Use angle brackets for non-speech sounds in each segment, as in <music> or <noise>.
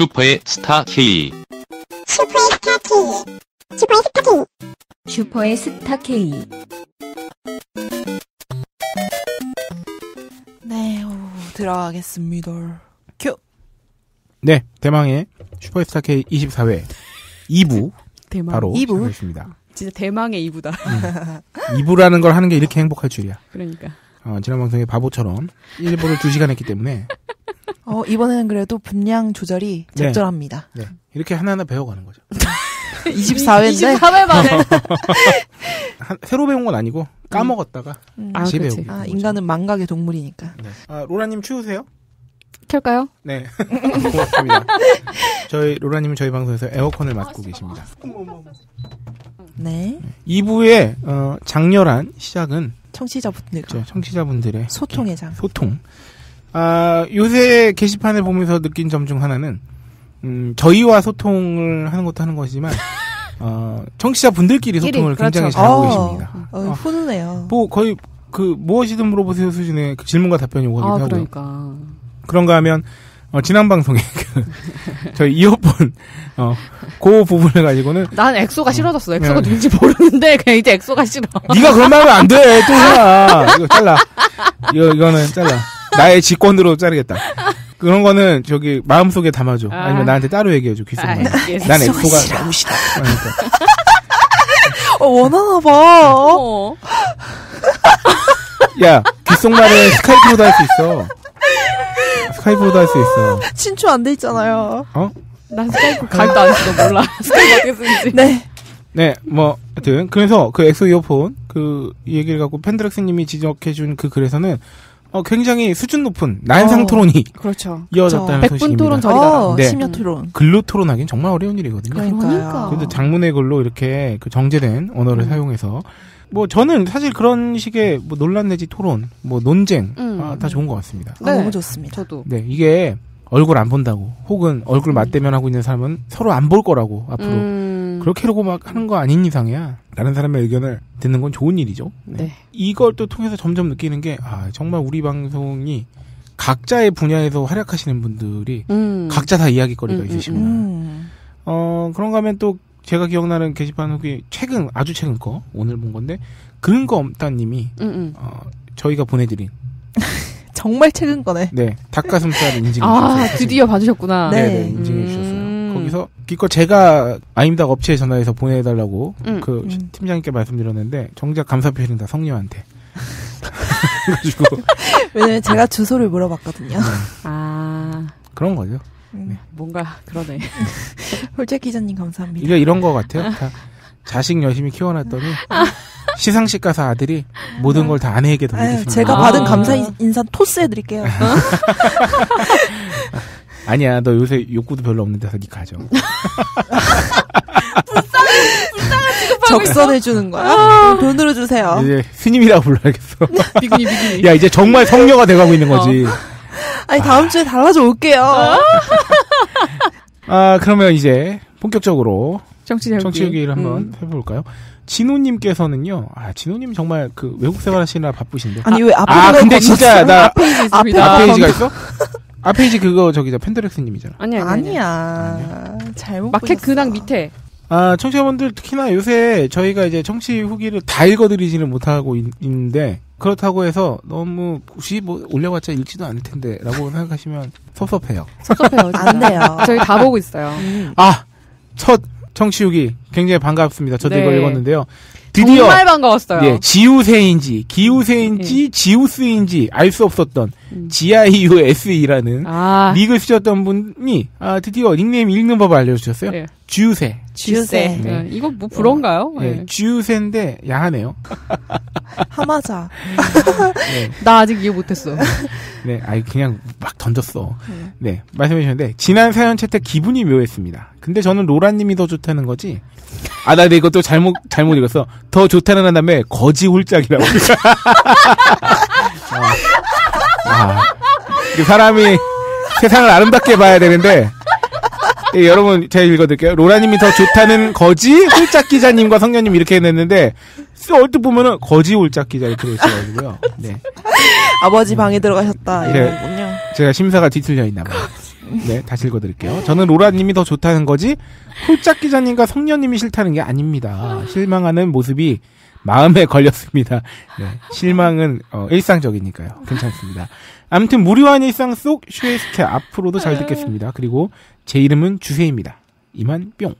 슈퍼의 스타 K. 슈퍼의 스타 K. 슈퍼의 스타 K. 슈퍼의 스타 K. 네, 오, 들어가겠습니다. 큐. 네, 대망의 슈퍼스타 K 24회 2부 <laughs> 대망. 바로 이부? 시작하겠습니다. 진짜 대망의 이부다. 2부라는 걸 하는 게 이렇게 행복할 줄이야. 그러니까. 어, 지난 방송에 바보처럼 1부를 2시간 했기 때문에 어, 이번에는 그래도 분량 조절이 네. 적절합니다. 네, 이렇게 하나하나 배워가는 거죠. <laughs> 24회인데. 24회 만에. <laughs> 한- 새로 배운 건 아니고 까먹었다가 음. 아, 다시 그치. 배우고. 아, 인간은 망각의 동물이니까. 네. 아, 로라님 추우세요? 켤까요? 네. <laughs> 고맙습니다. 저희, 로라님은 저희 방송에서 에어컨을 맡고 계십니다. 네. 2부의, 어, 장렬한 시작은, 청취자분들과 저 청취자분들의 소통의 장. 소통. 아, 요새 게시판을 보면서 느낀 점 중 하나는, 음, 저희와 소통을 하는 것도 하는 것이지만, <laughs> 어, 청취자 분들끼리 끼리, 소통을 그렇죠. 굉장히 잘하고 어, 계십니다. 어, 어, 훈훈해요. 뭐, 거의, 그, 무엇이든 물어보세요 수준의 그 질문과 답변이 오가기도 아. 그러니까. 그런가 하면 어, 지난 방송에 그 <laughs> 저희 이어폰 어, 그 부분을 가지고는 난 엑소가 싫어졌어. 엑소가 네. 누군지 모르는데 그냥 이제 엑소가 싫어. 네가 그런 말 하면 안 돼. 또 해라. 이거 잘라. 이거 이거는 잘라. 나의 직권으로 자르겠다. 그런 거는 저기 마음속에 담아줘. 아. 아니면 나한테 따로 얘기해줘. 귓속말. 아. 난 엑소가 엑소가 너무 싫어. 그러니까. 어, 원하나 봐. 어. 야 귓속말은 스카이프로도 할 수 있어. 스카이프로도 할 수 있어. 친추 안 돼 있잖아요. 난 스카이프 가입도 안 했어. 몰라. <laughs> 스카이프 어떻게 쓰는지. 네. 네, 뭐, 하여튼, 그래서 그 엑소 이어폰, 그, 이 얘기를 갖고 팬드렉스님이 지적해준 그 글에서는, 어, 굉장히 수준 높은 난상 어. 토론이 그렇죠. 이어졌다는 백분 소식입니다. 토론 저리 가라. 어, 네. 심야 토론. 글로 토론하기는 정말 어려운 일이거든요. 그러니까요. 그런데 장문의 글로 이렇게 그 정제된 언어를 음. 사용해서, 뭐, 저는 사실 그런 식의 뭐 논란 내지 토론, 뭐 논쟁, 음. 아, 다 좋은 것 같습니다. 아, 네. 너무 좋습니다. 저도. 네, 이게 얼굴 안 본다고, 혹은 얼굴 맞대면 하고 있는 사람은 서로 안 볼 거라고, 앞으로. 음. 그렇게 하고 막 하는 거 아닌 이상이야. 다른 사람의 의견을 듣는 건 좋은 일이죠. 네. 이걸 또 통해서 점점 느끼는 게, 아, 정말 우리 방송이 각자의 분야에서 활약하시는 분들이 음. 각자 다 이야기거리가 음, 음, 있으시구나. 음. 어, 그런가 하면 또 제가 기억나는 게시판 후기, 최근, 아주 최근 거, 오늘 본 건데, 그런 거 음. 어, 저희가 보내드린, <laughs> 정말 최근 거네. 네, 닭가슴살 인증해 아. 드디어 봐주셨구나. 네, 네. 네. 음. 거기서 기껏 제가 아임닭 업체에 전화해서 보내달라고 음, 그 음. 팀장님께 말씀드렸는데 정작 감사 표시는 다 성녀한테. <laughs> 그래가지고 왜냐면 제가 주소를 물어봤거든요. 아, 그런 거죠. 음. 뭔가 그러네. <laughs> 홀짝 기자님 감사합니다. 이게 이런 거 같아요. 다 자식 열심히 키워놨더니 시상식 가서 아들이 모든 걸 다 아내에게 돌리겠습니다. 제가 아. 받은 감사 인- 인사 토스 해드릴게요. <laughs> 아니야, 너 요새 욕구도 별로 없는 데서 니 가져. <laughs> 적선해 주는 거야. 돈으로 주세요. 이제 스님이라고 불러야겠어. <laughs> 비구니, 비구니. 야, 이제 정말 성녀가 돼가고 있는 거지. 아니 다음 주에 달라져 올게요. 아, 그러면 이제 본격적으로 정치 재밌게. 청취 얘기를 한번 음. 해볼까요? 진호님께서는요, 아, 진호님 정말 그 외국 생활 하시느라 바쁘신데. 아니 왜 앞에 아, 근데 진짜? 나 앞페이지 있습니다. 앞 아, 페이지가 건너- 있어? <laughs> 앞 페이지 그거 저기죠 펜드렉스님이잖아. 아니야, 아니야. 아니야. 아니야. 잘못 마켓 보셨어. 근황 밑에. 아 청취자분들 특히나 요새 저희가 이제 청취 후기를 다 읽어드리지는 못하고 있, 는데 그렇다고 해서 너무 굳이 뭐 올려봤자 읽지도 않을 텐데라고 <laughs> 생각하시면 섭섭해요. 섭섭해요. <laughs> 안 돼요. 저희 다 보고 있어요. 음. 아첫 청취 후기 굉장히 반갑습니다. 저도 네. 이걸 읽었는데요. 드디어 정말 반가웠어요. 예, 지우새인지 기우새인지 지우스인지 알 수 없었던 음. GIUSE라는 아, 닉을 쓰셨던 분이 아, 드디어 닉네임 읽는 법을 알려주셨어요. 네. 주 새. 주세. 네. 네. 이거 뭐 부러운가요? 예, 네. 주새인데 야하네요. 하마자. <laughs> 네, 나 아직 이해 못했어. <laughs> 네, 아이 그냥 막 던졌어. 네, 말씀해 주셨는데 지난 사연 채택 기분이 묘했습니다. 근데 저는 로라님이 더 좋다는 거지. 아, 나 이것도 잘못 잘못 읽었어. 더 좋다는 한 다음에 거지 홀짝이라고. <laughs> 어. 아, 그 사람이 세상을 아름답게 봐야 되는데. <laughs> 예, 여러분 제가 읽어드릴게요. 로라님이 더 좋다는 거지 홀짝 기자님과 성녀님 이렇게 해냈는데 얼뜻 보면은 거지 홀짝 기자 이렇게 돼 있어가지고요. 네. 아버지 방에 들어가셨다. 네. 이러군요. 제가 심사가 뒤틀려 있나 봐요. 네, 다시 읽어드릴게요. 저는 로라님이 더 좋다는 거지, 홀짝 기자님과 성녀님이 싫다는 게 아닙니다. 실망하는 모습이 마음에 걸렸습니다. 네, 실망은 어, 일상적이니까요. 괜찮습니다. 아무튼 무료한 일상 속 슈에스케 앞으로도 잘 듣겠습니다. 그리고 제 이름은 주세입니다. 이만 뿅.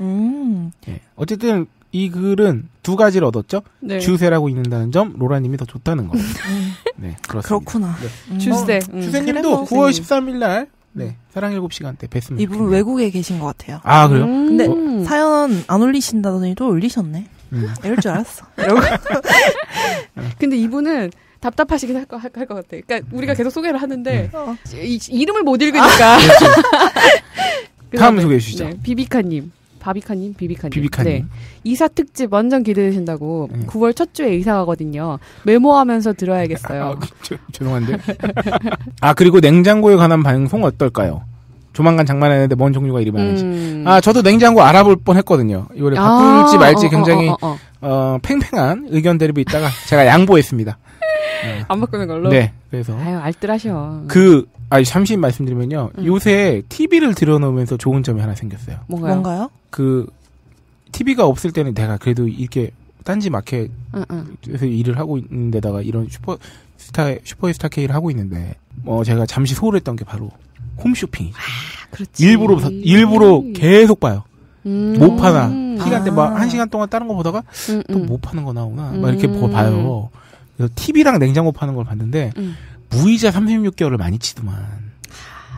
음. 네, 어쨌든 이 글은 두 가지를 얻었죠. 네. 주세라고 읽는다는 점, 로라님이 더 좋다는 거. 음. 네, 그렇습니다. 그렇구나. 음. 주세. 음. 주세님도 그래도 9월 13일 날, 네, 사랑 7시간 때 뵀습니다. 이분 외국에 계신 것 같아요. 아, 그래요? 근데 음. 사연 안 올리신다더니 또 올리셨네. 음. 이럴 줄 알았어. <laughs> <laughs> 근데 이분은 답답하시긴 할 것 할 것 같아. 그러니까 우리가 계속 소개를 하는데 어. 이, 이름을 못 읽으니까. <laughs> 다음 그다음에, 소개해 주시죠. 네, 비비카님. 바비카님, 비비카님. 비비카님. 네. 이사 특집 완전 기대되신다고 네. 9월 첫 주에 이사 가거든요. 메모하면서 들어야겠어요. 아, 저- 죄송한데. <laughs> 아, 그리고 냉장고에 관한 방송 어떨까요? 조만간 장만했는데 뭔 종류가 이리 많은지. 음. 아, 저도 냉장고 알아볼 뻔 했거든요. 이거를 아, 바꿀지 말지 어, 어, 굉장히, 어, 어, 어. 어, 팽팽한 의견 대립이 있다가 제가 양보했습니다. 안 바꾸는 걸로. 네. 그래서. 아유 알뜰하셔. 그, 아, 잠시 말씀드리면요. 음. 요새 TV를 들여놓으면서 좋은 점이 하나 생겼어요. 뭔가요? 뭔가요? 그, TV가 없을 때는 내가 그래도 이렇게 딴지 마켓에서 응, 응. 일을 하고 있는 데다가 이런 슈퍼 스타, 슈퍼스타 K를 하고 있는데, 뭐 제가 잠시 소홀했던 게 바로 홈쇼핑이죠. 그렇지. 일부러, 사- 일부러 계속 봐요. 음. 못 파나. 음. 시간대 아. 막한 시간 동안 다른 거 보다가 음, 또 음. 못 파는 거 나오나. 막 이렇게 음. 보고 봐요. 그래서 TV랑 냉장고 파는 걸 봤는데, 음. 무이자 36개월을 많이 치더만.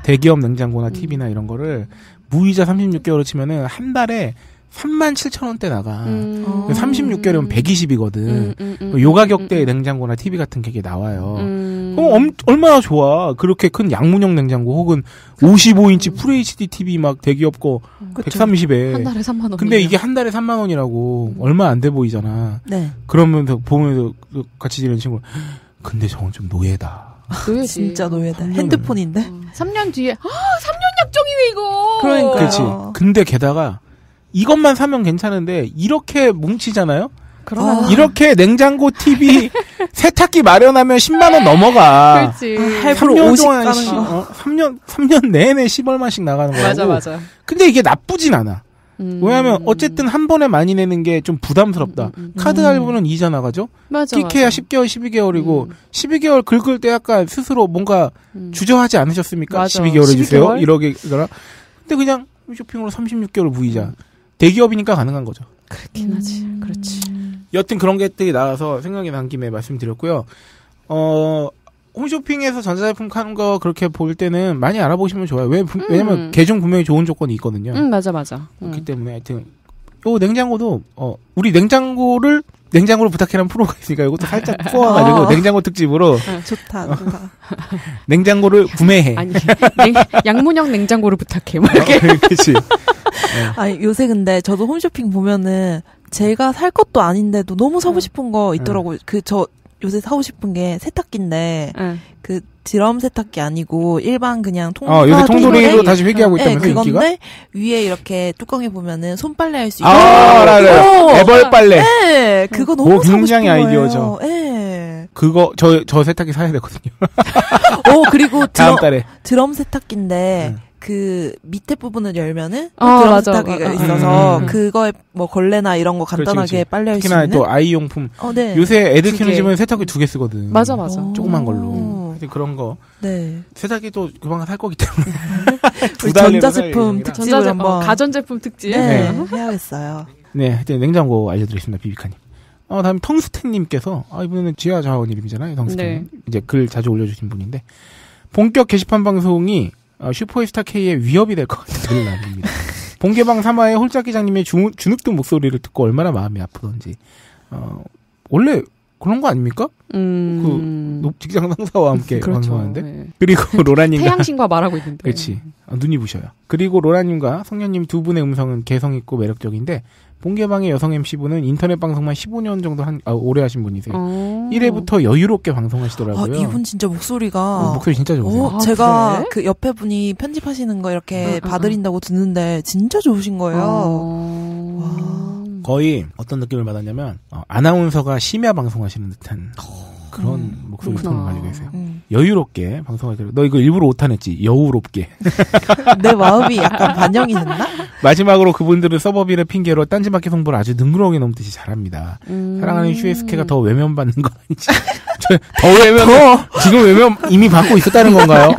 대기업 냉장고나 음. TV나 이런 거를 무이자 36개월을 치면은 한 달에 3만 7천 원대 나가. 음. 어. 36개월이면 120이거든. 음, 음, 음, 요 음, 가격대의 음, 냉장고나 TV 같은 게 나와요. 음. 그럼 엄, 얼마나 좋아. 그렇게 큰 양문형 냉장고 혹은 55인치 FHD TV 막 대기업 거 그쵸. 130에. 한 달에 3만 원. 근데 이게 한 달에 3만 원이라고 얼마 안 돼 보이잖아. 네. 그러면서 보면서 그 같이 지내는 친구 근데 저건 좀 노예다. 노예지. 진짜 노예다. 핸드폰인데? 어. 3년 뒤에 아 3년 약정이네 이거. 그러니까요. 그렇지. 어. 근데 게다가 이것만 사면 괜찮은데 이렇게 뭉치잖아요. 그러면 아. 이렇게 냉장고 TV <laughs> 세탁기 마련하면 10만 원 넘어가. 그렇지. 아, 할부로 3년 50 동안 시, 거. 어, 3년 3년 내내 10얼마씩 나가는 거고. 맞아 맞아. 근데 이게 나쁘진 않아. 음. 왜냐하면 어쨌든 한 번에 많이 내는 게 좀 부담스럽다. 음, 음, 음. 카드 음. 할부는 이자 나가죠. 맞아. 맞아. 10개월, 12개월이고 음. 12개월 긁을 때 약간 스스로 뭔가 음. 주저하지 않으셨습니까? 맞아. 12개월 해주세요. 12개월? 이러게 그러나 근데 그냥 쇼핑으로 36개월 무이자. 대기업이니까 가능한 거죠. 그렇긴 하지. 그렇지. 여튼 그런 것들이 나와서 생각이 난 김에 말씀드렸고요. 어, 홈쇼핑에서 전자제품 파는 거 그렇게 볼 때는 많이 알아보시면 좋아요. 왜, 분- 왜냐면 음. 개중 분명히 좋은 조건이 있거든요. 응 맞아 맞아. 그렇기 응. 때문에 하여튼 요 냉장고도 어 우리 냉장고를 냉장고를 부탁해라는 프로가 있으니까 이것도 살짝 <laughs> 꼬아가지고 어. 냉장고 특집으로 <laughs> 좋다, 좋다. 냉장고를 구매해. 아니 냉, 양문형 냉장고를 부탁해. 뭐 이렇게. 그렇지. <laughs> 아니, 요새 근데 저도 홈쇼핑 보면은 제가 살 것도 아닌데도 너무 사고 응. 싶은 거 있더라고요. 그, 저, 요새 사고 싶은 게 세탁기인데, 응. 그 드럼 세탁기 아니고 일반 그냥 통, 어 요새 아, 통돌이도 통돌이? 다시 회귀하고 네, 있다면서 인기가. 그건데 위에 이렇게 뚜껑에 보면은 손빨래 할 수 있고. 아, 알아, 알아. 오! 애벌 빨래. 네, 그거 너무 사고 굉장히 아이디어죠. 네. 그거 저저 세탁기 사야 되거든요. 오 <laughs> 그리고 다음 드럼, 달에. 드럼 세탁기인데 응. 그 밑에 부분을 열면은 어, 드럼. 세탁기가 어, 어, 있어서 음, 음. 그거에 뭐 걸레나 이런 거 그렇지, 간단하게 그렇지. 수 특히나 있는. 또 아이 용품. 어, 네. 요새 애들 두 키우는 개. 집은 세탁기 두 개 쓰거든. 맞아 맞아. 오. 조그만 걸로. 그런 거 네. 세탁기도 그만 살 거기 때문에. <laughs> 두 우리 전자제품. 특집. 전자제 한번. 어, 가전제품 특집. 네. 네. 해야겠어요. 네, 하여튼 냉장고 알려드리겠습니다, 비비카님. 어, 다음 텅스텐님께서, 아, 이분은 지하 자원 이름이잖아요, 텅스텐. 네. 이제 글 자주 올려주신 분인데, 본격 게시판 방송이 어, 슈퍼스타 K의 위협이 될 것 같은 <laughs> 글을 남깁니다. 본개방 3화의 홀짝 기장님의 주, 주눅든 목소리를 듣고 얼마나 마음이 아프던지. 어, 원래 그런 거 아닙니까? 음. 높- 직장 상사와 함께 그렇죠. 방송하는데. 네. 그리고 <laughs> 로라님과. 태양신과 말하고 있는데. 그렇지. 아, 눈이 부셔요. 그리고 로라님과 성녀님 두 분의 음성은 개성 있고 매력적인데, 본개방의 여성 MC분은 인터넷 방송만 15년 정도 한, 아, 오래 하신 분이세요. 어. 1회부터 여유롭게 아, 방송하시더라고요. 이분 진짜 목소리가. 어, 목소리 진짜 좋으세요. 어, 아, 제가 그래? 그 옆에 분이 편집하시는 거 이렇게 응, 응, 봐드린다고 듣는데 진짜 좋으신 거예요. 어. 거의 어떤 느낌을 받았냐면, 어, 아나운서가 심야 방송하시는 듯한 그런 음, 목소리. 톤을 가지고 계세요. 음. 여유롭게 방송하기로. 너 이거 일부러 오타냈지? 여우롭게. <laughs> 내 마음이 약간 반영이 됐나? 마지막으로 그분들은 서버비를 핑계로 딴지마켓 홍보를 아주 능그렁이 넘듯이 잘합니다. 음. 사랑하는 슈에스케가 더 외면받는 거 아니지? <laughs> 저, 더 외면, 지금 외면 이미 받고 있었다는 건가요?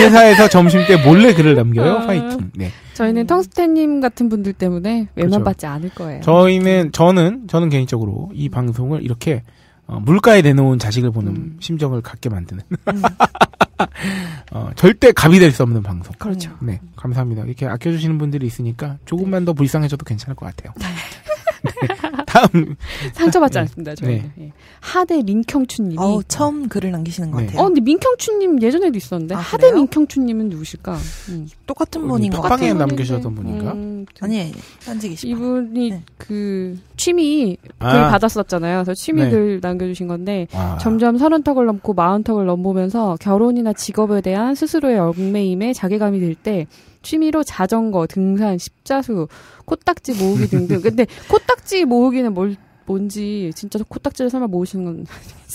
회사에서 점심 때 몰래 글을 남겨요? 아. 파이팅. 네. 저희는 텅스텐님 같은 분들 때문에 그렇죠. 외면받지 않을 거예요. 저희는, 저는, 저는 개인적으로 이 방송을 이렇게 어, 물가에 내놓은 자식을 보는 음. 심정을 갖게 만드는. <laughs> 어, 절대 갑이 될 수 없는 방송. 그렇죠. 네, 감사합니다. 이렇게 아껴주시는 분들이 있으니까 조금만 더 불쌍해져도 괜찮을 것 같아요. 네. <laughs> 다음, 상처받지 네. 않습니다. 저희는. 예. 하대 민경춘님이. 어우, 처음 글을 남기시는 것 네. 같아요. 어, 근데 민경춘님 예전에도 있었는데 아, 하대 그래요? 민경춘님은 누구실까? 음. 똑같은 분인 것 같아요. 남겨주셨던 분인가? 음, 아니, 딴지 게시판. 이분이 네. 그 취미 글 아. 받았었잖아요. 그래서 취미 네. 글 남겨주신 건데 와. 점점 서른 턱을 넘고 마흔 턱을 넘보면서 결혼이나 직업에 대한 스스로의 얽매임에 자괴감이 들 때 취미로 자전거, 등산, 십자수, 코딱지 모으기 등등. 근데 코딱지 모으기는 뭘 뭔지 진짜 코딱지를 설마 모으시는 건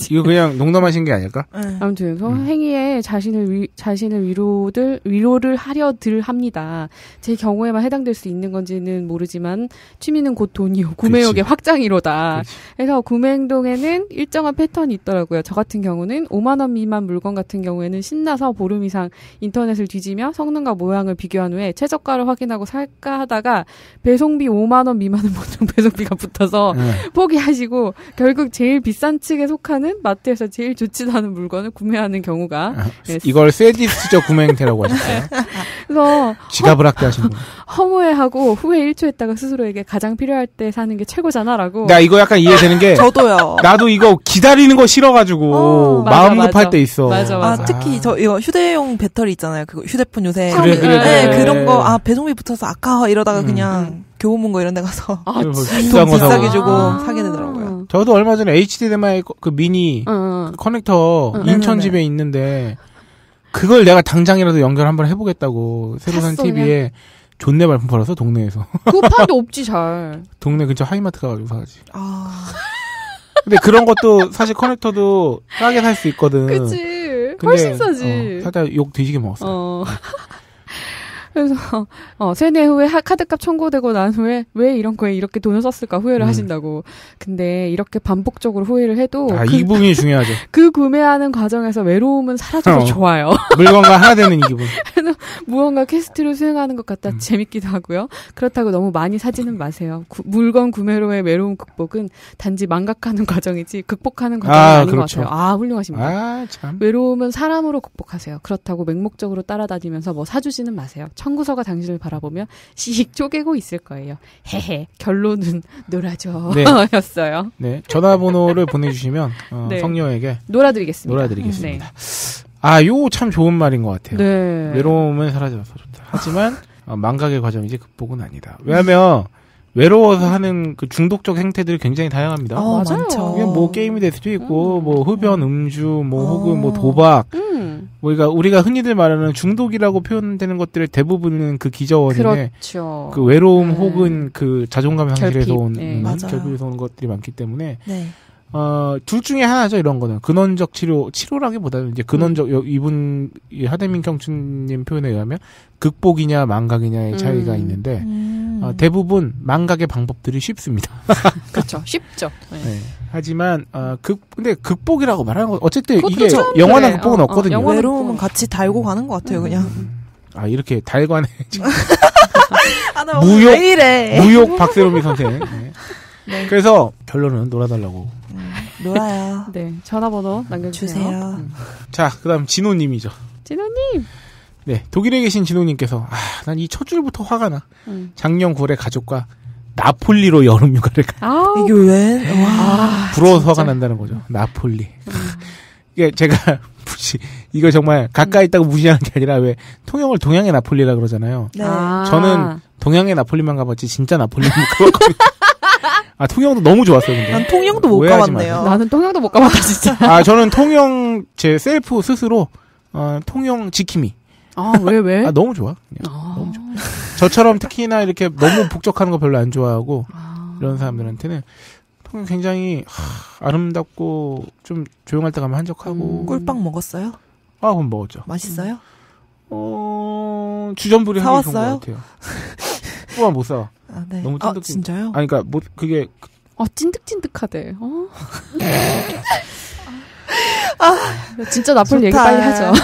이거 그냥 농담하신 게 아닐까? 네. 아무튼 그 음. 행위에 자신을 위, 자신을 위로들 위로를 하려들 합니다. 제 경우에만 해당될 수 있는 건지는 모르지만 취미는 곧 돈이요 구매욕의. 확장이로다. 그래서 구매 행동에는 일정한 패턴이 있더라고요. 저 같은 경우는 5만 원 미만 물건 같은 경우에는 신나서 보름 이상 인터넷을 뒤지며 성능과 모양을 비교한 후에 최저가를 확인하고 살까 하다가 배송비 5만 원 미만은 보통 <laughs> 배송비가 붙어서 네. 포기하시고 결국 제일 비싼 측에 속하는 마트에서 제일 좋지도 않은 물건을 구매하는 경우가 네. 이걸 세디스적 구매 행태라고 하셨어요. <laughs> 그래서 지갑을 학대하시는 분. 허무해하고 후회 1초 했다가 스스로에게 가장 필요할 때 사는 게 최고잖아라고 나 이거 약간 이해되는 게 <laughs> 저도요. 나도 이거 기다리는 거 싫어가지고 어, 맞아, 마음 급할 맞아. 때 있어. 맞아, 아, 맞아. 특히 저 이거 휴대용 배터리 있잖아요. 그거 휴대폰 요새 그래, 그래, 네, 그래. 그런 거 아 배송비 붙어서 아까워 이러다가 음. 그냥 교보문고 이런 데 가서 아? 비싼 거 비싸게. 주고 아. 사게 되더라고요. 저도 얼마 전에 HDMI 그 미니 응, 응. 그 커넥터 응, 인천. 집에 있는데 그걸 내가 당장이라도 연결 한번 해보겠다고 새로 산 TV에 존내 발품 팔아서 동네에서 <laughs> 그거 파는데 없지 잘. 동네 근처 하이마트 가가지고 사가지. 아, 근데 그런 것도 사실 커넥터도 싸게 살 수 있거든. 그치. 훨씬 싸지. 어, 살짝 욕 뒤지게 먹었어. 요 어. <laughs> 그래서 <laughs> 어, 세네 후에 하- 카드값 청구되고 난 후에 왜 이런 거에 이렇게 돈을 썼을까 후회를 음. 하신다고. 근데 이렇게 반복적으로 후회를 해도 아, 그, 이 부분이 <laughs> 중요하죠. 그 구매하는 과정에서 외로움은 사라져서 어. 좋아요. <laughs> 물건과 하나 되는 이 기분. 무언가 quest를 수행하는 것 같다 음. 재밌기도 하고요. 그렇다고 너무 많이 사지는 마세요. 구- 물건 구매로의 외로움 극복은 단지 망각하는 과정이지 극복하는 과정이 아, 아, 닌 그렇죠. 것 같아요. 아 훌륭하십니다. 아, 참. 외로움은 사람으로 극복하세요. 그렇다고 맹목적으로 따라다니면서 뭐 사주지는 마세요. 청구서가 당신을 바라보며 씩 쪼개고 있을 거예요. 헤헤. 결론은 놀아줘. 네. 였어요. 네. 전화번호를 보내주시면, 어, 네. 놀아드리겠습니다. 놀아드리겠습니다. 아, 요 참 좋은 말인 것 같아요. 네. 네. 외로움은 사라져서 좋다. 하지만 어, 망각의 과정이지 극복은 아니다. 왜냐하면 외로워서 하는 그 중독적 행태들이 굉장히 다양합니다. 어, 맞아요. 뭐 게임이 될 수도 있고, 음. 뭐 흡연, 음주, 뭐 어. 혹은 뭐 도박, 음. 뭐 그러니까 우리가 흔히들 말하는 중독이라고 표현되는 것들의 대부분은 그 기저원인데 그렇죠. 그 외로움 네. 혹은 그 자존감 상실에서 결핍. 온 네. 음. 결핍에서 온 것들이 많기 때문에 네. 어, 둘 중에 하나죠, 이런 거는. 근원적 치료, 치료라기보다는 이제 근원적, 여- 이분, 이 하대민 경춘님 표현에 의하면 극복이냐 망각이냐의 차이가 음. 있는데, 음. 어, 대부분 망각의 방법들이 쉽습니다. <laughs> 그렇죠. 쉽죠. 네. 네. 하지만, 어, 극, 근데 극복이라고 말하는 건, 어쨌든 이게 좀 영원한 그래. 극복은 어, 어, 없거든요. 영원한 외로움은 극복. 같이 달고 가는 것 같아요, 그냥. 아, 이렇게 달관에, <laughs> 아, 무욕- 왜 이래? 무욕 박세롬이 선생. 네. 그래서 결론은 놀아달라고. 음, 놀아요. <laughs> 네. 전화번호 남겨주세요. 주세요. 음. 자, 그 다음 진호님이죠. 진호님. 네. 독일에 계신 진호님께서, 아, 난 이 첫 줄부터 화가 나. 음. 작년 9월에 가족과 나폴리로 여름 휴가를 가. 이게 왜? 와. 아, 부러워서. 화가 난다는 거죠. 나폴리. 음. 이게 제가 <laughs> 무시 이거 정말 가까이 있다고 무시하는 게 아니라 왜 통영을 동양의 나폴리라 그러잖아요. 네. 아. 저는 동양의 나폴리만 가봤지 진짜 나폴리 못 가봤거든요. 아 통영도 너무 좋았어요. 근데. 난 통영도 못 오해하지 가봤네요. 나는 통영도 못 가봤다 진짜. 아 저는 통영 제 셀프 스스로 어, 통영 지킴이. 아 왜 왜? 아 너무 좋아. 그냥. 아. 너무 좋아. 저처럼 특히나 이렇게 너무 북적하는 거 별로 안 좋아하고 아. 이런 사람들한테는 굉장히 하, 아름답고 좀 조용할 때 가면 한적하고 음. 꿀빵 먹었어요? 아 그럼 먹었죠. 맛있어요? 어 주전부리 하기 좋은 사왔어요? 것 같아요. 또한 못 사. 아, 네. 너무 아, 찐득찐득. 진짜요? 아니 그러니까 뭐 그게 어, 찐득찐득하대. 어? 진짜 나폴리 얘기 좋다. 빨리 하죠. <laughs>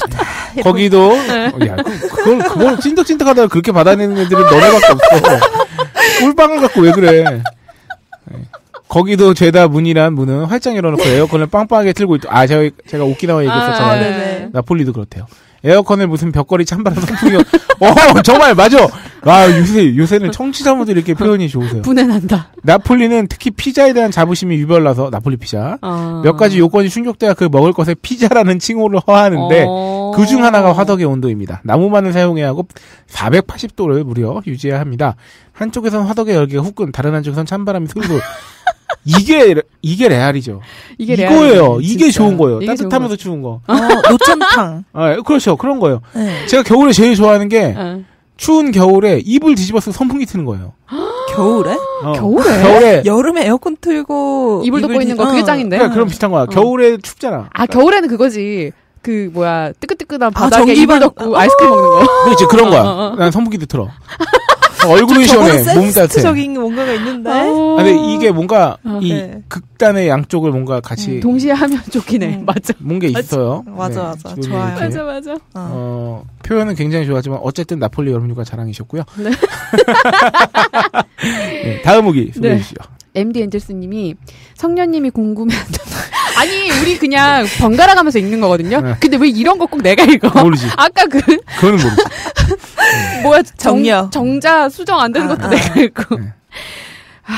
<laughs> 거기도 어, 야 그, 그걸 그걸 찐득찐득하다가 그렇게 받아내는 애들은 너네밖에 없어. 꿀빵을 갖고 왜 그래? 네. 거기도 죄다 문이란 문은 활짝 열어놓고 에어컨을 빵빵하게 틀고 있. 아 제가 제가 오키나와 얘기했었잖아요. 아, 네네. 나폴리도 그렇대요. 에어컨을 무슨 벽걸이 찬바람 선풍기가 어 정말 맞아. 아 요새 요새는 청취자분들 이렇게 표현이 좋으세요. 분해 난다. 나폴리는 특히 피자에 대한 자부심이 유별나서 나폴리 피자 어. 몇 가지 요건이 충족돼야 그 먹을 것에 피자라는 칭호를 허하는데 어. 그중 하나가 화덕의 온도입니다. 나무만을 사용해야 하고 480도를 무려 유지해야 합니다. 한쪽에선 화덕의 열기가 후끈, 다른 한쪽에선 찬바람이 솔솔. <laughs> 이게 이게 레알이죠. 이게 이거예요. 레알이에요, 이게 진짜. 좋은 거예요. 이게 좋은 따뜻하면서 추운 거. 어, 노천탕. <laughs> 아, 그렇죠. 그런 거예요. 네. 제가 겨울에 제일 좋아하는 게 어. 추운 겨울에 이불 뒤집어서 선풍기 트는 거예요. <gasps> 겨울에? 어. 겨울에? 겨울에 여름에 에어컨 틀고 이불 덮고 있는 거 그게 어. 짱인데. 그러니까 그럼 비슷한 거야. 겨울에 춥잖아. 아 겨울에는 그거지. 그 뭐야 뜨끈뜨끈한 아, 바닥에 이불 전기반- 덮고 아이스크림 먹는 거. 그렇지 그런 거야. 어, 어, 어. 난 선풍기도 틀어. 얼굴은 시원해. 몸 따뜻해. 센스적인 뭔가가 있는데. 아, 근데 이게 뭔가 어, 이 네. 극단의 양쪽을 뭔가 같이 음, 동시에 하면 좋긴 해. 음. 맞아. 뭔게 있어요. 맞아, 맞아. 지금 좋아요. 이렇게. 맞아 맞아. 어. 어, 표현은 굉장히 좋았지만 어쨌든 나폴리 여름휴가 자랑이셨고요. 네. <laughs> 네, 다음 후기 소개해 네. 주시죠. MD 엔젤스님이 성년님이 궁금해한다. 아니 우리 그냥 번갈아 가면서 읽는 거거든요. 네. 근데 왜 이런 거 꼭 내가 읽어? 모르지. <laughs> 아까 그 그거는 모르지. <laughs> 뭐야 정, 정려. 정자 수정 안 되는 아, 것도 아. 내가 읽고. 네. 하,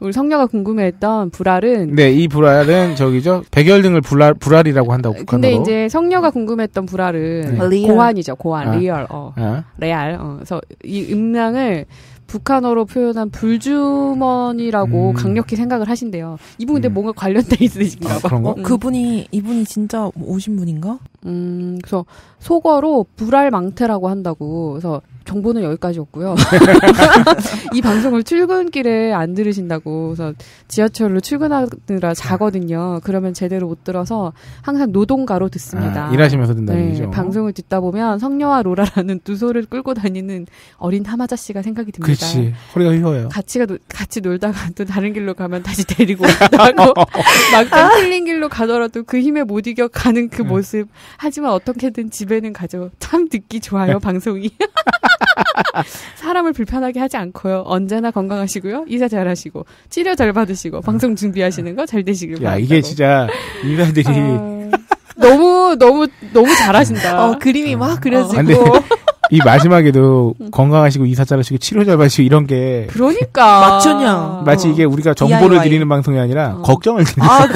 우리 성녀가 궁금해했던 불알은 네, 이 불알은 저기죠. 백열등을 불알, 불알이라고 한다고. 근데 이제 성녀가 궁금했던 불알은 네. 고환이죠 고환 아. real 어 아, 레알 어 그래서 이 음낭을 북한어로 표현한 불주머니라고 음. 강력히 생각을 하신대요. 이분 근데 음. 뭔가 관련돼 있으신가 아, 봐. 그런 거? 어, 그분이 이분이 진짜 오신 분인가? 음, 그래서 속어로 불알망태라고 한다고. 그래서 정보는 여기까지였고요. <laughs> 이 방송을 출근길에 안 들으신다고. 그래서 지하철로 출근하느라 자거든요. 그러면 제대로 못 들어서 항상 노동가로 듣습니다. 아, 일하시면서 듣는다는 네, 얘기죠. 방송을 듣다 보면 성녀와 로라라는 두 소를 끌고 다니는 어린 하마자 씨가 생각이 듭니다. 그렇지. 허리가 휘어요. 같이 가 같이 놀다가 또 다른 길로 가면 다시 데리고 온다고 <laughs> 막상 틀린 길로 가더라도 그 힘에 못 이겨 가는 그 네. 모습 하지만 어떻게든 집에는 가죠 참 듣기 좋아요 <laughs> 방송이 <laughs> 사람을 불편하게 하지 않고요 언제나 건강하시고요 이사 잘하시고 치료 잘 받으시고 방송 준비하시는 거 잘 되시길 야, 바랍니다 이게 진짜 인사들이 아, 너무 너무 너무 잘하신다 어, 그림이 막 그려지고. 안 돼. 이 마지막에도 건강하시고 이사 잘하시고 치료 잘 받으시고 이런 게 그러니까. 마치 어. 이게 우리가 정보를 DIY. 드리는 방송이 아니라 어. 걱정을 드리는 아,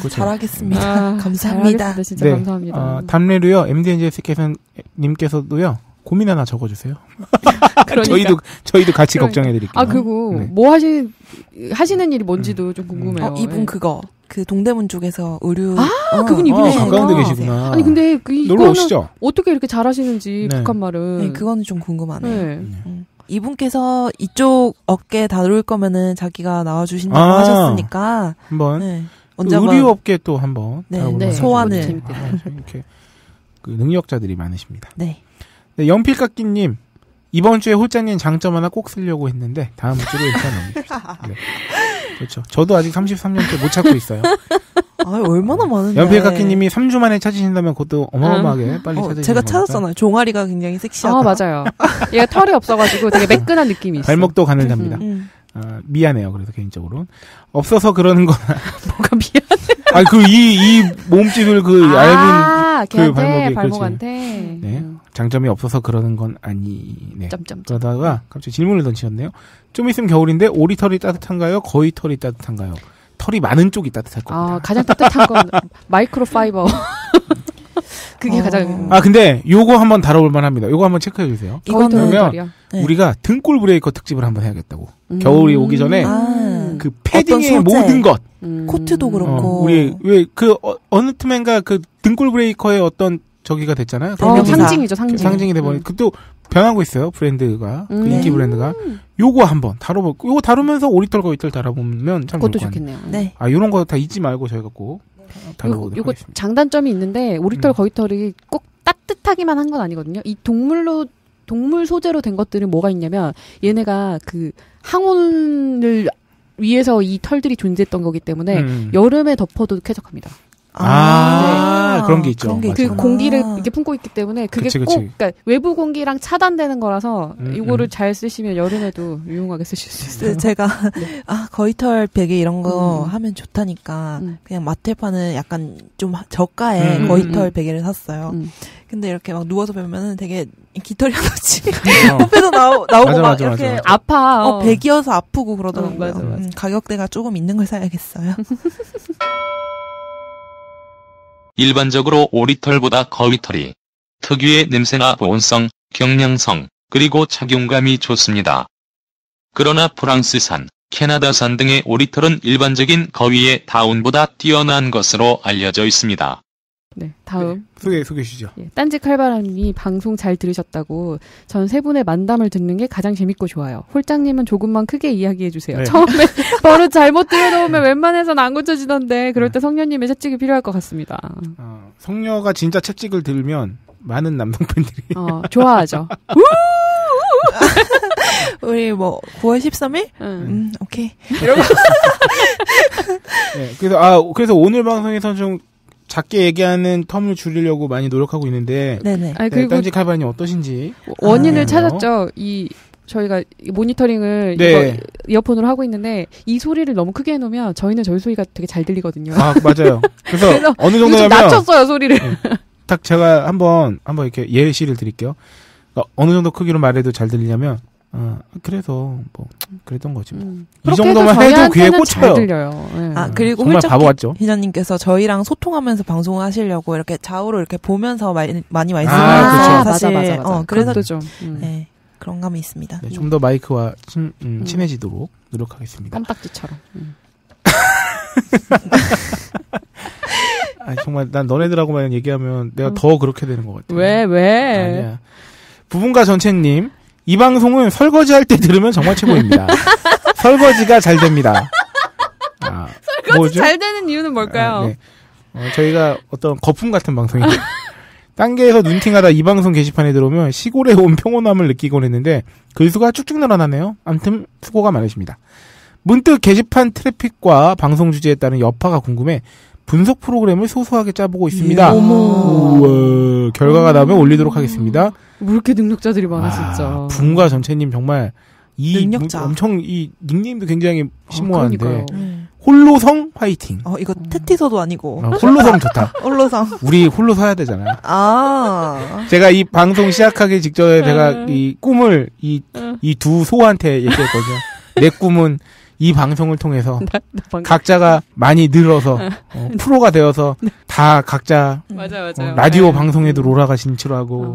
그, 아, 그렇죠. 잘하겠습니다. 아, <laughs> 감사합니다. 잘하겠습니다. 진짜 네. 감사합니다 어, 담례로요. MDNJS께서 님께서도요. 고민 하나 적어주세요. <laughs> 그러니까. 저희도 저희도 같이 그러니까. 걱정해드릴게요. 아, 그리고 네. 뭐 하시 하시는 일이 뭔지도 좀 궁금해요. 어, 이분 예. 그거. 그 동대문 쪽에서 의류. 아, 어. 그분 이분이 어, 계시구나. 가까운데 계시구나. 아니 근데 그 놀러 이거는 오시죠. 어떻게 이렇게 잘하시는지 네. 북한 말은. 네, 그거는 좀 궁금하네요. 네. 음. 이분께서 이쪽 어깨 다룰 거면은 자기가 나와주신다고 아. 하셨으니까. 네. 한번 의류업계 또 한번 네, 네. 소환을. 아, 참 이렇게 그 능력자들이 많으십니다. 네. 네, 연필깎이님 이번 주에 홀장님 장점 하나 꼭 쓰려고 했는데 다음 주로 일단 넘깁시다. <laughs> 네. 그렇죠. 저도 아직 33년째 못 찾고 있어요. 아, 얼마나 많은데. 연필깎이님이 3주 만에 찾으신다면 그것도 어마어마하게 빨리 어, 찾으시는 제가 거니까. 찾았잖아요. 종아리가 굉장히 섹시하다. 아 맞아요. 얘가 털이 없어가지고 되게 매끈한 느낌이 있어. 발목도 가늘답니다. 음. 아, 미안해요. 그래서 개인적으로 없어서 그러는 건 <laughs> 뭐가 미안. 아니 그이이 몸집을 그 얇은 아, 그 걔한테 발목이, 발목한테. 네 음, 장점이 없어서 그러는 건 아니네. 점점. 그러다가 갑자기 질문을 던지셨네요. 좀 있으면 겨울인데 오리 털이 따뜻한가요? 거의 털이 따뜻한가요? 털이 많은 쪽이 따뜻할 겁니다. 아 가장 따뜻한 건 <laughs> 마이크로 파이버. <laughs> 그게 어. 가장. 아 근데 요거 한번 다뤄볼 만합니다. 요거 한번 체크해 주세요. 이거는 그러면. 네. 우리가 등골 브레이커 특집을 한번 해야겠다고. 음. 겨울이 오기 전에 아. 그 패딩의. 모든 것. 음. 코트도 그렇고. 어, 우리 왜 그 어 느 틈엔가 그 등골 브레이커의 어떤 저기가 됐잖아요. 어, 대명사. 상징이죠 상징. 상징이 돼버린. 음. 그또 변하고 있어요. 브랜드가 그 음. 인기 브랜드가 요거 한번 다뤄보. 요거 다루면서 오리털 거위털 다뤄보면 참 좋을 그것도. 좋겠네요. 네. 아 요런 거 다 잊지 말고 저희가 꼭 다뤄보도록 요거 하겠습니다. 장단점이 있는데 오리털 음. 거위털이 꼭 따뜻하기만 한 건 아니거든요. 이 동물로 동물 소재로 된 것들은 뭐가 있냐면 얘네가 그 항온을 위해서 이 털들이 존재했던 거기 때문에 음. 여름에 덮어도 쾌적합니다. 아, 그런 게 있죠. 그런 게 맞아. 그. 공기를 이렇게 품고 있기 때문에 그게 그치, 꼭 그치. 그러니까 외부 공기랑 차단되는 거라서 음, 이거를 음. 잘 쓰시면 여름에도 유용하게 쓰실 수 있어요. 네, 제가 <laughs> 아 거위털 베개 이런 거 음. 하면 좋다니까 음. 그냥 마트에 파는 약간 좀 저가의 음. 거위털 음. 베개를 샀어요. 음. 근데 이렇게 막 누워서 보면은 되게 깃털이 하나씩 <laughs> 어. <laughs> 코에도 나오, 나오고 맞아, 막 맞아, 이렇게 맞아. 아파. 어, 베기여서 아프고 그러더라고요. 어, 맞아, 맞아. 음, 가격대가 조금 있는 걸 사야겠어요. 일반적으로 오리털보다 거위털이 특유의 냄새나 보온성, 경량성, 그리고 착용감이 좋습니다. 그러나 프랑스산, 캐나다산 등의 오리털은 일반적인 거위의 다운보다 뛰어난 것으로 알려져 있습니다. 네, 다음. 소개 소개 주시죠. 예, 딴지 칼바람이 방송 잘 들으셨다고 전 세 분의 만담을 듣는 게 가장 재밌고 좋아요. 홀장님은 조금만 크게 이야기해 주세요. 네. 처음에 <laughs> 버릇 잘못 들여놓으면 웬만해서는 안 고쳐지던데 그럴 때 성녀님의 채찍이 필요할 것 같습니다. 어, 성녀가 진짜 채찍을 들면 많은 남성 팬들이 어, 좋아하죠. <laughs> 우리 뭐 9월 13일? 응. 음, 오케이. <laughs> 네, 그래서 아 그래서 오늘 방송에서 좀 작게 얘기하는 텀을 줄이려고 많이 노력하고 있는데 네네. 아니, 네, 그리고 딴지 칼바님 어떠신지 원인을 아, 찾았죠. 이 저희가 이 모니터링을 네. 이어폰으로 하고 있는데 이 소리를 너무 크게 해놓으면 저희는 저희 소리가 되게 잘 들리거든요. 아 맞아요. 그래서 <laughs> 그래서 어느 정도냐면 낮췄어요 소리를. 딱 제가 한번 한번 이렇게 예시를 드릴게요. 그러니까 어느 정도 크기로 말해도 잘 들리냐면 어, 그래서 뭐 그랬던 거지. 뭐. 음. 이 정도만 해도 저희한테는 귀에 꽂혀요. 잘 들려요. 예. 아, 그리고 정말 홀짝 바보 같죠. 기자님께서 저희랑 소통하면서 방송을 하시려고 이렇게 좌우로 이렇게 보면서 많이, 많이 말씀을 아, 그쵸. 사실 맞아 맞아 맞아. 어, 그래서 좀 음. 네, 그런 감이 있습니다. 네, 좀더 마이크와 친, 음, 음. 친해지도록 노력하겠습니다. 껌딱지처럼. 음. <laughs> 아, 정말 난 너네들하고만 얘기하면 내가 음. 더 그렇게 되는 것 같아. 왜 왜? 아니야. 부분가 전체님, 이 방송은 설거지 할 때 들으면 정말 최고입니다. <laughs> 설거지가 잘 됩니다. 아, 뭐죠? 잘 되는 이유는 뭘까요? 아, 네. 어, 저희가 어떤 거품 같은 방송이에요. <laughs> 딴게에서 눈팅하다 이 방송 게시판에 들어오면 시골에 온 평온함을 느끼곤 했는데 글수가 쭉쭉 늘어나네요. 암튼 수고가 많으십니다. 문득 게시판 트래픽과 방송 주제에 따른 여파가 궁금해 분석 프로그램을 소소하게 짜보고 있습니다. 예. 우와, 결과가 나오면 올리도록 하겠습니다. 왜 이렇게 능력자들이 많아 아, 진짜. 분과 전체님 정말 이 능력자. 문- 엄청 이 닉네임도 굉장히 심오한데. 음. 홀로성 화이팅. 어, 이거 테티서도 아니고 어, 홀로성 좋다. <laughs> 올로상. 우리 홀로 서야 되잖아요. 아. 제가 이 방송 시작하기 직전에 제가 음. 이 꿈을 이 음. 이두 소한테 얘기했거든요. 내 꿈은 이 방송을 통해서 <laughs> 나, 나 방금 각자가 많이 늘어서 어, 프로가 되어서 <laughs> 다 각자 맞아 어, 맞아요. 라디오 네. 방송에도 로라가 진출하고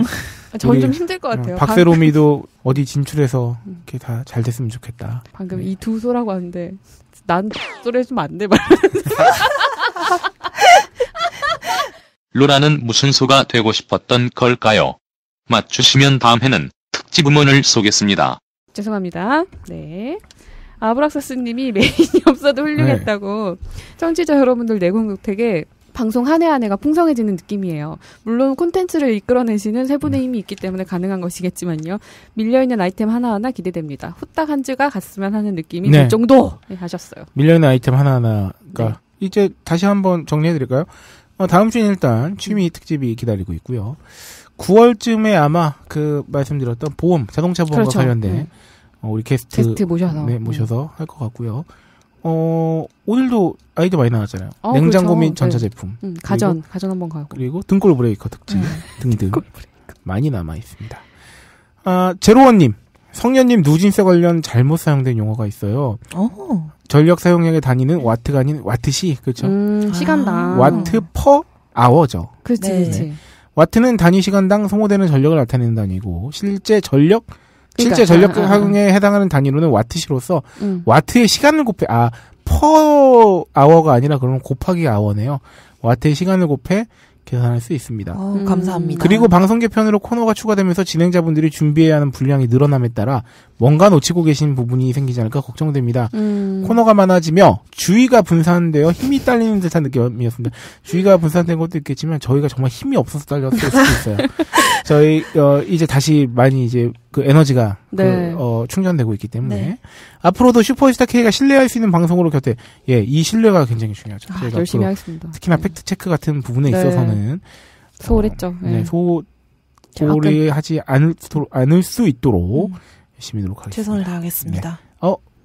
아, 저는 좀 힘들 것 어, 같아요. 박세롬이도 어디 진출해서 이렇게 다 잘 됐으면 좋겠다. 방, 금 네. 이두 소라고 하는데 난 소리 해주면 안 돼. 말. <laughs> 로라는 무슨 소가 되고 싶었던 걸까요? 맞추시면 다음 해는 특집 음원을 쏘겠습니다. 죄송합니다. 네. 아브락사스님이 메인이 <laughs> 없어도 훌륭했다고 청취자 여러분들 내공격택에 방송 한 해 한 해가 풍성해지는 느낌이에요. 물론 콘텐츠를 이끌어내시는 세 분의 힘이 있기 때문에 가능한 것이겠지만요. 밀려있는 아이템 하나하나 기대됩니다. 후딱 한 주가 갔으면 하는 느낌이 네. 들 정도 네, 하셨어요. 밀려있는 아이템 하나하나가 네. 이제 다시 한번 정리해드릴까요? 어, 다음 주엔 일단 취미 특집이 기다리고 있고요. 9월쯤에 아마 그 말씀드렸던 보험, 자동차 보험과 그렇죠. 관련된 음. 어, 우리 게스트, 게스트 모셔서. 네, 음. 모셔서 할 것 같고요. 어, 오늘도 아이디어 많이 나왔잖아요. 어, 냉장고 그렇죠. 및 전자 네. 제품. 음, 가전, 가전 한번 가고. 그리고 등골 브레이커 특집 음. <laughs> 등등 많이 남아 있습니다. 아, 제로원님, 성년님 누진세 관련 잘못 사용된 용어가 있어요. 어. 전력 사용량의 단위는 와트가 아닌 와트시, 그렇죠? 음, 시간당. watt per hour죠. 그렇지, 네. 그렇지. 와트는 단위 시간당 소모되는 전력을 나타내는 단위고 실제 전력 그러니까, 실제 전력 아, 아, 아. 해당하는 단위로는 와트시로서 음. 와트의 시간을 곱해 아 퍼 아워가 아니라 그러면 곱하기 아워네요. 와트의 시간을 곱해 계산할 수 있습니다. 어, 음. 감사합니다. 그리고 방송 개편으로 코너가 추가되면서 진행자분들이 준비해야 하는 분량이 늘어남에 따라 뭔가 놓치고 계신 부분이 생기지 않을까 걱정됩니다. 음. 코너가 많아지며 주의가 분산되어 힘이 딸리는 듯한 느낌이었습니다. 주의가 분산된 것도 있겠지만 저희가 정말 힘이 없어서 딸렸을 수도 있어요. <laughs> 저희 어, 이제 다시 많이 이제 그 에너지가 그, 네. 어, 충전되고 있기 때문에 네. 앞으로도 슈퍼스타 K가 신뢰할 수 있는 방송으로 곁에 예, 이 신뢰가 굉장히 중요하죠. 아, 저희가 열심히 앞으로 하겠습니다. 특히나 네. fact check 같은 부분에 네. 있어서는 소홀했죠. 네, 네. 소 소홀히 하지 않을, 수- 않을 수 있도록 음. 열심히 노력하겠습니다. 최선을 다하겠습니다.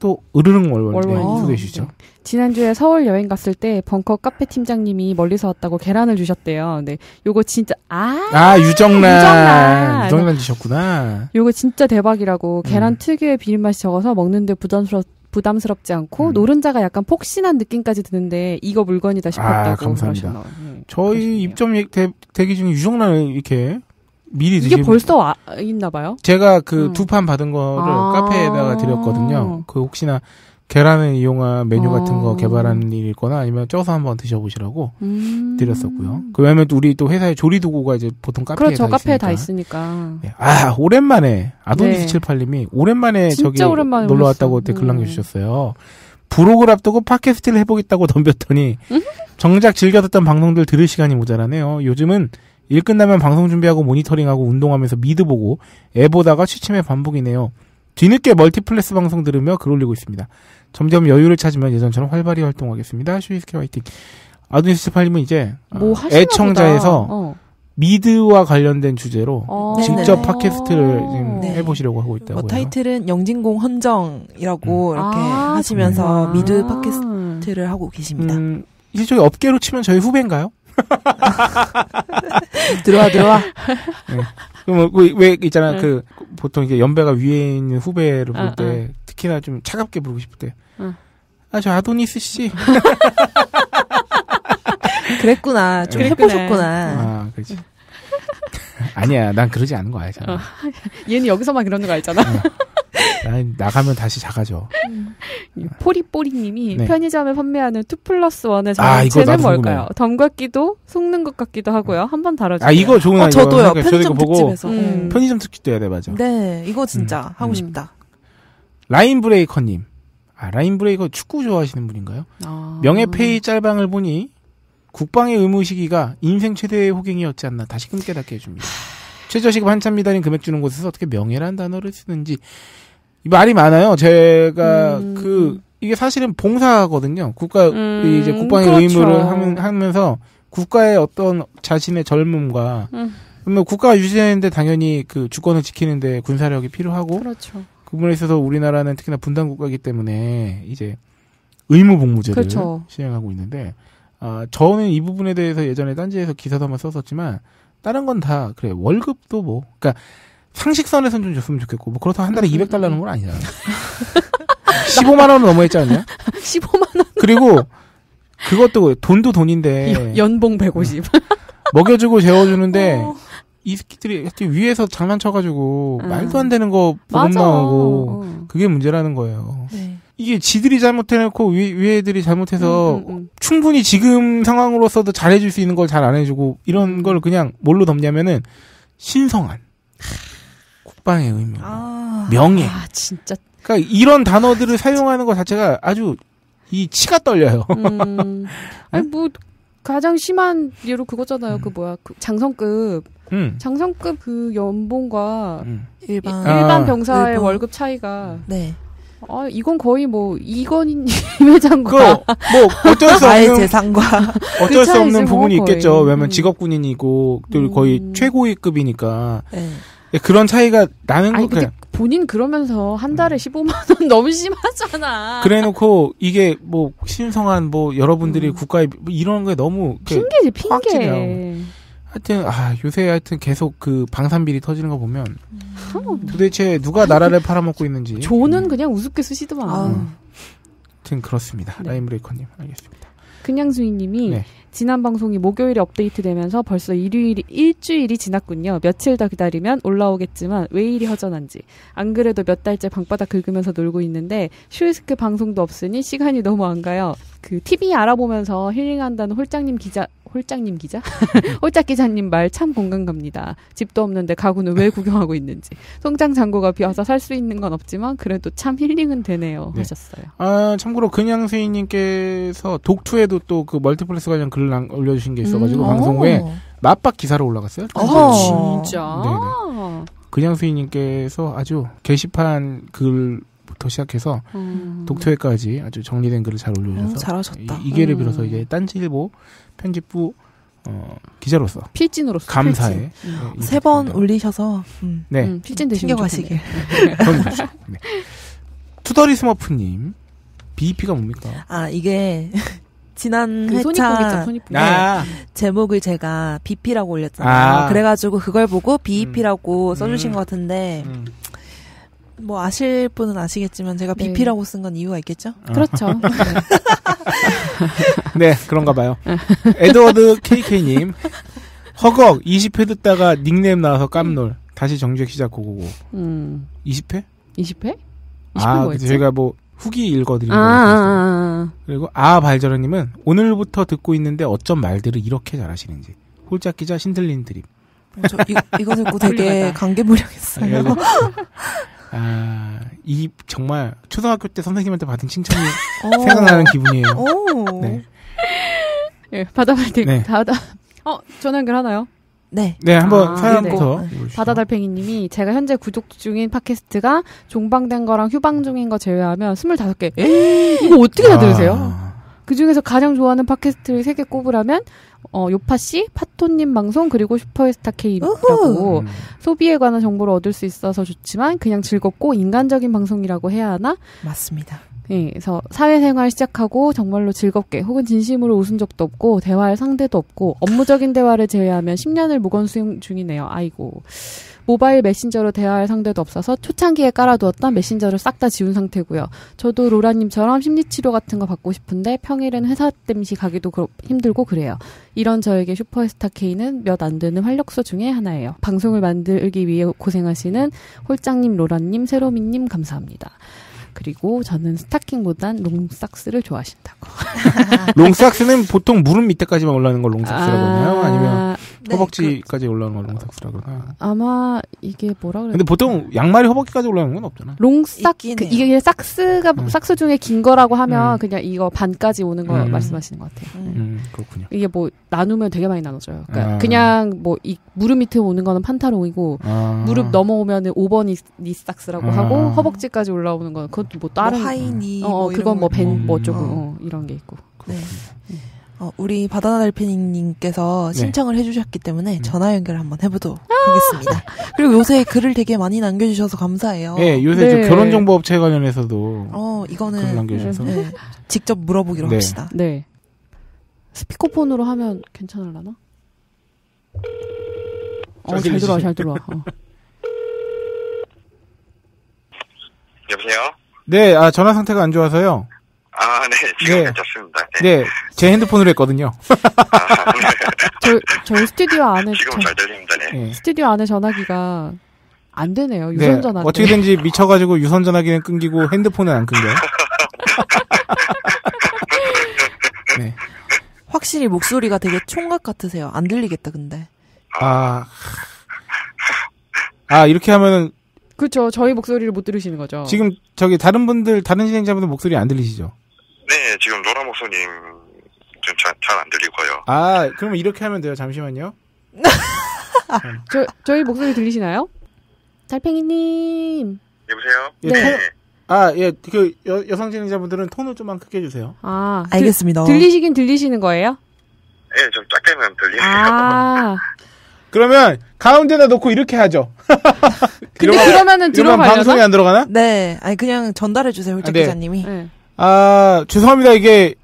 또 으르릉 월월 네. 소개해 주시죠. 지난주에 서울 여행 갔을 때 벙커 카페 팀장님이 멀리서 왔다고 계란을 주셨대요. 네. 요거 진짜 아 아 유정란 유정란. 유정란 주셨구나. 요거 진짜 대박이라고 계란 음. 특유의 비린 맛이 적어서 먹는데 부담스럽 부담스럽지 않고 음. 노른자가 약간 폭신한 느낌까지 드는데 이거 물건이다 싶었다고 아, 감사합니다. 그러셨나 봐요. 네, 저희 그러시네요. 입점 예- 대, 대기 중에 유정란을 이렇게 미리 이게 드시면 벌써 와, 있나 봐요? 제가 그 음. 두판 받은 거를 아. 카페에다가 드렸거든요. 그 혹시나 계란을 이용한 메뉴 같은 거 어. 개발하는 일이 있거나 아니면 쪄서 한번 드셔보시라고 음. 드렸었고요. 그 왜냐면 또 우리 또 회사에 조리도구가 이제 보통 카페에 그렇죠. 다 카페에 있으니까. 다 있으니까. 네. 아 오랜만에 아도니스 네. 78님이 오랜만에 저기 오랜만에 놀러 왔다고. 그때 글 음. 남겨주셨어요. 불혹을 앞두고 팟캐스트를 해보겠다고 <laughs> 덤볐더니 음? 정작 즐겨 듣던 방송들 들을 시간이 모자라네요. 요즘은 일 끝나면 방송 준비하고 모니터링하고 운동하면서 미드 보고 애 보다가 취침의 반복이네요. 뒤늦게 멀티플렉스 방송 들으며 글 올리고 있습니다. 점점 여유를 찾으면 예전처럼 활발히 활동하겠습니다. 슈이스케 화이팅. 아도니스 78님은 이제 뭐 어, 하시나 애청자에서. 어. 미드와 관련된 주제로 어. 직접 네네. 팟캐스트를 지금 네. 해보시려고 하고 있다고요. 뭐 타이틀은 영진공 헌정이라고 이렇게 아, 하시면서 정말. 미드 팟캐스트를 하고 계십니다. 음, 일종의 업계로 치면 저희 후배인가요? <laughs> 들어와 들어와. 그럼 뭐, 왜 있잖아 응. 그 보통 이게 연배가 위에 있는 후배를 부를 응, 때 특히나 좀 차갑게 부르고 싶을 때. 응. 아, 저 아도니스 씨. <laughs> 그랬구나. 좀 그랬구나. 해보셨구나. 아, 그렇지. 아니야, 난 그러지 않은 <laughs> 거 알잖아. 어. 얘는 여기서만 그러는 거 알잖아. 난 나가면 다시 작아져. 포리뽀리님이 네. 편의점에 판매하는 two plus one의 아, 정체는 나도 뭘까요? 덤 같기도 속는 것 같기도 하고요. 한번 다뤄주세요. 아, 이거 좋은 어, 아이디어. 저도요. 저도 이거 편의점 보고 특집에서. 음. 어. 편의점 특집도 해야 돼, 맞아. 네, 이거 진짜 하고 음. 싶다. 라인 브레이커님. 아, 라인 브레이커 축구 좋아하시는 분인가요? 아. 명예페이 짤방을 보니 국방의 의무 시기가 인생 최대의 호갱이었지 않나 다시금 깨닫게 해줍니다. 최저시급 한참 미달인 금액 주는 곳에서 어떻게 명예란 단어를 쓰는지 이 말이 많아요. 제가 음. 그 이게 사실은 봉사거든요. 국가 음, 이제 국방의 그렇죠. 의무를 하면, 하면서 국가의 어떤 자신의 젊음과 음. 그러면 국가가 유지되는데 당연히 그 주권을 지키는데 군사력이 필요하고 그렇죠. 그 부분에 있어서 우리나라는 특히나 분단 국가이기 때문에 이제 의무 복무제를 그렇죠. 시행하고 있는데 아 저는 이 부분에 대해서 예전에 딴지에서 기사도 한번 썼었지만 다른 건 다 그래 월급도 뭐 그러니까 상식선에선 좀 줬으면 좋겠고 뭐 그렇다고 한 달에 음, 200달러는 건 아니잖아. <laughs> 15만 원은 넘어했지 않냐? <laughs> 15만 원 그리고 그것도 돈도 돈인데 연봉 150. 먹여주고 재워주는데 <laughs> 어, 이 하여튼 위에서 장난쳐가지고 음. 말도 안 되는 거 보험. 나오고 어. 그게 문제라는 거예요. 네. 이게 지들이 잘못해놓고 위, 위 애들이 잘못해서 음, 음, 음. 충분히 지금 상황으로서도 잘해줄 수 있는 걸 잘 안 해주고 이런 걸 그냥 뭘로 덮냐면은 신성한 국방의 의무, 아. 명예. 아 진짜. 그러니까 이런 단어들을 사용하는 것 자체가 아주 이 치가 떨려요. 음. <laughs> 아니 뭐 가장 심한 예로 그거잖아요. 그 뭐야 그 장성급 음. 장성급 그 연봉과 음. 일반. 아, 일반 병사의 일본. 월급 차이가 네. 아 이건 거의 뭐 이건희 <laughs> 회장과 그거 뭐 어쩔 수 <laughs> 없는 재산과 어쩔 수 없는 뭐, 부분이 거의. 있겠죠. 왜냐면 음. 직업군인이고 또 음. 거의 최고위급이니까 네. 그런 차이가 나는 아니 거 본인 그러면서 한 달에 15만 원 <laughs> 너무 심하잖아. 그래놓고 이게 뭐 신성한 뭐 여러분들이 음. 국가에 뭐 이런 게 너무 핑계지 확 핑계. 찌네요. 하여튼 아 요새 하여튼 계속 그 방산비리 터지는 거 보면 도대체 누가 나라를 팔아먹고 있는지 조는 그냥 우습게 쓰시더만. 아우. 하여튼 그렇습니다. 네. 라인브레이커님 알겠습니다. 그냥 수인님이 네. 지난 방송이 목요일에 업데이트되면서 벌써 일요일이 일주일이 지났군요. 며칠 더 기다리면 올라오겠지만 왜 이리 허전한지. 안 그래도 몇 달째 방바닥 긁으면서 놀고 있는데 슈이스크 방송도 없으니 시간이 너무 안 가요. 그 TV 알아보면서 힐링한다는 홀장님 기자 홀장님 기자? <laughs> 홀짝 기자님 말 참 공감 갑니다. 집도 없는데 가구는 왜 구경하고 있는지. 통장 잔고가 비어서 살 수 있는 건 없지만 그래도 참 힐링은 되네요. 네. 하셨어요. 아, 참고로 그냥수인님께서 독투에도 또 그 멀티플렉스 관련 글을 남- 올려주신 게 있어가지고 음, 방송 어. 후에 맞박 기사로 올라갔어요. 어허. 진짜? 네네. 그냥 수인님께서 아주 게시판 글 부터 시작해서 음. 독투에까지 아주 정리된 글을 잘 올려주셔서 어, 잘하셨다. 이, 기회를 음. 빌어서 이제 딴지일보 편집부 어, 기자로서 필진으로서. 감사해. 필진. 음. 네, 세번 인사드립니다. 올리셔서 음. 네. 음, 필진 되시면 챙겨가시길. 좋겠네요. 그건 그렇죠. 네. 투덜이 스머프님 BEP가 뭡니까? 아 이게 <laughs> 지난 그 회차 손이뽕. 아, 제목을 제가 BP라고 올렸잖아요. 아. 그래가지고 그걸 보고 BEP라고 음. 써주신 음. 것 같은데 음. 뭐 아실 분은 아시겠지만 제가 네. BP라고 쓴 건 이유가 있겠죠? 그렇죠. <laughs> <laughs> 네, 그런가 봐요. 에드워드 KK님. 허걱 20회 듣다가 닉네임 나와서 깜놀. 다시 정주행 시작 go go go. 음. 20회? 20회? 20회 아, 뭐였지? 그래서 저희가 뭐 후기 읽어드린 아, 거 아, 같았어요. 아, 그리고 아 발저러님은 오늘부터 듣고 있는데 어쩜 말들을 이렇게 잘하시는지. 홀짝 기자 신들린 드립. 어, 저 이, 이거 듣고 되게 훌륭하다. 감개무량했어요. <laughs> 아, 이 정말 초등학교 때 선생님한테 받은 칭찬이 <laughs> 어. 생각나는 기분이에요. 오. 네. 네. 예, 바다달팽이. 네. 바다. 어, 전화 연결 하나요? 네, 한번 아, 사연부터 네네. 읽어주시죠. 바다달팽이님이 제가 현재 구독 중인 팟캐스트가 종방된 거랑 휴방 중인 거 제외하면 25개. 에이, 이거 어떻게 다 들으세요? 아, 그 중에서 가장 좋아하는 팟캐스트를 3개 꼽으라면, 어, 요파 씨, 파토님 방송, 그리고 슈퍼스타 K라고. 음. 소비에 관한 정보를 얻을 수 있어서 좋지만 그냥 즐겁고 인간적인 방송이라고 해야 하나? 맞습니다. 예, 그래서 사회생활 시작하고 정말로 즐겁게 혹은 진심으로 웃은 적도 없고 대화할 상대도 없고 업무적인 대화를 제외하면 10년을 무건 수행 중이네요. 아이고. 모바일 메신저로 대화할 상대도 없어서 초창기에 깔아두었던 메신저를 싹 다 지운 상태고요. 저도 로라님처럼 심리치료 같은 거 받고 싶은데 평일엔 회사 땜시 가기도 힘들고 그래요. 이런 저에게 슈퍼스타 K는 몇 안 되는 활력소 중에 하나예요. 방송을 만들기 위해 고생하시는 홀장님, 로라님, 세로미님 감사합니다. 그리고 저는 스타킹보단 long socks를 좋아하신다고. long socks는 보통 무릎 밑에까지만 올라오는 걸 long socks라고 하나요? 아니면 네, 허벅지까지 올라오는 걸 long socks라고 그러나? 아마 이게 뭐라 그래? 근데 보통 양말이 허벅지까지 올라오는 건 없잖아. long sock 그. 이게 socks가 음. socks 중에 긴 거라고 하면 음. 그냥 이거 반까지 오는 거 음. 말씀하시는 것 같아요. 음. 음, 그렇군요. 이게 뭐 나누면 되게 많이 나눠져요. 그러니까 아. 그냥 뭐 이 무릎 밑에 오는 거는 판타롱이고 아. 무릎 넘어오면은 over knee, knee socks라고 아. 하고 허벅지까지 올라오는 건 그것도 뭐 다른 뭐 high knee 어, 어, 뭐 그건 뭐 거. 벤뭐 음. 어쩌고 어. 어, 이런 게 있고. 네. 어, 우리 바다달팽이님께서 네. 신청을 해주셨기 때문에 음. 전화 연결 한번 해보도록 하겠습니다. 그리고 요새 글을 되게 많이 남겨주셔서 감사해요. 예, 요새 네. 저 결혼 정보 업체 관련해서도 어, 글 이거는 남겨주셔서. 네, 직접 물어보기로 네. 합시다. 네. 스피커폰으로 하면 괜찮을라나? 어, 잘잘 들어와? 잘 들어와. 어. 여보세요? 네, 아, 전화 상태가 안 좋아서요. 아, 네, 지금 네. 괜찮습니다. 네. 네, 제 핸드폰으로 했거든요. 아, 네. <laughs> 저, 저희 스튜디오 안에, 지금은 저- 잘 들립니다. 네. 예. 스튜디오 안에 전화기가 안 되네요. 네, 유선 전화. 어떻게든지 미쳐가지고 유선 전화기는 끊기고 핸드폰은 안 끊겨요. <laughs> 네. 확실히 목소리가 되게 총각 같으세요. 안 들리겠다, 근데. 아, 아, 이렇게 하면은 그렇죠. 저희 목소리를 못 들으시는 거죠. 지금 저기 다른 분들, 다른 진행자분들 목소리 안 들리시죠? 네, 지금 노라 목소님 좀 잘 안 들리고요. 아, 그러면 이렇게 하면 돼요. 잠시만요. <laughs> 저, 저희 목소리 들리시나요? 달팽이님. 여보세요? 예, 네. 톤- 아, 예, 그 여, 여성 진행자분들은 톤을 좀만 크게 해주세요. 아, 들- 알겠습니다. 들리시긴 들리시는 거예요? 네, 좀 작게는 들리네요. 아. <laughs> 그러면 가운데다 놓고 이렇게 하죠. <laughs> 근데 이러면- 그러면은 들어가려나? 안 들어가나? 네, 아니 그냥 전달해 주세요, 홀짝 아, 네. 기자님이. 네. 아, 죄송합니다. 이게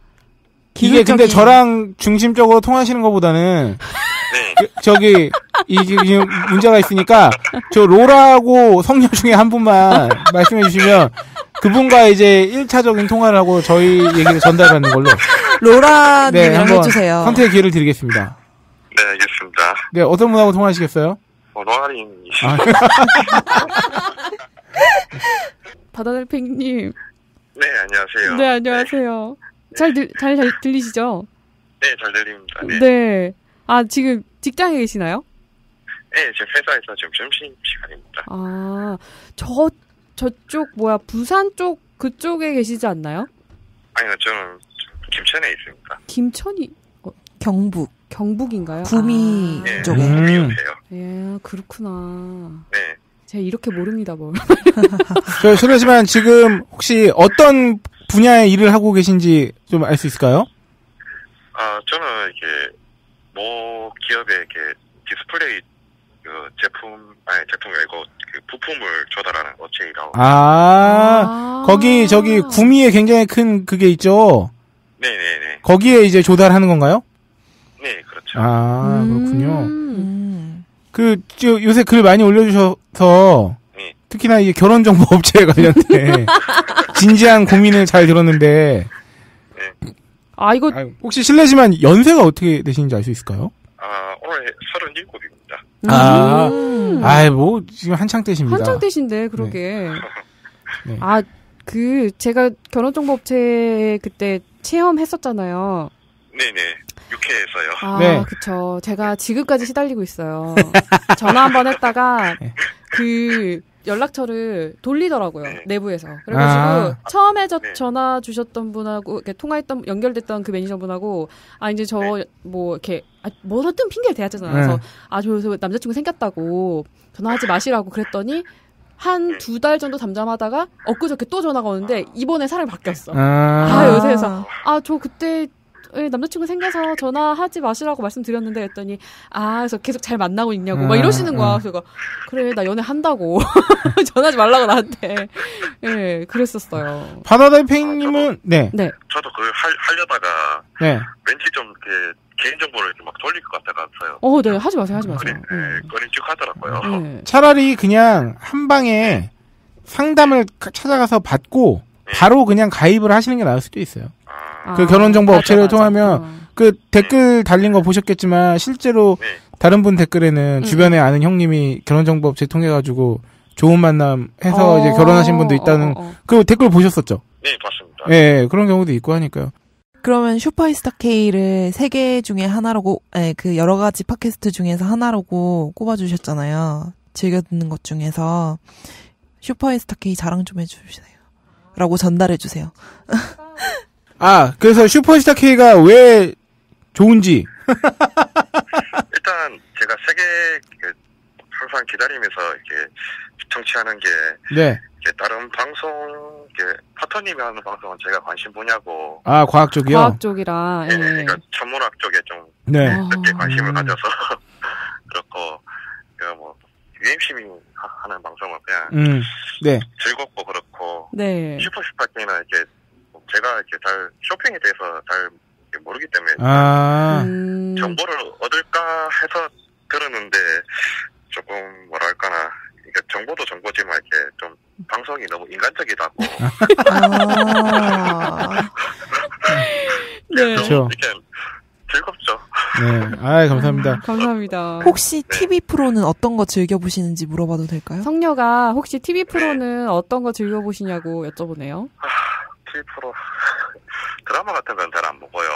이게 근데 저랑 중심적으로 통하시는 것보다는 네. 그, 저기 이게 지금 문제가 있으니까 저 로라하고 성녀 중에 한 분만 말씀해 주시면 그분과 이제 1차적인 통화를 하고 저희 얘기를 전달하는 걸로 로라님이랑 네, 한번 해주세요. 선택의 기회를 드리겠습니다. 네, 알겠습니다. 네, 어떤 분하고 통화하시겠어요? 어, 노아님, 아. <laughs> 바다달팽님. 네, 안녕하세요. 네, 안녕하세요. 잘, 들, 잘, 잘 들리시죠? 네, 잘 들립니다. 네. 네. 아, 지금 직장에 계시나요? 네, 지금 회사에서 지금 점심시간입니다. 아, 저, 저쪽, 뭐야, 부산 쪽, 그쪽에 계시지 않나요? 아니요, 저는 김천에 있습니다. 김천이, 경북, 경북인가요? 구미 네, 쪽에. 음. 구미 옆에요. 아, 예, 그렇구나. 네. 제가 이렇게 모릅니다, 뭘. <laughs> 저 실례지만 지금 혹시 어떤 분야의 일을 하고 계신지 좀 알 수 있을까요? 아, 저는 이렇게, 모 기업에 이렇게 디스플레이 그 제품, 아니, 제품이 아니고 그 부품을 조달하는 업체 일하고. 아, 거기 저기 구미에 굉장히 큰 그게 있죠. 네네네. 거기에 이제 조달하는 건가요? 네, 그렇죠. 아, 그렇군요. 그, 저, 요새 글 많이 올려주셔서, 네. 특히나 이게 결혼정보 업체 관련된 <laughs> 진지한 고민을 잘 들었는데, 아, 이거, 아유, 혹시 실례지만 연세가 어떻게 되시는지 알 수 있을까요? 아, 오늘 37입니다. 아, 음. 아이, 뭐, 지금 한창 때십니다. 한창 때신데, 그러게. 네. 아, 그, 제가 결혼정보업체에 그때 체험했었잖아요. 네네. 육회에서요. 아, 네. 그쵸. 제가 지금까지 시달리고 있어요. <laughs> 전화 한 번 했다가, 네. 그, 연락처를 돌리더라고요. 네. 내부에서. 그래가지고, 아. 처음에 저, 네. 전화 주셨던 분하고, 이렇게 통화했던, 연결됐던 그 매니저분하고, 아, 이제 저, 네. 뭐, 이렇게, 아, 뭐든 핑계를 대야잖아요. 네. 그래서, 아, 저 요새 남자친구 생겼다고, 전화하지 마시라고 그랬더니, 한 네. 두달 정도 잠잠하다가, 엊그저께 또 전화가 오는데, 이번에 사람이 바뀌었어. 아, 아, 요새에서. 아, 저 그때 예, 남자친구 생겨서 전화하지 마시라고 말씀드렸는데 했더니 아, 그래서 계속 잘 만나고 있냐고 막 아, 이러시는 거야. 아. 그래서 그래 나 연애 한다고 <laughs> 전화하지 말라고 나한테 예, 그랬었어요. 바다달팽님은, 네, 네. 저도 그걸 할, 하려다가 네. 왠지 좀 이렇게 개인정보를 이렇게 막 돌릴 것 같아가서요. 어, 네, 하지 마세요, 하지 마세요. 네, 꺼림칙 하더라고요. 예. 네. 차라리 그냥 한 방에 상담을 가- 찾아가서 받고, 바로 그냥 가입을 하시는 게 나을 수도 있어요. 아, 그 결혼정보 맞아, 업체를 맞아. 통하면 어. 그 댓글 달린 거 보셨겠지만, 실제로 네. 다른 분 댓글에는 음. 주변에 아는 형님이 결혼정보 업체 통해 가지고 좋은 만남 해서 어, 이제 결혼하신 분도 있다는, 어, 어, 어. 그 댓글 보셨었죠? 네, 봤습니다. 예, 그런 경우도 있고 하니까요. 그러면 슈퍼스타 K를 세 개 중에 하나라고, 예, 그 여러 가지 팟캐스트 중에서 하나라고 꼽아주셨잖아요. 즐겨 듣는 것 중에서 슈퍼스타 K 자랑 좀 해주세요. 라고 전달해주세요. 아, 그래서 슈퍼스타 K가 왜 좋은지, <laughs> 일단 제가 세계 그 항상 기다리면서 이렇게 청취하는 게 네. 이렇게 다른 방송 이렇게 파터님이 하는 방송은 제가 관심 분야고 아, 과학 쪽이요? 과학 쪽이라. 네, 예. 그러니까 천문학 쪽에 좀 네. 어. 늦게 관심을 음. 가져서 <laughs> 그렇고 그뭐 UMC이 하는 방송은 그냥 음, 네. 즐겁고 그렇고 네. 슈퍼스타킹은 이렇게 제가 이렇게 잘 쇼핑에 대해서 잘 모르기 때문에 아, 음, 정보를 얻을까 해서 들었는데 조금 뭐랄까나 그러니까 정보도 정보지만 이렇게 좀 방송이 너무 인간적이다고 아, <laughs> 네. 좀 그렇죠. 이렇게 즐겁죠. 네. 아 감사합니다. 감사합니다. 혹시 네. TV 프로는 어떤 거 즐겨보시는지 물어봐도 될까요? 성녀가 혹시 TV 프로는 어떤 거 즐겨보시냐고 여쭤보네요. TV 프로 <laughs> 드라마 같은 건 잘 안 보고요.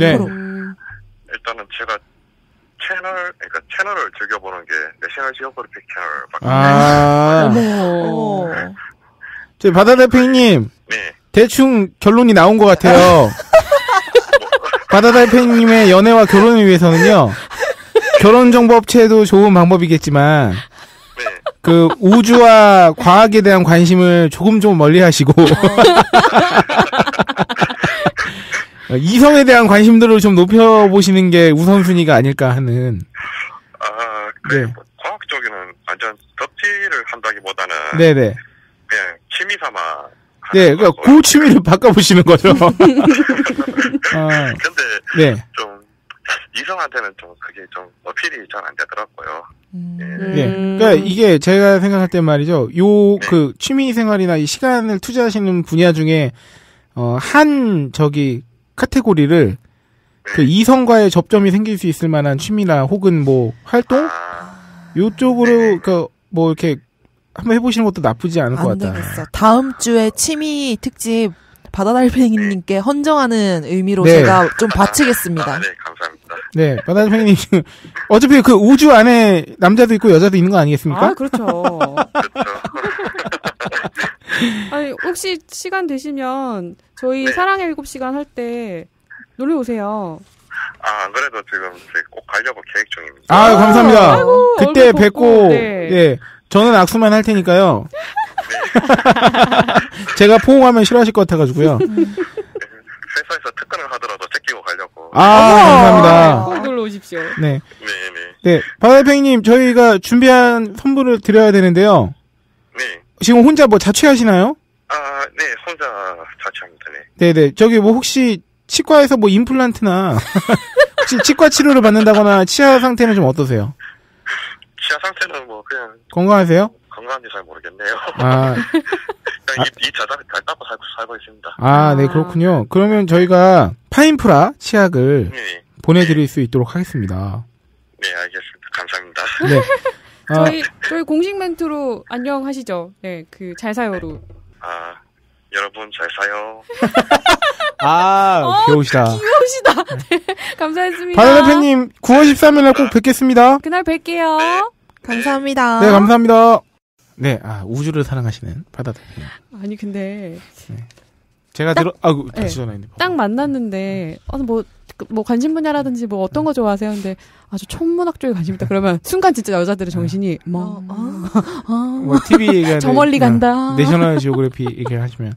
네. 음, 일단은 제가 채널 그러니까 채널을 즐겨보는 게 내셔널 지오그래픽 채널밖에 아. 저 바다 대표님 네. 대충 결론이 나온 것 같아요. <laughs> 바다 대표님의 연애와 결혼을 위해서는요. 결혼 정보 업체도 좋은 방법이겠지만 네. 그 우주와 과학에 대한 관심을 조금 좀 멀리 하시고 어, <laughs> 이성에 대한 관심들을 좀 높여 보시는 게 우선순위가 아닐까 하는 아, 네. 그 과학 쪽에는 완전 덕질을 한다기보다는 네네 그냥 취미 삼아 네 그러니까. 그 취미를 바꿔보시는 거죠. <laughs> 아, 근데 네. 좀 <laughs> 이성한테는 좀 그게 좀 어필이 잘 안 되더라고요. 음. 네. 음. 그러니까 이게 제가 생각할 때 말이죠. 요 그 취미 생활이나 이 시간을 투자하시는 분야 중에 어 한 저기 카테고리를 그 이성과의 접점이 생길 수 있을 만한 취미나 혹은 뭐 활동 아, 요쪽으로 그 뭐 이렇게 한번 해보시는 것도 나쁘지 않을 것안 같다. 되겠어. 다음 주에 취미 특집 바다달팽이님께 헌정하는 의미로 네. 제가 좀 바치겠습니다. 아, 네, 감사합니다. 네, 지금 어차피 그 우주 안에 남자도 있고 여자도 있는 거 아니겠습니까? 아, 그렇죠. 그렇죠. <laughs> 아니, 혹시 시간 되시면 저희 네. 사랑의 일곱 시간 할 때 놀러 오세요. 아, 안 그래도 지금 꼭 가려고 계획 중입니다. 아, 감사합니다. 아이고, 그때 뵙고, 네. 예 저는 악수만 할 테니까요. <laughs> 제가 포옹하면 싫어하실 것 같아가지고요. 회사에서 특근을 하더라도 제끼고 가려고. 아 감사합니다. 꼭 놀러 오십시오. 네, 네, 네. 네 바다팽님 저희가 준비한 선물을 드려야 되는데요. 네. 지금 혼자 뭐 자취하시나요? 아, 네, 혼자 자취합니다. 네. 네 네 저기 뭐 혹시 치과에서 뭐 임플란트나 <laughs> 혹시 치과 치료를 받는다거나 치아 상태는 좀 어떠세요? 치아 상태는 뭐 그냥 건강하세요? 건강한지 잘 모르겠네요. 아, <laughs> 그냥 이, 이잘 닦고 살고, 살고 있습니다. 아, 네, 그렇군요. 그러면 저희가 파인프라 치약을 네, 네. 보내드릴 수 있도록 하겠습니다. 네, 알겠습니다. 감사합니다. 네. 아, 저희, 저희 공식 멘트로 안녕 하시죠. 네, 그, 잘 사요로. 아, 여러분 잘 사요. <laughs> 아, 배우시다. 귀여우시다. 네, 감사했습니다. 바다대표님, 9월 13일날 꼭 뵙겠습니다. 그날 뵐게요. 감사합니다. 네, 감사합니다. 네, 아, 우주를 사랑하시는 바다대표님. 아니, 근데, 제가 딱- 들어, 아이고, 네. 다시 전화했네. 딱 만났는데, 어, 뭐, 그, 뭐, 관심 분야라든지 뭐, 어떤 거 좋아하세요? 근데, 아주 천문학 쪽에 관심 있다. 그러면, <laughs> 순간 진짜 여자들의 정신이, 뭐, 어, 아, 뭐, TV 얘기하는. <laughs> 저 멀리 간다. 내셔널 지오그래피 얘기를 하시면.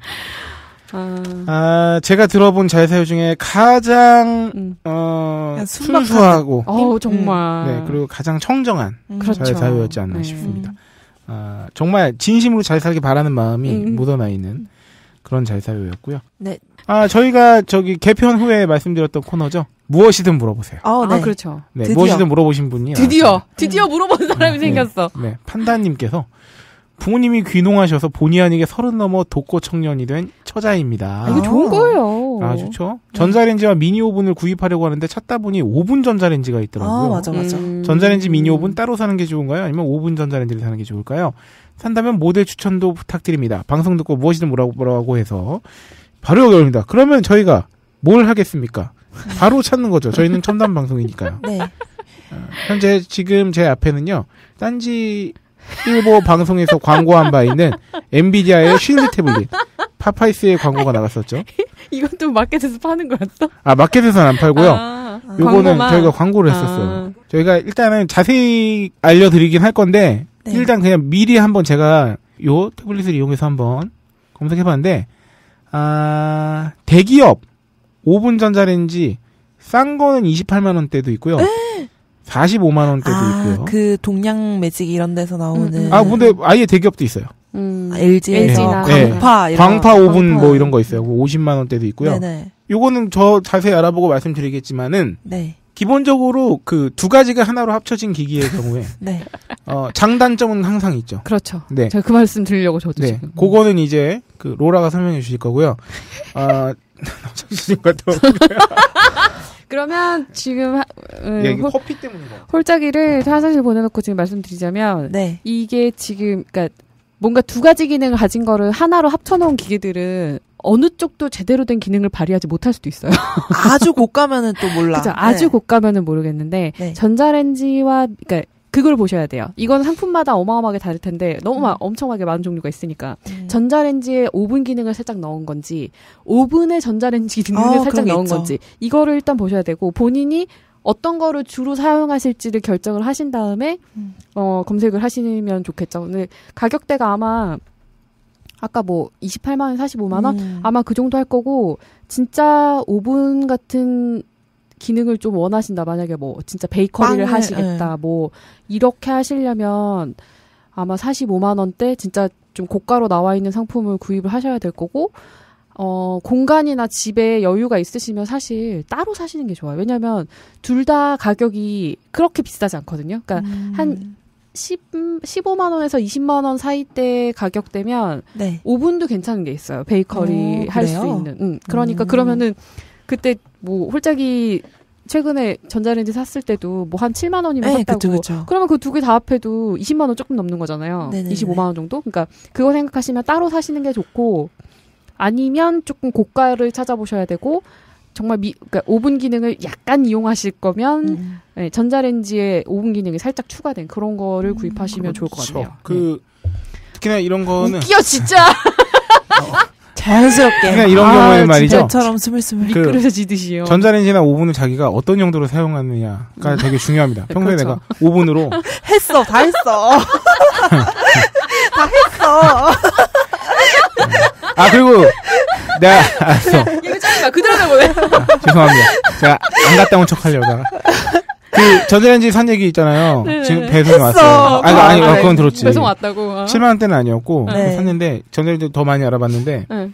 아, 아, 제가 들어본 잘사요 중에 가장, 음. 어, 순수하고, 어우, 정말. 네, 그리고 가장 청정한 음. 그렇죠. 잘사요였지 않나 네. 싶습니다. 아, 정말 진심으로 잘 살기 바라는 마음이 음. 묻어나 있는 그런 잘사요였고요. 네. 아, 저희가 저기 개편 후에 말씀드렸던 코너죠. 무엇이든 물어보세요. 어, 네. 아, 그렇죠. 네, 드디어. 무엇이든 물어보신 분이 드디어, 나왔습니다. 드디어 물어본 사람이 네. 생겼어. 네, 판다님께서 부모님이 귀농하셔서 본의 아니게 서른 넘어 독거 청년이 된 처자입니다. 아, 이거 좋은 거예요. 아, 좋죠. 전자레인지와 미니 오븐을 구입하려고 하는데 찾다 보니 오븐 전자레인지가 있더라고요. 아, 맞아, 맞아. 음. 전자레인지 미니 오븐 따로 사는 게 좋은가요? 아니면 오븐 전자레인지를 사는 게 좋을까요? 산다면 모델 추천도 부탁드립니다. 방송 듣고 무엇이든 물어보라고 해서 바로 여기 옵니다. 그러면 저희가 뭘 하겠습니까? 바로 찾는 거죠. 저희는 첨단 방송이니까요. <laughs> 네. 현재 지금 제 앞에는요. 딴지 일보 방송에서 광고한 바 있는 엔비디아의 쉴드 태블릿 파파이스의 광고가 나갔었죠. 이것도 마켓에서 파는 거였어? 아 마켓에서는 안 팔고요. 아, 요거는 광고만. 저희가 광고를 아. 했었어요. 저희가 일단은 자세히 알려드리긴 할 건데 네. 일단 그냥 미리 한번 제가 요 태블릿을 이용해서 한번 검색해봤는데 아 대기업 오븐 전자레인지 싼 거는 28만 원대도 있고요. 45만 원대도 아, 있고요. 그 동양 매직 이런 데서 나오는. 음, 음. 아 근데 아예 대기업도 있어요. 음. 아, LG에서 LG 나. 광파 이런 광파 오븐 광파. 뭐 이런 거 있어요. 50만 원대도 있고요. 네네. 요거는 저 자세히 알아보고 말씀드리겠지만은 네. 기본적으로 그 두 가지가 하나로 합쳐진 기기의 경우에 <laughs> 네. 어, 장단점은 항상 있죠. 그렇죠. 네. 제가 그 말씀 드리려고 저도 네. 지금. 그거는 이제 그 로라가 설명해 주실 거고요. 아, 같아. 그러면 지금 하- 음, 예, 이게 홀, 커피 때문인 거. 홀짜기를 화장실 보내놓고 지금 말씀드리자면 네. 이게 지금 그러니까 뭔가 두 가지 기능을 가진 거를 하나로 합쳐놓은 기계들은 어느 쪽도 제대로 된 기능을 발휘하지 못할 수도 있어요. 아주 고가면은 또 몰라. <laughs> 그죠? 아주 네. 고가면은 모르겠는데 네. 전자레인지와 그러니까 그걸 보셔야 돼요. 이건 상품마다 어마어마하게 다를 텐데 너무 음. 마- 엄청나게 많은 종류가 있으니까 음. 전자레인지에 오븐 기능을 살짝 넣은 건지 오븐에 전자레인지 기능을 아, 살짝 넣은 있죠. 건지 이거를 일단 보셔야 되고 본인이 어떤 거를 주로 사용하실지를 결정을 하신 다음에 음. 어 검색을 하시면 좋겠죠. 근데 가격대가 아마 아까 뭐 28만 원, 45만 원 음. 아마 그 정도 할 거고 진짜 오븐 같은 기능을 좀 원하신다. 만약에 뭐 진짜 베이커리를 빵을, 하시겠다. 예. 뭐 이렇게 하시려면 아마 45만 원대 진짜 좀 고가로 나와 있는 상품을 구입을 하셔야 될 거고 어, 공간이나 집에 여유가 있으시면 사실 따로 사시는 게 좋아요. 왜냐면 둘 다 가격이 그렇게 비싸지 않거든요. 그러니까 음. 한 10, 15만 원에서 20만 원 사이대 가격대면 네. 오븐도 괜찮은 게 있어요. 베이커리 어, 할수 그래요? 있는. 응. 그러니까 음. 그러면은 그때 뭐 홀짝이 최근에 전자레인지 샀을 때도 뭐 한 7만 원이면 네, 샀다고. 그쵸, 그쵸. 그러면 그 두 개 다 합해도 20만 원 조금 넘는 거잖아요. 네네네. 25만 원 정도? 그러니까 그거 생각하시면 따로 사시는 게 좋고 아니면 조금 고가를 찾아보셔야 되고 정말 미, 그러니까 오븐 기능을 약간 이용하실 거면 음. 네, 전자레인지에 오븐 기능이 살짝 추가된 그런 거를 구입하시면 좋을 것 같아요. 그 특히나 이런 네. 거는 웃겨 진짜 <laughs> 자연스럽게. 그냥 이런 경우에는 말이죠. 처럼 스물스물. 그 미끄러져 지듯이요. 전자레인지나 오븐을 자기가 어떤 용도로 사용하느냐가 되게 중요합니다. 평소에 그렇죠. 내가 오븐으로 <laughs> 했어, 다 했어. <laughs> 다 했어. 아 그리고 내가 <laughs> 알았어 이거 짜증나 그대로 내보내. 죄송합니다. 제가 안 갔다 온 척 하려다가 그 전자레인지 산 얘기 있잖아요. 네. 지금 배송이 왔어요. 아니 아니 아, 그건 들었지. 배송 왔다고. 어. 7만 원대는 아니었고 네. 샀는데 전자레인지 더 많이 알아봤는데 응.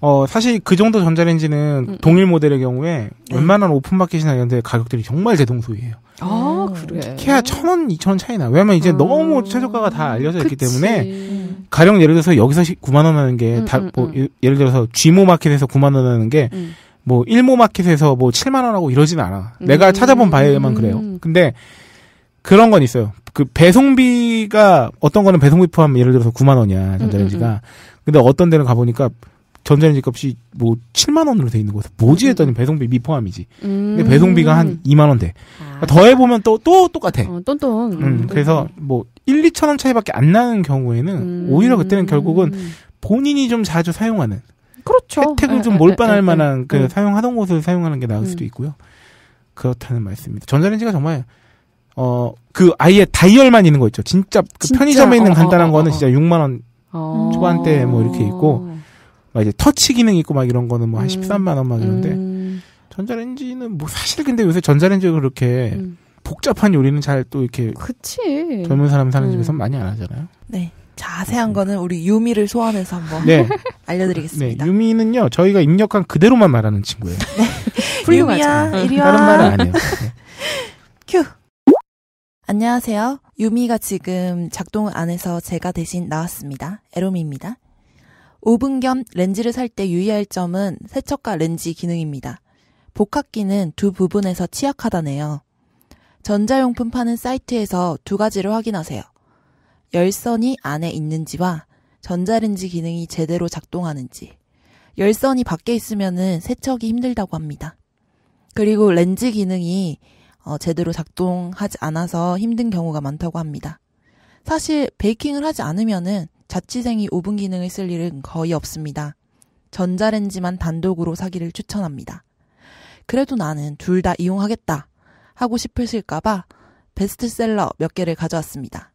어 사실 그 정도 전자레인지는 음. 동일 모델의 경우에 네. 웬만한 오픈마켓이나 이런 데 가격들이 정말 대동소이해요. 아 음. 그래. 끽해야 천 원, 이천 원 차이 나. 왜냐면 이제 음. 너무 최저가가 다 알려져 있기 그치. 때문에 음. 가령 예를 들어서 여기서 9만 원 하는 게 음, 다 음, 뭐 음. 예를 들어서 G모 마켓에서 9만 원 하는 게 음. 뭐 일모 마켓에서 뭐 7만 원하고 이러진 않아. 내가 음. 찾아본 바에만 그래요. 근데 그런 건 있어요. 그 배송비가 어떤 거는 배송비 포함 예를 들어서 9만 원이야 전자레인지가. 음, 음, 근데 어떤 데는 가 보니까 전자레인지 값이 뭐 7만 원으로 돼 있는 거서 뭐지 했더니 배송비 미포함이지. 음. 근데 배송비가 한 2만 원 돼. 아. 더해 보면 또 또 똑같아. 어, 똔똔. 음, 그래서 뭐 1, 2천 원 차이밖에 안 나는 경우에는 음. 오히려 그때는 결국은 본인이 좀 자주 사용하는 그렇죠. 혜택을 에, 좀 에, 몰빵할 에, 에, 만한 그 음. 사용하던 곳을 사용하는 게 나을 음. 수도 있고요. 그렇다는 말씀입니다. 전자레인지가 정말 어 그 아예 다이얼만 있는 거 있죠. 진짜 그 진짜? 편의점에 있는 어, 간단한 어, 어, 거는 어. 진짜 6만 원 어. 초반대 뭐 이렇게 있고, 막 이제 터치 기능 있고 막 이런 거는 뭐한 음. 13만 원 막 이런데 음. 전자레인지는 뭐 사실 근데 요새 전자레인지가 그렇게 음. 복잡한 요리는 잘 또 이렇게 그치. 젊은 사람 사는 음. 집에선 많이 안 하잖아요. 네. 자세한 거는 우리 유미를 소환해서 한번 네. <laughs> 네. 알려드리겠습니다. 유미는요, 저희가 입력한 그대로만 말하는 친구예요. <laughs> 훌륭하죠. 유미야, 응. 이리 다른 와. 말은 안 해요. 네. 큐. 안녕하세요. 유미가 지금 작동을 안 해서 제가 대신 나왔습니다. 에로미입니다. 오븐 겸 렌즈를 살 때 유의할 점은 세척과 렌즈 기능입니다. 복합기는 두 부분에서 취약하다네요. 전자용품 파는 사이트에서 두 가지를 확인하세요. 열선이 안에 있는지와 전자레인지 기능이 제대로 작동하는지. 열선이 밖에 있으면은 세척이 힘들다고 합니다. 그리고 렌즈 기능이 어, 제대로 작동하지 않아서 힘든 경우가 많다고 합니다. 사실 베이킹을 하지 않으면은 자취생이 오븐 기능을 쓸 일은 거의 없습니다. 전자레인지만 단독으로 사기를 추천합니다. 그래도 나는 둘 다 이용하겠다 하고 싶으실까봐 베스트셀러 몇 개를 가져왔습니다.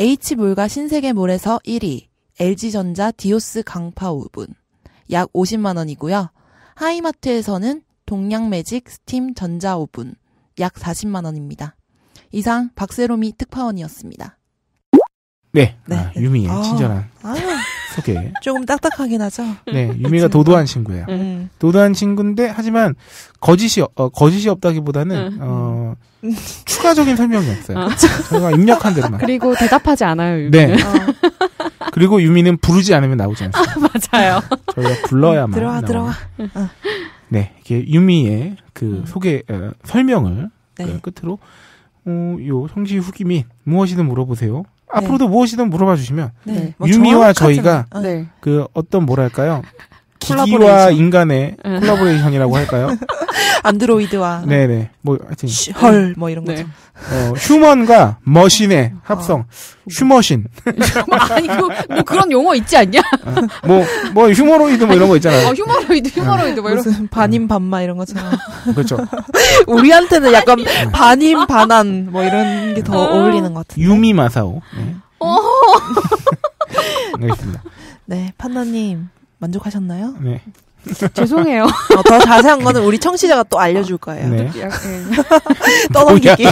H몰과 신세계몰에서 1위, LG전자 디오스 광파 오븐, 약 50만 원이고요. 하이마트에서는 동양매직 스팀 전자 오븐 약 40만 원입니다. 이상 박세롬이 특파원이었습니다. 네. 네. 아, 유미의 아. 친절한 아유, 소개. 조금 딱딱하긴 하죠. 네, 유미가 도도한 친구예요. 음. 도도한 친구인데 하지만 거짓이 어, 거짓이 없다기보다는 응. 어, 추가적인 설명이 없어요. 어. 저희가 입력한 대로만. 그리고 대답하지 않아요. 유미는. 네. 어, 그리고 유미는 부르지 않으면 나오지 않습니다. 맞아요. 저희가 불러야만 들어와, 나와요. 들어와. 네, 이게 유미의 그 음. 소개 어, 설명을 네. 그 끝으로 어, 요 형시 후기 및 무엇이든 물어보세요. 네. 앞으로도 무엇이든 물어봐 주시면 네. 유미와 정확하지만- 저희가 어, 네. 그 어떤 뭐랄까요? 기기와. 인간의 응. 콜라보레이션이라고 할까요? <laughs> 안드로이드와 네네. 뭐 하여튼 쉬- 헐, 뭐 이런 네. 거죠. 어, human과 machine의 합성. humachine. 아니, 그, 뭐 그런 용어 있지 않냐? 뭐, 뭐, 휴머로이드 뭐 이런 거 있잖아요. 어, 휴머로이드, 휴머로이드, 뭐 이런. 무슨 반임 반마 이런 거잖아. 그렇죠. <laughs> 우리한테는 약간 반임 반한 뭐 이런 게 더 어울리는 것 같은데. 유미 마사오. 네. 어. <laughs> 알겠습니다. 네, 판다님 만족하셨나요? 네. <laughs> 죄송해요. 어, 더 자세한 거는 우리 청취자가 또 알려줄 거예요. 네. 약- 예. <laughs> 떠넘기기.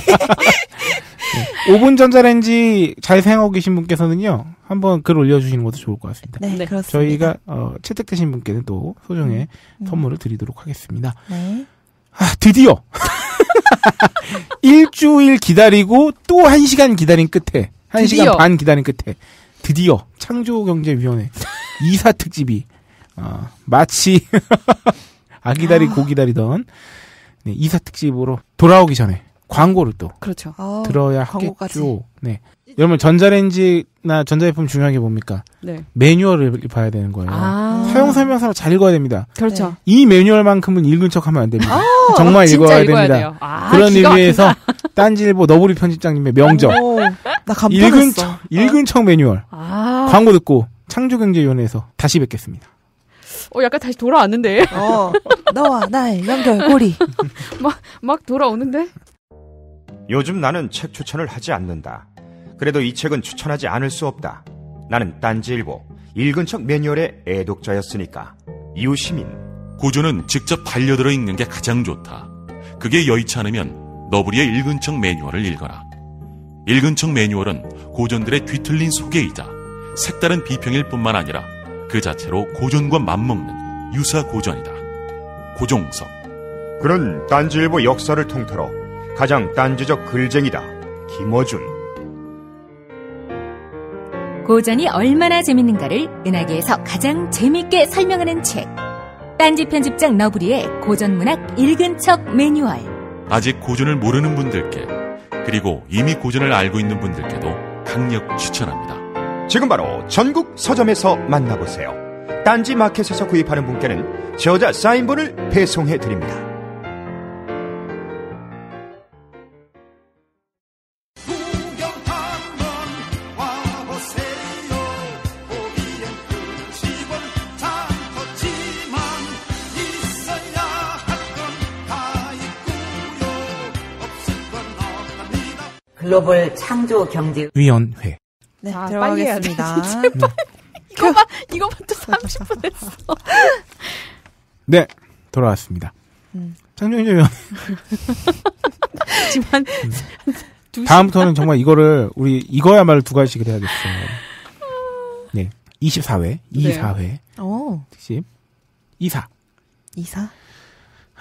오븐 전자레인지 잘 사용하고 계신 분께서는요, 한번 글 올려주시는 것도 좋을 것 같습니다. 네, 네. 그렇습니다. 저희가, 어, 채택되신 분께는 또 소정의 음. 선물을 드리도록 하겠습니다. 네. 아, 드디어! <laughs> 일주일 기다리고 또 한 시간 기다린 끝에, 한 드디어. 시간 반 기다린 끝에, 드디어 창조경제위원회 이사 특집이, 어, 마치, <laughs> 아기다리 고기다리던 네, 이사 특집으로 돌아오기 전에 광고를 또 그렇죠. 어, 들어야 광고까지. 하겠죠. 네. 여러분 전자레인지나 전자제품 중요한 게 뭡니까? 네. 매뉴얼을 봐야 되는 거예요. 아. 사용 설명서를 잘 읽어야 됩니다. 그렇죠. 이 매뉴얼만큼은 읽은 척하면 안 됩니다. 정말 진짜 읽어야 읽어야 됩니다. 돼요. 아, 그런 기가 의미에서 <laughs> 딴지일보 너부리 편집장님의 명적 오, 나 읽은 감탄했어. 척 읽은 척 매뉴얼 아, 광고 듣고 창조경제위원회에서 다시 뵙겠습니다. 어, 약간 다시 돌아왔는데. <laughs> 어, 너와 나의 연결고리. <laughs> 막 돌아오는데? 요즘 나는 책 추천을 하지 않는다. 그래도 이 책은 추천하지 않을 수 없다. 나는 딴지일보 읽은 척 매뉴얼의 애독자였으니까. 이웃 시민 고전은 직접 반려들어 읽는 게 가장 좋다. 그게 여의치 않으면 너부리의 읽은 척 매뉴얼을 읽어라. 읽은 척 매뉴얼은 고전들의 뒤틀린 소개이자 색다른 비평일 뿐만 아니라 그 자체로 고전과 맞먹는 유사 고전이다. 고종석 그는 딴지일보 역사를 통틀어 가장 딴지적 글쟁이다. 김어준 고전이 얼마나 재밌는가를 은하계에서 가장 재밌게 설명하는 책. 딴지 편집장 너브리의 고전문학 읽은 척 매뉴얼. 아직 고전을 모르는 분들께 그리고 이미 고전을 알고 있는 분들께도 강력 추천합니다. 지금 바로 전국 서점에서 만나보세요. 딴지 마켓에서 구입하는 분께는 저자 사인본을 배송해 드립니다. 글로벌 창조 경제 위원회. 네, 자, 빨리 해야 돼, 들어가겠습니다. 이거만, 이거만 또 30분 했어. <laughs> 네, 돌아왔습니다. 음. 창조경제위원회 하지만, 두 다음부터는 정말 이거를 우리 이거야말로 두 가지씩을 해야겠어요. 네, 24회, 24회 오, 특집 이사.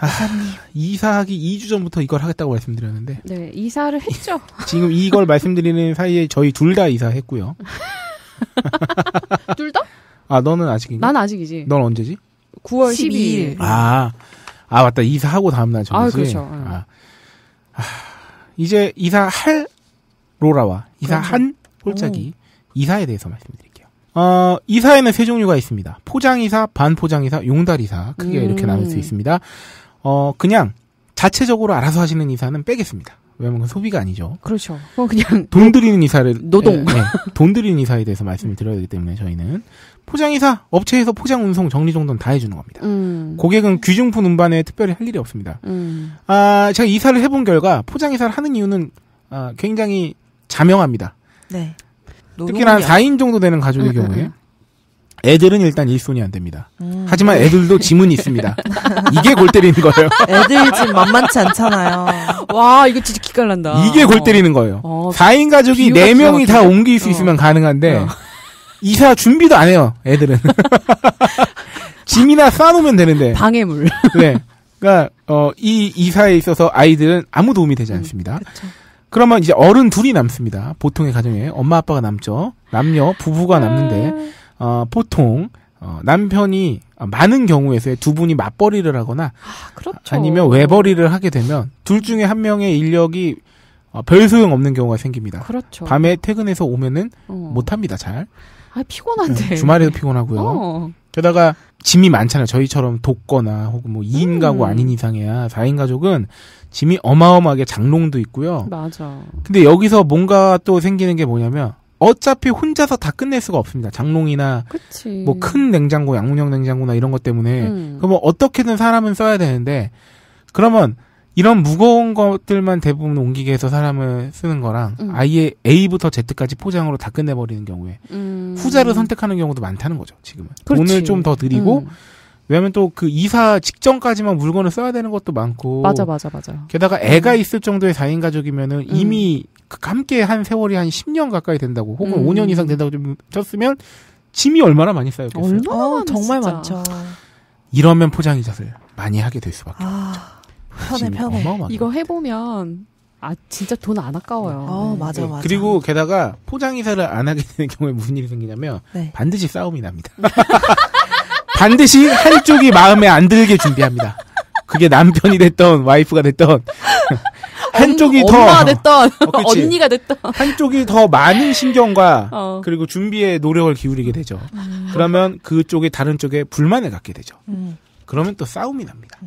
이사. 아, 이사하기 2주 전부터 이걸 하겠다고 말씀드렸는데 네, 이사를 했죠. <laughs> 지금 이걸 말씀드리는 사이에 저희 둘 다 이사했고요. <laughs> 둘 다? 아 너는 아직인가? 난 아직이지. 넌 언제지? 9월 12일. 12일. 아, 아 맞다 이사하고 다음날 전이지. 아, 그렇죠. 응. 아, 아, 이제 이사할 로라와 이사한 홀짝이 이사에 대해서 말씀드릴게요. 어, 이사에는 세 종류가 있습니다. 포장이사, 반포장이사, 용달이사 크게 음. 이렇게 나눌 수 있습니다. 어, 그냥 자체적으로 알아서 하시는 이사는 빼겠습니다. 왜냐면 그건 소비가 아니죠. 그렇죠. 그건 그냥, 돈 들이는 이사를 노동. 예, 예, 돈 들이는 이사에 대해서 말씀을 드려야 되기 때문에 저희는 포장 이사 업체에서 포장 운송 정리 정도는 다 해주는 겁니다. 음. 고객은 귀중품 운반에 특별히 할 일이 없습니다. 음. 아 제가 이사를 해본 결과 포장 이사를 하는 이유는 아, 굉장히 자명합니다. 네. 특히나 한 4인 정도 되는 가족의 음, 음, 경우에 음. 애들은 일단 일손이 안 됩니다. 음. 하지만 애들도 지문이 있습니다. <laughs> 이게 골 때리는 거예요. 애들 집 만만치 않잖아요. 와, 이거 진짜 기깔난다. 이게 골 때리는 거예요. 어, 4인 가족이 비유가 4명이 다 기가 옮길 수 어. 있으면 가능한데 어. 이사 준비도 안 해요. 애들은. <laughs> 짐이나 쌓아놓으면 되는데. 방해물. <laughs> 네. 그러니까 어, 이 이사에 있어서 아이들은 아무 도움이 되지 음, 않습니다. 그러면 이제 어른 둘이 남습니다. 보통의 가정에 엄마 아빠가 남죠. 남녀 부부가 남는데 어, 보통 어, 남편이 많은 경우에서 두 분이 맞벌이를 하거나 아, 그렇죠. 아니면 외벌이를 하게 되면 둘 중에 한 명의 인력이 어, 별 소용 없는 경우가 생깁니다. 그렇죠. 밤에 퇴근해서 오면은 어. 못 합니다. 잘 아, 피곤한데. 주말에도 피곤하고요. 어. 게다가 짐이 많잖아요. 저희처럼 돕거나 혹은 뭐 2인 음. 가구 아닌 이상이야. 4인 가족은 짐이 어마어마하게 장롱도 있고요. 맞아. 근데 여기서 뭔가 또 생기는 게 뭐냐면 어차피 혼자서 다 끝낼 수가 없습니다. 장롱이나. 뭐 큰 냉장고, 양문형 냉장고나 이런 것 때문에 음. 그러면 어떻게든 사람은 써야 되는데 그러면 이런 무거운 것들만 대부분 옮기게 해서 사람을 쓰는 거랑 음. 아예 A부터 Z까지 포장으로 다 끝내버리는 경우에 음. 후자를 선택하는 경우도 많다는 거죠. 지금은 그렇지. 돈을 좀 더 드리고 음. 왜냐면 또 그 이사 직전까지만 물건을 써야 되는 것도 많고 맞아, 맞아, 맞아. 게다가 애가 있을 정도의 4인 가족이면은 이미 그 함께 한 세월이 한 10년 가까이 된다고 혹은 음. 5년 이상 된다고 좀 쳤으면 짐이 얼마나 많이 쌓였겠어요. 얼마나 어, 많아, 정말 진짜. 많죠. 이러면 포장 이자를 많이 하게 될 수밖에 아, 편해, 짐이 편해. 어마어마하게 이거 해보면 아 진짜 돈 안 아까워요. 어, 네. 맞아, 네, 맞아. 그리고 게다가 포장 이사를 안 하게 되는 경우에 무슨 일이 생기냐면 네. 반드시 싸움이 납니다. <laughs> 반드시 한쪽이 마음에 안 들게 준비합니다. 그게 남편이 됐던 와이프가 됐던 한쪽이 더 엄마가 됐던 어. <laughs> 언니가 됐던 한쪽이 더 많은 신경과 어. 그리고 준비에 노력을 기울이게 되죠. 그러면 그쪽이 다른 쪽에 불만을 갖게 되죠. 음. 그러면 또 싸움이 납니다.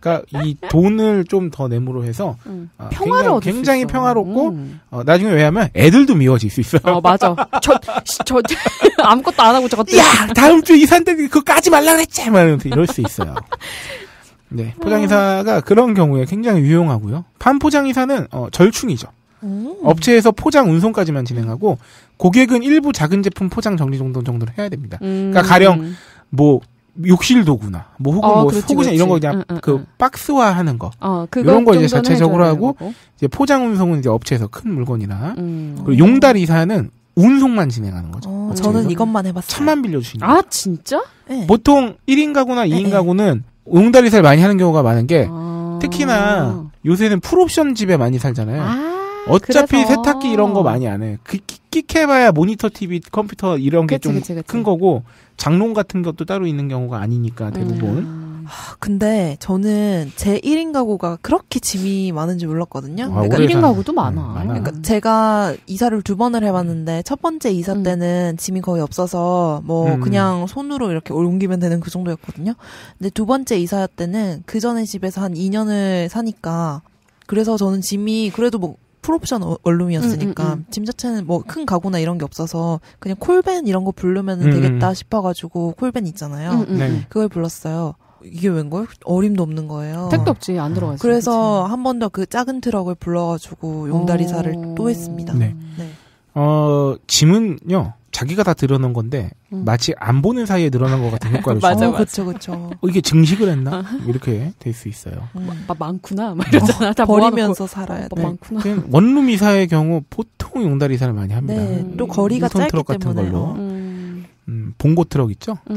그러니까 이 돈을 좀 더 내므로 해서 음. 어, 평화를 굉장히, 굉장히. 평화롭고 음. 어, 나중에 왜냐하면 애들도 미워질 수 있어요. 어 맞아. 저저 <laughs> 아무것도 안 하고 저것들. 야 다음 주 이사인데 그거 까지 말라 그랬지 말면서 이럴 수 있어요. <laughs> 네 포장이사가 그런 경우에 굉장히 유용하고요. 판포장이사는 어, 절충이죠. 음. 업체에서 포장 운송까지만 진행하고 고객은 일부 작은 제품 포장 정리 정도 정도를 해야 됩니다. 음. 그러니까 가령 뭐 욕실 도구나 뭐 혹은 어, 뭐 그렇지, 속옷이나 이런 거. 그냥 응, 응, 그 응. 박스화하는 거 어 이런 거 이제 자체적으로 하고 거고. 이제 포장 운송은 이제 업체에서 큰 물건이나 음. 그리고 용달 이 사는 운송만 진행하는 거죠. 어. 저는 이것만 해봤어요. 차만 빌려주시는 아 진짜? 네. 보통 1인 가구나 2인 네, 가구는 이사를 많이 하는 경우가 많은 게 아. 특히나 요새는 full option 집에 많이 살잖아요. 아, 어차피 그래서. 세탁기 이런 거 많이 안 해. 그 끽해봐야 모니터 TV, 컴퓨터 이런 게 좀. 큰 거고 장롱 같은 것도 따로 있는 경우가 아니니까 대부분. 음. 근데 저는 제 1인 가구가 그렇게 짐이 많은지 몰랐거든요. 아, 그러니까, 오래 1인 산- 가구도 음, 많아. 많아. 그러니까 제가 이사를 두 번을 해봤는데 첫 번째 이사 음. 때는 짐이 거의 없어서 뭐 음. 그냥 손으로 이렇게 옮기면 되는 그 정도였거든요. 근데 두 번째 이사 때는 그 전에 집에서 한 2년을 사니까 그래서 저는 짐이 그래도 뭐 풀옵션 어- 원룸이었으니까 음, 음, 음. 짐 자체는 뭐 큰 가구나 이런 게 없어서 그냥 콜벤 이런 거 부르면 음, 되겠다 싶어가지고 콜벤 있잖아요. 음, 음, 네. 음. 그걸 불렀어요. 이게 웬걸? 어림도 없는 거예요. 택도 없지 안 들어가지. 그래서 한 번 더 그 작은 트럭을 불러가지고 용다리사를 어. 또 했습니다. 네. 네. 어, 짐은요, 자기가 다 들어놓은 건데, 음. 마치 안 보는 사이에 늘어난 것 같은 효과를 <laughs> 맞아, 줘요. 어, 그쵸, 그쵸. 어, 이게 증식을 했나? 이렇게 될 수 있어요. 음. 막 많구나. 막 이러잖아. 다 버리면서. 살아야 어, 돼. 많구나. 그냥 원룸 이사의 경우 보통 용달 이사를 많이 합니다. 네, 음. 또 거리가 짧기 트럭 같은 때문에. 걸로. 어. 음. 음, 봉고 트럭 있죠? 네.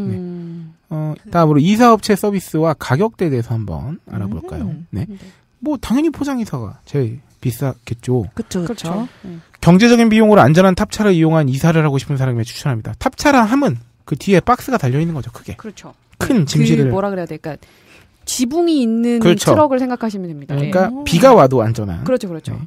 음. 어, 다음으로 이사업체 서비스와 가격대에 대해서 한번 알아볼까요? 음. 네. 뭐, 당연히 포장이사가 제일 비싸겠죠. 그쵸, 그쵸. 그렇죠. 음. 경제적인 비용으로 안전한 탑차를 이용한 이사를 하고 싶은 사람에게 추천합니다. 탑차라 함은 그 뒤에 박스가 달려 있는 거죠, 크게. 그렇죠. 큰 짐실을. 그 뭐라 그래야 될까? 지붕이 있는 그렇죠. 트럭을 생각하시면 됩니다. 그러니까 음. 비가 와도 안전한. 그렇죠, 그렇죠. 네.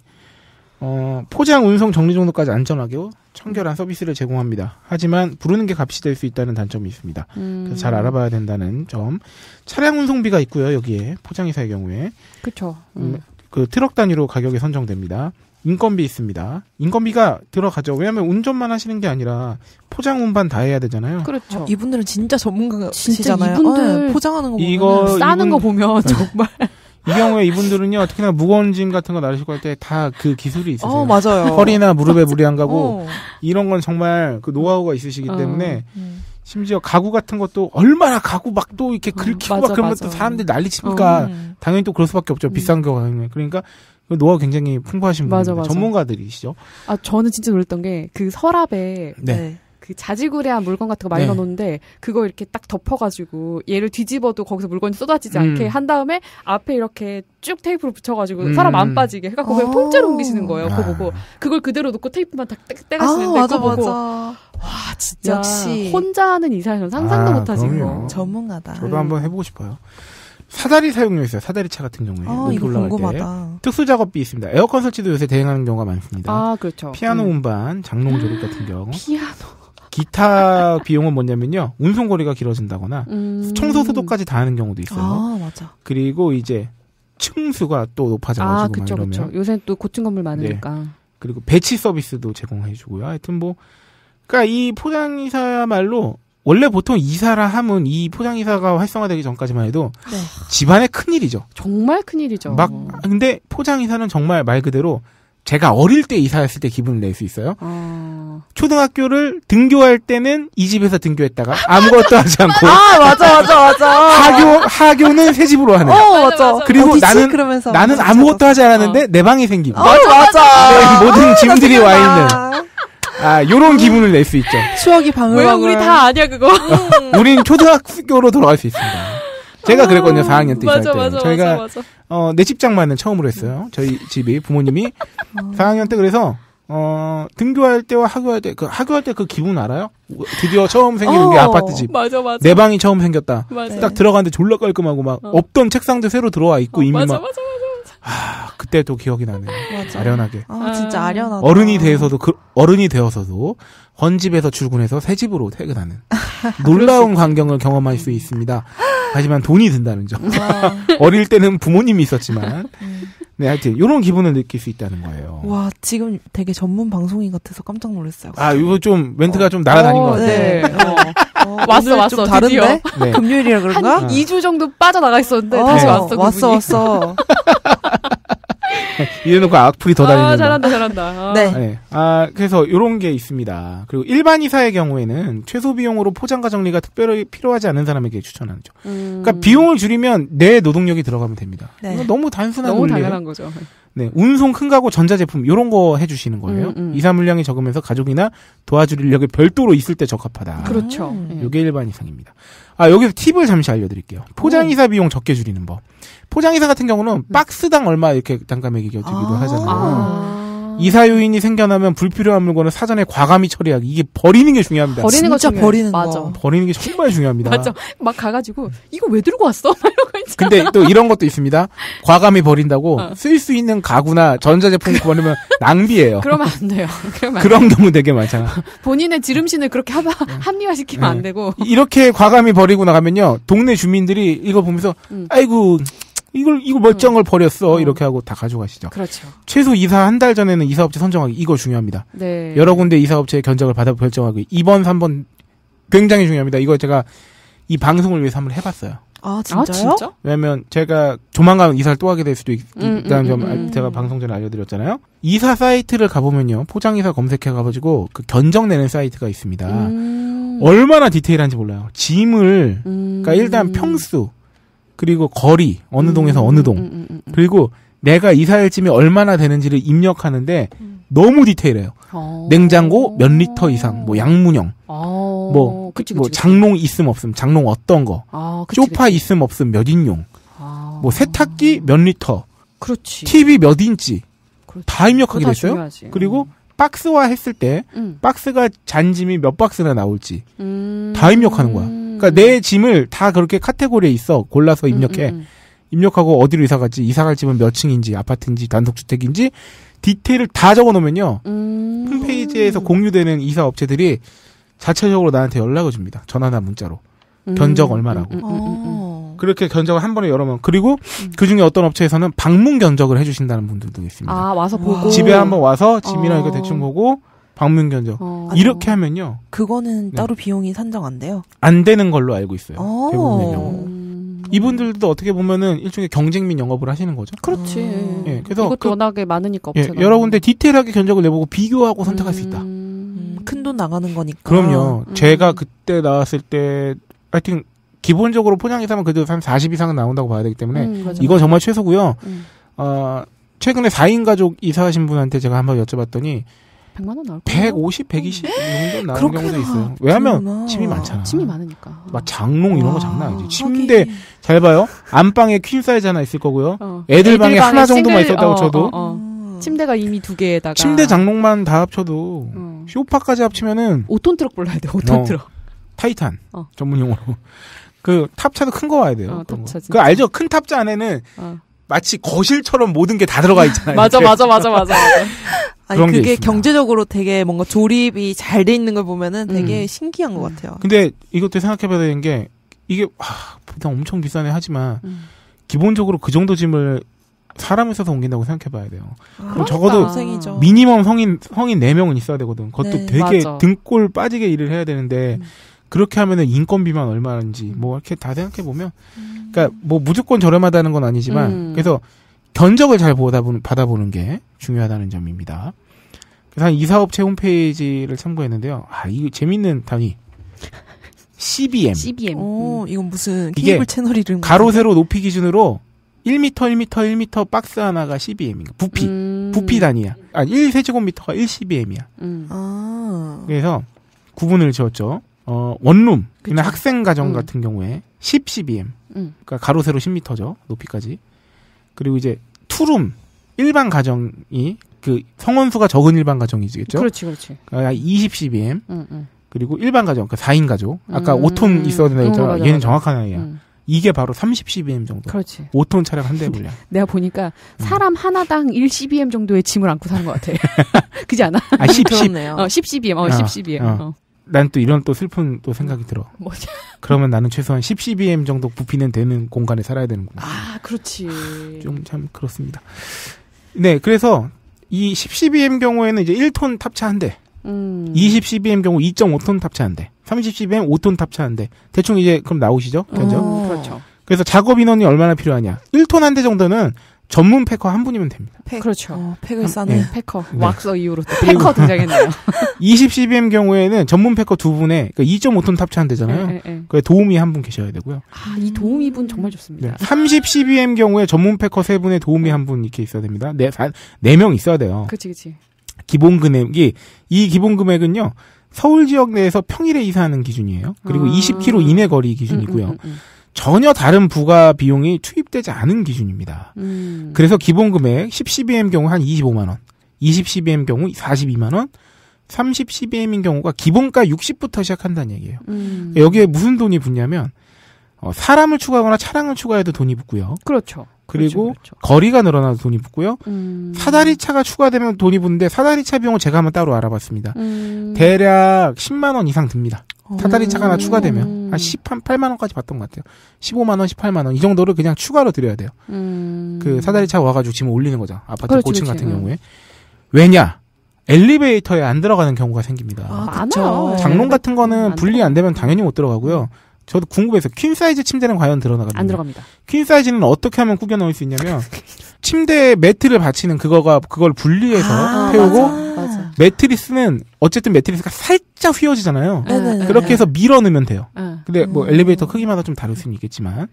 어, 포장, 운송, 정리 정도까지 안전하게 청결한 서비스를 제공합니다. 하지만 부르는 게 값이 될 수 있다는 단점이 있습니다. 음. 그래서 잘 알아봐야 된다는 점. 차량 운송비가 있고요, 여기에. 포장이사의 경우에. 그렇죠. 음, 음. 그 트럭 단위로 가격이 선정됩니다. 인건비 있습니다. 인건비가 들어가죠. 왜냐하면 운전만 하시는 게 아니라 포장 운반 다 해야 되잖아요. 그렇죠. 이분들은 진짜 진짜 전문가시잖아요. 이분들 네, 포장하는 거 보면 이거 싸는 이분- 거 보면 정말 <laughs> 이 경우에 이분들은요, 특히나 무거운 짐 같은 거할때다 그 기술이 있으세요. 어, 맞아요. 허리나 무릎에 무리 안 가고 어. 이런 건 정말 그 노하우가 있으시기 어. 때문에 음. 심지어 가구 같은 것도 얼마나 가구 막 또 이렇게 어, 긁히고 맞아, 막 그러면 맞아. 또 사람들이 난리 치니까 음. 당연히 또 그럴 수밖에 없죠. 음. 비싼 경우는 그러니까 그 노하우 굉장히 풍부하신 맞아, 분들 맞아. 전문가들이시죠. 아 저는 진짜 놀랬던 게 그 서랍에 네. 네. 그 자지구레한 물건 같은 거 많이 네. 넣어놓는데 그거 이렇게 딱 덮어가지고 얘를 뒤집어도 거기서 물건이 쏟아지지 음. 않게 한 다음에 앞에 이렇게 쭉 테이프로 붙여가지고 음. 서랍 안 빠지게 해갖고 그냥 아. 통째로 옮기시는 거예요. 그거 아. 보고 그걸 그대로 놓고 테이프만 딱 떼- 아, 떼가시는데 맞아, 그거 보고 맞아. 와 진짜 역시. 혼자 하는 이사는 상상도 아, 못하지. 이거. 전문가다. 저도 음. 한번 해보고 싶어요. 사다리 사용료 있어요. 사다리 차 같은 경우에 아, 높이 이거 올라갈 때 궁금하다. 특수 작업비 있습니다. 에어컨 설치도 요새 대행하는 경우가 많습니다. 아 그렇죠. 피아노 음. 운반, 장롱 조립 같은 경우. 피아노. 기타 비용은 뭐냐면요. 운송 거리가 길어진다거나 음. 청소 소독까지 다 하는 경우도 있어요. 아, 맞아. 그리고 이제 층수가 또 높아져가지고 아막 그쵸 이러면 그쵸. 요새 또 고층 건물 많으니까. 그리고 배치 서비스도 제공해주고요. 하여튼 뭐, 그러니까 이 포장이사야말로 원래 보통 이사라 함은 이 포장이사가 활성화되기 전까지만 해도 네. 집안의 큰 일이죠. 정말 큰일이죠. 막 근데 포장이사는 정말 말 그대로 제가 어릴 때 이사했을 때 기분을 낼 수 있어요. 어. 초등학교를 등교할 때는 이 집에서 등교했다가 아 무것도 하지 <laughs> 않고 아 맞아 맞아 맞아. 하교 하교는 새 집으로 하는. 어 맞아. 그리고 어디지? 나는 그러면서 나는 맞아, 아무것도 맞아. 하지 않았는데 내 방이 생기고 어 맞아. 내 모든 짐들이 와 있는. 아 요런 기분을 낼 수 있죠. 추억이 왜 방울방울. 우리 다 아니야 그거? 우린 초등학교로 돌아갈 수 있습니다. 제가 그랬거든요. 4학년 때 이사할 맞아 때. 맞아 저희가 맞아 맞아. 어, 내 집장만은 처음으로 했어요. 저희 집이 부모님이 <laughs> 4학년 때 그래서 어, 등교할 때와 하교할 때그 하교할 때 그 기분 알아요? 드디어 처음 생기는 게 어. 아파트 집. 맞아 맞아. 내 방이 처음 생겼다. 맞아. 딱 들어갔는데 졸라 깔끔하고 막 어. 없던 책상도 새로 들어와 있고 어, 이미 맞아 막 맞아 맞아. 아, 그때 또 기억이 나네요. 맞아. 아련하게. 아 진짜 아련하다. 어른이 되어서도 그 어른이 되어서도 헌집에서 출근해서 새 집으로 퇴근하는 <laughs> 놀라운 광경을 경험할 수 있습니다. 하지만 돈이 든다는 점. 와, <laughs> 어릴 때는 부모님이 있었지만 네 하여튼 이런 기분을 느낄 수 있다는 거예요. 와 지금 되게 전문 방송인 같아서 깜짝 놀랐어요. 아 이거 좀 멘트가 좀 날아다닌 것 어, 같아요. 네. 어, 왔어, 오늘 왔어, 좀 다른데? 네. 금요일이라 그런가? 한 2주 정도 빠져나가 있었는데 어, 다시 왔어. 왔어 그분이. 왔어. <laughs> <laughs> 이래놓고 악플이 더 달리는 아 거. 잘한다 잘한다. 아. 네. 네. 아, 그래서 이런 게 있습니다. 그리고 일반 이사의 경우에는 최소 비용으로 포장과 정리가 특별히 필요하지 않은 사람에게 추천하죠. 음. 그러니까 비용을 줄이면 내 노동력이 들어가면 됩니다. 네. 너무 단순한 너무 논리예요. 당연한 거죠. 네, 운송 큰 가구 전자제품 이런 거 해주시는 거예요. 음, 음. 이사 물량이 적으면서 가족이나 도와줄 인력이 별도로 있을 때 적합하다. 그렇죠. 음. 예. 이게 일반 이상입니다. 아 여기서 팁을 잠시 알려드릴게요. 포장 이사 비용 적게 줄이는 법. 포장 이사 같은 경우는 박스당 얼마 이렇게 단가 매기기도 아. 하잖아요. 아. 이사 요인이 생겨나면 불필요한 물건을 사전에 과감히 처리하기 이게 버리는 게 중요합니다. 버리는 거 진짜 중요해. 버리는 맞아. 거. 버리는 게 정말 중요합니다. 맞아. 막 가가지고 이거 왜 들고 왔어? <laughs> 막 이러고 있잖아. 근데 또 이런 것도 있습니다. 과감히 버린다고 어. 쓸수 있는 가구나 전자제품 버리면 낭비예요. 그러면 안 돼요. 그러면 안 그런 경우 되게 많잖아. 본인의 지름신을 그렇게 합, 합리화시키면 네. 안 되고. 이렇게 과감히 버리고 나가면요, 동네 주민들이 이거 보면서, 음. 아이고, 이걸, 이거 멀쩡한 걸 버렸어. 이렇게 하고 다 가져가시죠. 그렇죠. 최소 이사 한 달 전에는 이사업체 선정하기, 이거 중요합니다. 네. 여러 군데 이사업체의 견적을 받아 결정하기, 2번, 3번 굉장히 중요합니다. 이거 제가 이 방송을 위해서 한번 해봤어요. 아아 진짜요? 진짜? 왜냐면 제가 조만간 이사를 또 하게 될 수도 있, 음, 다는 음, 점 음, 알- 제가 방송 전에 알려드렸잖아요. 이사 사이트를 가보면요. 포장이사 검색해가지고 그 견적 내는 사이트가 있습니다. 음. 얼마나 디테일한지 몰라요. 짐을 음. 그러니까 일단 평수 그리고 거리 어느 음, 동에서 어느 동 음, 음, 음, 음. 그리고 내가 이사할 짐이 얼마나 되는지를 입력하는데 너무 디테일해요. 어. 냉장고 몇 리터 이상, 뭐 양문형, 어. 뭐, 그치, 뭐 그치, 그치. 장롱 있음 없음, 장롱 어떤 거, 아, 쇼파. 있음 없음 몇 인용, 아. 뭐 세탁기 몇 리터, 그렇지. TV 몇 인치 그렇지. 다 입력하게 됐어요. 중요하지. 그리고 박스화 했을 때 음. 박스가 잔짐이 몇 박스나 나올지 음. 다 입력하는 거야. 그러니까 내 짐을 다 그렇게 카테고리에서 골라서 입력해. 음, 음, 입력하고 어디로 이사 갈지, 이사 갈 집은 몇 층인지, 아파트인지, 단독주택인지, 디테일을 다 적어 놓으면요. 음. 홈페이지에서 공유되는 이사 업체들이 자체적으로 나한테 연락을 줍니다. 전화나 문자로. 음. 견적 얼마라고. 음, 음, 음, 음. 어. 그렇게 견적을 한 번에 여러 번. 그리고 그 중에 어떤 업체에서는 방문 견적을 해주신다는 분들도 있습니다. 아, 와서 와. 보고. 집에 한번 와서 짐이랑 어. 이거 대충 보고 방문 견적. 어. 이렇게 하면요. 그거는 네. 따로 비용이 산정 안 돼요. 안 되는 걸로 알고 있어요. 어. 대부분의 경우. 음. 이분들도 어떻게 보면은 일종의 경쟁 및 영업을 하시는 거죠. 그렇지. 예, 그래서 이것도 그- 워낙에 많으니까 예. 여러 군데 디테일하게 견적을 내보고 비교하고 선택할 수 있다. 음, 큰돈 나가는 거니까. 그럼요. 음. 제가 그때 나왔을 때, 하여튼, 기본적으로 포장이사면 그래도 한 40 이상은 나온다고 봐야 되기 때문에, 음. 이건 정말 최소고요 음. 어, 최근에 4인 가족 이사하신 분한테 제가 한번 여쭤봤더니, 100만 원 나올 거예요. 150, 120이 정도 나오는 경우도 있어요. 왜냐면, 짐이 많잖아. 침이 많으니까. 막 장롱 이런 거 와, 장난 아니지. 하긴. 침대, 잘 봐요. 안방에 queen size 하나 있을 거고요. 어. 애들 방에 하나 정도만 싱글- 있었다고 어, 쳐도, 어, 어. 음. 침대가 이미 두 개에다가. 침대 장롱만 다 합쳐도, 어. 쇼파까지 합치면은, 5톤 트럭 불러야 돼, 5톤 어. 트럭. 타이탄 어. 전문 용어로 그 탑차도 큰 거 와야 돼요. 어. 탑차. 그 알죠? 큰 탑차 안에는 어. 마치 거실처럼 모든 게 다 들어가 있잖아요. <laughs> 맞아. 맞아, 맞아, 맞아. <laughs> 맞아. 아니 게 그게 있습니다. 경제적으로 되게 뭔가 조립이 잘 돼 있는 걸 보면은 되게 음. 신기한 것 같아요. 근데 이것도 생각해봐야 되는 게 이게 하, 보통 엄청 비싸네 하지만 음. 기본적으로 그 정도 짐을 사람을 써서 옮긴다고 생각해봐야 돼요. 그럼 적어도 고생이죠. 미니멈 성인 성인 4 명은 있어야 되거든. 그것도 네. 되게 맞아. 등골 빠지게 일을 해야 되는데 음. 그렇게 하면은 인건비만 얼마인지 뭐 이렇게 다 생각해 보면 그러니까 뭐 무조건 저렴하다는 건 아니지만 음. 그래서 견적을 잘 받아보는, 받아보는 게 중요하다는 점입니다. 그래서 이 사업체 홈페이지를 참고했는데요. 아, 이거 재밌는 단위. CBM. CBM. 어, 이건 무슨 이게 케이블 채널 이름. 가로 세로 높이 기준으로 1m, 1m, 1m 박스 하나가 CBM인가? 부피. 음. 부피 단위야. 아, 1세제곱미터가 1CBM이야. 음. 아. 그래서 구분을 지었죠. 어, 원룸, 그냥. 학생 가정 음. 같은 경우에 10CBM. 음. 그러니까 가로 세로 10m죠. 높이까지. 그리고 이제 투룸 일반 가정이 그 성원수가 적은 일반 가정이겠죠. 그렇지, 그렇지. 그러니까 20CBM. 응, 응. 그리고 일반 가정, 그러니까 4인 가족. 아까 음. 5톤 있어야 된다 음, 했잖아. 맞아, 얘는 맞아. 정확한 아이야. 응. 이게 바로 30CBM 정도. 그렇지. 5톤 차량 한 대 분량. <laughs> 내가 보니까 음. 사람 하나당 1cbm 정도의 짐을 안고 사는 것 같아. <laughs> 그지 않아? 아, 10, 10. 그렇네요. 어, 10cbm, 어, 어, 10cbm. 어. 어. 난 또 이런 또 슬픈 또 생각이 들어. 뭐지? 그러면 나는 최소한 10CBM 정도 부피는 되는 공간에 살아야 되는구나. 아, 그렇지. 좀 참 그렇습니다. 네, 그래서 이 10CBM 경우에는 이제 1톤 탑차 한 대, 음. 20CBM 경우 2.5톤 탑차 한 대, 30CBM 5톤 탑차 한 대. 대충 이제 그럼 나오시죠? 견적? 어. 그렇죠. 그래서 작업 인원이 얼마나 필요하냐? 1톤 한 대 정도는 전문 패커 한 분이면 됩니다. 팩. 그렇죠. 어, 팩을 음, 싸는. 예. 패커. 네. 왁서 이후로 또 패커 등장했네요. <laughs> <laughs> 20CBM 경우에는 전문 패커 두 분에 그러니까 2.5톤 탑차 한 대잖아요. 예, 예, 예. 그 도우미 한 분 계셔야 되고요. 아, 이 도우미 분 정말 좋습니다. 네. 30CBM 경우에 전문 패커 세 분에 도우미 한 분 이렇게 있어야 됩니다. 네, 네명 있어야 돼요. 그치, 그치. 기본 금액이 이 기본 금액은요. 서울 지역 내에서 평일에 이사하는 기준이에요. 그리고 아. 20km 이내 거리 기준이고요. 음, 음, 전혀 다른 부가 비용이 투입되지 않은 기준입니다. 음. 음. 그래서 기본 금액 10CBM 경우 한 25만 원, 20CBM 경우 42만 원, 30CBM인 경우가 기본가 60부터 시작한다는 얘기예요. 음. 여기에 무슨 돈이 붙냐면 어, 사람을 추가하거나 차량을 추가해도 돈이 붙고요. 그렇죠. 그리고 그렇죠, 그렇죠. 거리가 늘어나도 돈이 붙고요. 음. 사다리 차가 추가되면 돈이 붙는데 사다리 차 비용은 제가 한번 따로 알아봤습니다. 음. 대략 10만 원 이상 듭니다. 사다리 차가 하나 음. 추가되면 한 10, 한 8만 원까지 받던 것 같아요. 15만 원, 18만 원 이 정도를 그냥 추가로 드려야 돼요. 음. 그 사다리 차 와가지고 짐을 올리는 거죠. 아파트 그렇지, 고층 그렇지. 같은 응. 경우에 왜냐 엘리베이터에 안 들어가는 경우가 생깁니다. 아, 많아요. 장롱 같은 거는 안 분리 안 되면 당연히 못 들어가고요. 저도 궁금해서 퀸 사이즈 침대는 과연 들어나가나요? 안 들어갑니다. 퀸 사이즈는 어떻게 하면 꾸겨 넣을 수 있냐면 침대에 매트를 받치는 그거가 그걸 분리해서 아, 태우고 맞아. 맞아. 매트리스는 어쨌든 매트리스가 살짝 휘어지잖아요. 네네네. 그렇게 해서 밀어 넣으면 돼요. 응. 근데 뭐 음. 엘리베이터 크기마다 좀 다를 수는 있겠지만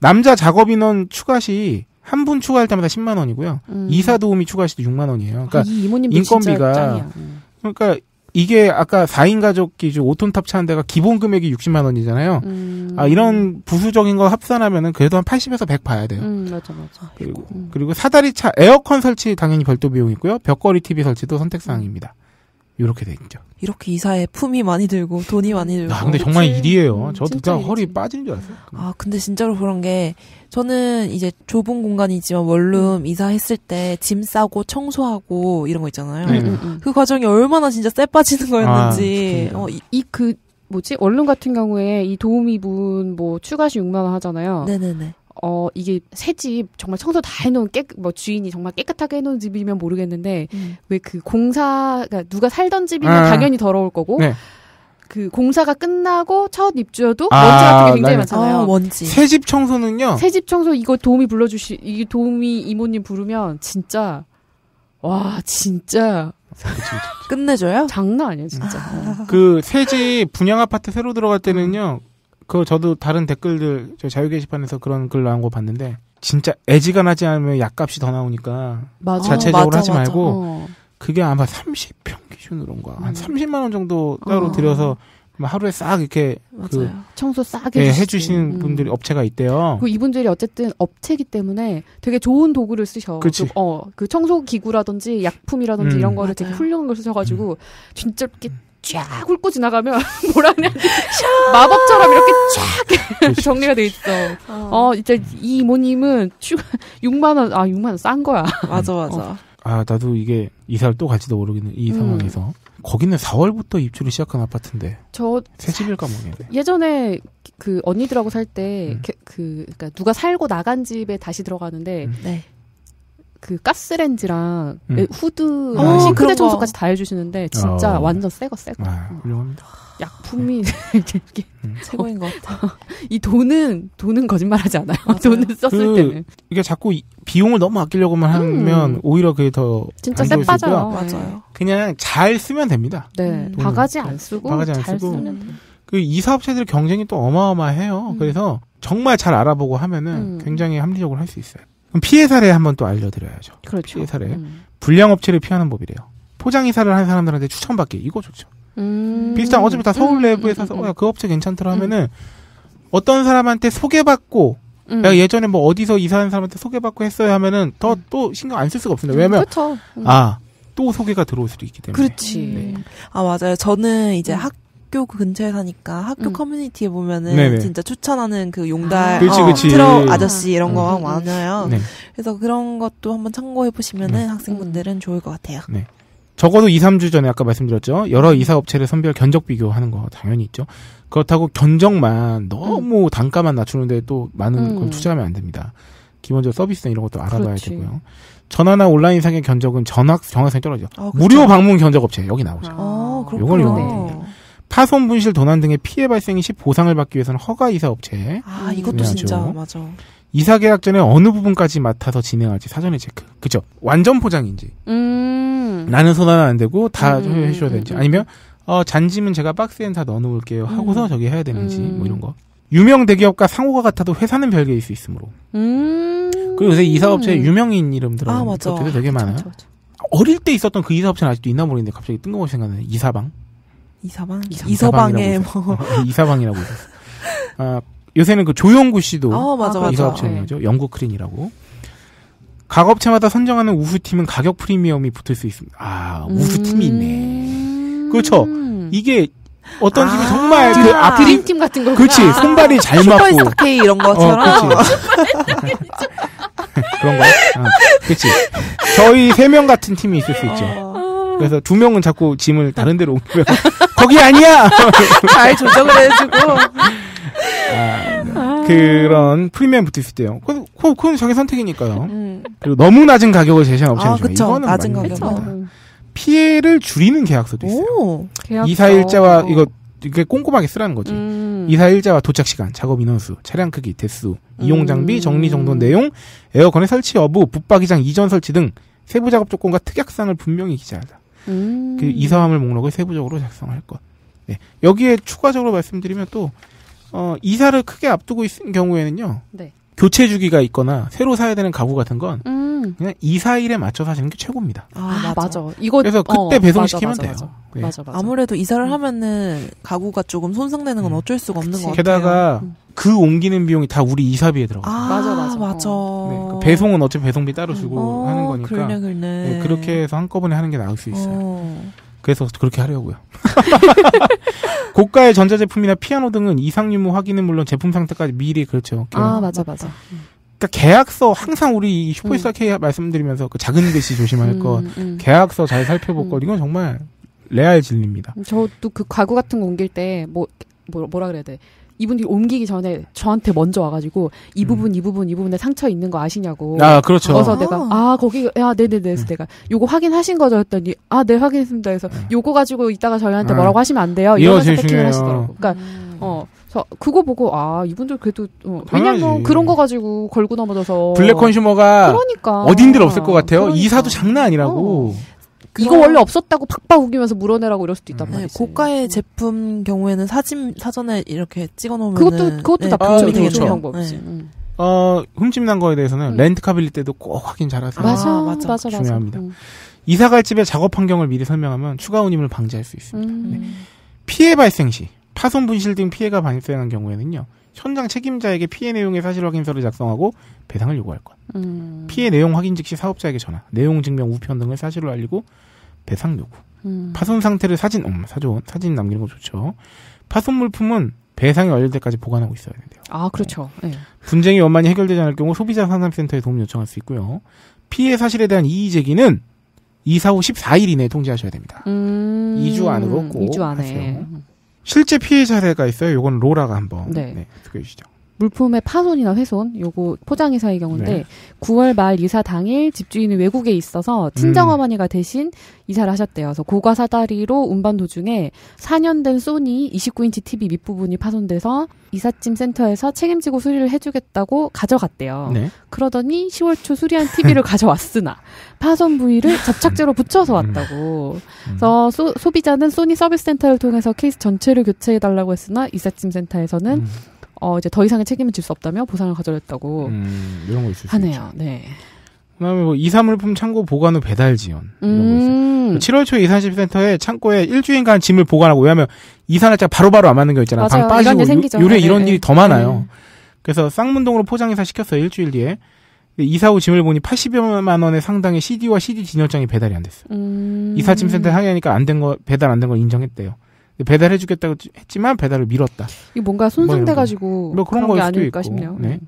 남자 작업 인원 추가 시 한 분 추가할 때마다 10만 원이고요. 음. 이사 도우미 추가 시도 6만 원이에요. 그러니까 아, 인건비가- 진짜 짱이야. 응. 그러니까 이게 아까 4인 가족 기준 5톤 탑차 한 대가 기본 금액이 60만 원이잖아요. 음. 아 이런 부수적인 거 합산하면은 그래도 한 80에서 100 봐야 돼요. 음, 맞아, 맞아. 그리고 음. 그리고 사다리차 에어컨 설치 당연히 별도 비용 있고요. 벽걸이 TV 설치도 선택 사항입니다. 이렇게 돼 있죠. 이렇게 이사에 품이 많이 들고 돈이 많이 들고. 아 근데 정말 일이에요. 음, 저도 진짜 그냥 허리 일이지. 빠지는 줄 알았어요. 아, 근데 진짜로 그런 게, 저는 이제 좁은 공간이지만 원룸 이사했을 때 짐 싸고 청소하고 이런 거 있잖아요. 네. 음, 음, 음. 그 과정이 얼마나 진짜 쎄 빠지는 거였는지. 좋습니다. 어, 이, 이그 뭐지 원룸 같은 경우에 이 도우미분 뭐 추가시 6만 원 하잖아요. 네네네. 어 이게 새집 정말 청소 다 해놓은 깨 뭐 주인이 정말 깨끗하게 해놓은 집이면 모르겠는데 음. 왜그 공사 가 누가 살던 집이면 아. 당연히 더러울 거고 네. 그 공사가 끝나고 첫 입주여도 아, 먼지 같은 게 굉장히 많잖아요. 아, 먼지. 새집 청소는요. 새집 청소 이거 도우미 불러주시 이 도우미 이모님 부르면 진짜 와 진짜 끝내줘요? 장난 아니야 진짜. 어. 그새집 분양 아파트 새로 들어갈 때는요. 그 저도 다른 댓글들 저 자유 게시판에서 그런 글 나온 거 봤는데 진짜 애지간하지 않으면 약값이 더 나오니까 맞아. 자체적으로 맞아, 하지 맞아. 말고 어. 그게 아마 30평 기준으로인가 한 음. 30만 원 정도 따로 어. 들여서 뭐 하루에 싹 이렇게 그 맞아요. 청소 싸게 예. 해주시는 음. 분들이 업체가 있대요. 그 이분들이 어쨌든 업체이기 때문에 되게 좋은 도구를 쓰셔. 그치. 그, 어, 그 청소 기구라든지 약품이라든지 음. 이런 거를 되게 맞아요. 훌륭한 걸 쓰셔가지고 진짜 이렇게 쫙 훑고 지나가면 <laughs> 뭐라 그냥 마법처럼 이렇게 쫙 정리가 돼 있어. 어, 진짜 이 이모님은 추가 6만 <laughs> 원, 아 6만 원 싼 거야. 맞아, 맞아. 아 나도 이게 이사를 또 갈지도 모르겠는 이 음. 상황에서 거기는 4월부터 입주를 시작한 아파트인데 저 새 집일까 모르겠네. 예전에 그 언니들하고 살때 음. 그, 그 그러니까 누가 살고 나간 집에 다시 들어가는데 음. 네. 그 가스렌지랑 음. 후드랑 어, 싱크대. 청소까지 다 해주시는데 진짜 어. 완전 새거 새거. 아, 훌륭합니다. 약품이 <laughs> 이렇게 최고인 것 같아. <laughs> 이 돈은 돈은 거짓말하지 않아요. 맞아요. 돈을 썼을 그 때는 이게 자꾸 이- 비용을 너무 아끼려고만 하면 음. 오히려 그게 더 진짜 안 쎄. 빠져요. 맞아요. 그냥 잘 쓰면 됩니다. 네, 음. 바가지 안 쓰고 바가지 안 잘 쓰고. 쓰면 돼. 그이 사업체들 경쟁이 또 어마어마해요. 음. 그래서 정말 잘 알아보고 하면은 음. 굉장히 합리적으로 할 수 있어요. 그럼 피해 사례 한번 또 알려드려야죠. 그렇죠. 피해 사례. 음. 불량 업체를 피하는 법이래요. 포장 이사를 하는 사람들한테 추천받기 이거 좋죠. 음. 비슷한 어차피 다 서울 음, 내부에서 음, 음, 어, 그 업체 괜찮더라 하면은 어떤 사람한테 소개받고 음. 내가 예전에 뭐 어디서 이사하는 사람한테 소개받고 했어요 하면은 더 또 신경 안 쓸 수가 없습니다. 왜냐면 그렇죠. 음. 아또 소개가 들어올 수도 있기 때문에. 그렇지. 네. 아 맞아요. 저는 이제 음. 학교 그 근처에 사니까 학교 음. 커뮤니티에 보면은 네네. 진짜 추천하는 그 용달, 아. 그치, 어, 그치. 트럭 아저씨 이런 음. 거 음, 음. 많아요. 네. 그래서 그런 것도 한번 참고해 보시면은 네. 학생분들은 좋을 것 같아요. 적어도 2, 3주 전에 아까 말씀드렸죠. 여러 이사 업체를 선별 견적 비교하는 거 당연히 있죠. 그렇다고 견적만 너무 단가만 낮추는데 또 많은 걸 음. 투자하면 안 됩니다. 기본적으로 서비스나 이런 것도 알아봐야 그렇지. 되고요. 전화나 온라인 상의 견적은 전학 정확성이 떨어져. 아? 무료 방문 견적 업체 여기 나오죠. 어, 아. 요걸 그렇구나. 이용하면 파손 분실 도난 등의 피해 발생이 시 보상을 받기 위해서는 허가 이사 업체 아, 이것도. 진짜 맞아. 이사 계약 전에 어느 부분까지 맡아서 진행할지 사전에 체크. 그죠? 완전 포장인지 음. 나는 손하는 안 되고 다 음, 음, 해줘야 음, 되는지 음. 아니면 어 잔짐은 제가 박스엔 다 넣어놓을게요 하고서 음. 저기 해야 되는지 음. 뭐 이런 거. 유명 대기업과 상호가 같아도 회사는 별개일 수 있으므로. 음. 그리고 요새 이사업체에 유명인 이름 들어가는 아, 맞아. 것들이 되게 많아요. 그쵸, 그쵸. 어릴 때 있었던 그 이사업체는 아직도 있나 모르겠는데 갑자기 뜬금없이 생각나네. 이사방. 이사방. 이서방에 뭐. 어, 이사방이라고 있었어. 아, 요새는 그 조영구 씨도 아, 맞아, 아, 맞아. 이사업체 네. 영구 크린이라고. 각 업체마다 선정하는 우수팀은 가격 프리미엄이 붙을 수 있습니다. 아, 우수팀이 있네. 음. 그렇죠. 이게 어떤 팀이 아, 정말 그 드림- 앞뒤 드림팀 같은 거. 그렇지 손발이 잘 맞고 K 이런 것처럼. 어, <laughs> 그런 거. 어, 그렇지. 저희 세 명 같은 팀이 있을 수 있죠. 어, 그래서 두 명은 자꾸 짐을 다른 데로 옮기면 <laughs> 거기 아니야. 잘 조정을 해주고. 아, 그런 프리미엄 붙을 수 있대요. 그, 그, 그건 자기 선택이니까요. 음. 그리고 너무 낮은 가격을 제시한 업체는 아, 좀 그쵸. 이거는 낮은 가격. 음. 피해를 줄이는 계약서도 있어요. 오. 계약서. 이사 일자와 이거 이게 꼼꼼하게 쓰라는 거지. 음. 이사 일자와 도착 시간, 작업 인원수, 차량 크기, 대수, 이용 음. 장비, 정리 정돈 내용, 에어컨의 설치 여부, 붙박이장 이전 설치 등 세부 작업 조건과 특약사항을 분명히 기재하다. 음. 그 이사화물 목록을 세부적으로 작성할 것. 네. 여기에 추가적으로 말씀드리면 또 어, 이사를 크게 앞두고 있는 경우에는요. 네. 교체 주기가 있거나 새로 사야 되는 가구 같은 건 음. 그냥 이사일에 맞춰서 하시는 게 최고입니다. 아, 맞아. 이거 그래서 그때 어, 배송시키면 맞아, 돼요. 맞아, 네. 맞아, 맞아. 아무래도 이사를 음. 하면은 가구가 조금 손상되는 건 음. 어쩔 수가 없는 그치. 것 같아요. 게다가 음. 그 옮기는 비용이 다 우리 이사비에 들어가. 아, 맞아, 맞아. 맞아. 네, 그 배송은 어차피 배송비 따로 주고 어, 하는 거니까 그러네, 그러네. 네, 그렇게 해서 한꺼번에 하는 게 나을 수 있어요. 어. 그래서 그렇게 하려고요. <laughs> 고가의 전자제품이나 피아노 등은 이상 유무 확인은 물론 제품 상태까지 미리 그렇죠. 아, 맞아, 맞아. 그러니까 계약서 항상 우리 슈퍼스타 K 말씀드리면서 그 작은 글씨 조심할 것, 음, 음. 계약서 잘 살펴볼 음. 것 이건 정말 레알 진리입니다. 저도 그 가구 같은 거 옮길 때 뭐 뭐, 뭐라 그래야 돼? 이분이 옮기기 전에 저한테 먼저 와가지고 이 음. 부분 이 부분 이 부분에 상처 있는 거 아시냐고. 아 그렇죠. 그래서 아. 내가 아 거기 야 네네네 해서 음. 내가 요거 확인하신 거죠 했더니 아 네 확인했습니다 해서 음. 요거 가지고 이따가 저희한테 아. 뭐라고 하시면 안 돼요 패킹을 중요해요. 하시더라고 그러니까 음. 어저 그거 보고 아 이분들 그래도 어. 왜냐면 그런 거 가지고 걸고 넘어져서 블랙 컨슈머가 그러니까 어딘들 없을 것 같아요. 그러니까. 이사도 장난 아니라고. 이거 원래 없었다고 팍팍 우기면서 물어내라고 이럴 수도 있단 음. 네, 말이지 고가의 제품 경우에는 사진 사전에 이렇게 찍어 놓으면 그것도 그것도 다 아, 방법이 되게 그렇죠. 좋은 방법이지 네. 음. 어 흠집 난 거에 대해서는 음. 렌트 카 빌릴 때도 꼭 확인 잘하세요. 아, 맞아 맞아. 맞아 맞아 중요합니다. 음. 이사 갈 집의 작업 환경을 미리 설명하면 추가 운임을 방지할 수 있습니다. 음. 피해 발생 시 파손 분실 등 피해가 발생한 경우에는요. 현장 책임자에게 피해 내용의 사실 확인서를 작성하고 배상을 요구할 것. 음. 피해 내용 확인 즉시 사업자에게 전화, 내용 증명 우편 등을 사실로 알리고 배상 요구. 음. 파손 상태를 사진, 음, 사진, 사진 남기는 거 좋죠. 파손 물품은 배상이 완료될 때까지 보관하고 있어야 된대요. 아 그렇죠 네. 분쟁이 원만히 해결되지 않을 경우 소비자 상담센터에 도움 요청할 수 있고요. 피해 사실에 대한 이의 제기는 이사 후 14일 이내에 통지하셔야 됩니다. 음. 이주 안으로 꼭 2주 안에 하세요. 실제 피해 사례가 있어요. 요건 로라가 한번 네. 소개해 주시죠. 물품의 파손이나 훼손, 요거 포장이사의 경우인데 네. 9월 말 이사 당일 집주인이 외국에 있어서 친정 음. 어머니가 대신 이사를 하셨대요. 그래서 고가 사다리로 운반 도중에 4년 된 소니 29인치 TV 밑부분이 파손돼서 이삿짐 센터에서 책임지고 수리를 해주겠다고 가져갔대요. 네. 그러더니 10월 초 수리한 TV를 <laughs> 가져왔으나 파손 부위를 접착제로 붙여서 왔다고. 그래서 소, 소비자는 소니 서비스 센터를 통해서 케이스 전체를 교체해달라고 했으나 이삿짐 센터에서는 음. 어, 이제 더 이상의 책임을 질 수 없다며 보상을 가져냈다고 음, 이런 거 있을 수 하네요. 네. 그다음에 뭐 이사물품 창고 보관 후 배달 지원 이런 거 있어요. 음. 7월 초에 이산시센터에 창고에 일주일간 짐을 보관하고 왜냐하면 이사 날짜 바로바로 안 맞는 거 있잖아요. 맞아요. 방 빠지고. 요, 요래 네, 이런 네. 일이 더 많아요. 네. 그래서 쌍문동으로 포장이사 시켰어요. 일주일 뒤에. 이사 후 짐을 보니 80여만 원의 상당의 CD와 CD 진열장이 배달이 안 됐어요. 음. 이사짐 센터에 항의하니까 안 된 거 배달 안된걸 인정했대요. 배달해주겠다고 했지만 배달을 미뤘다. 이거 뭔가 뭐 손상돼가지고 뭐 그런 그런, 거일 게 아닐까 있고. 싶네요. 네.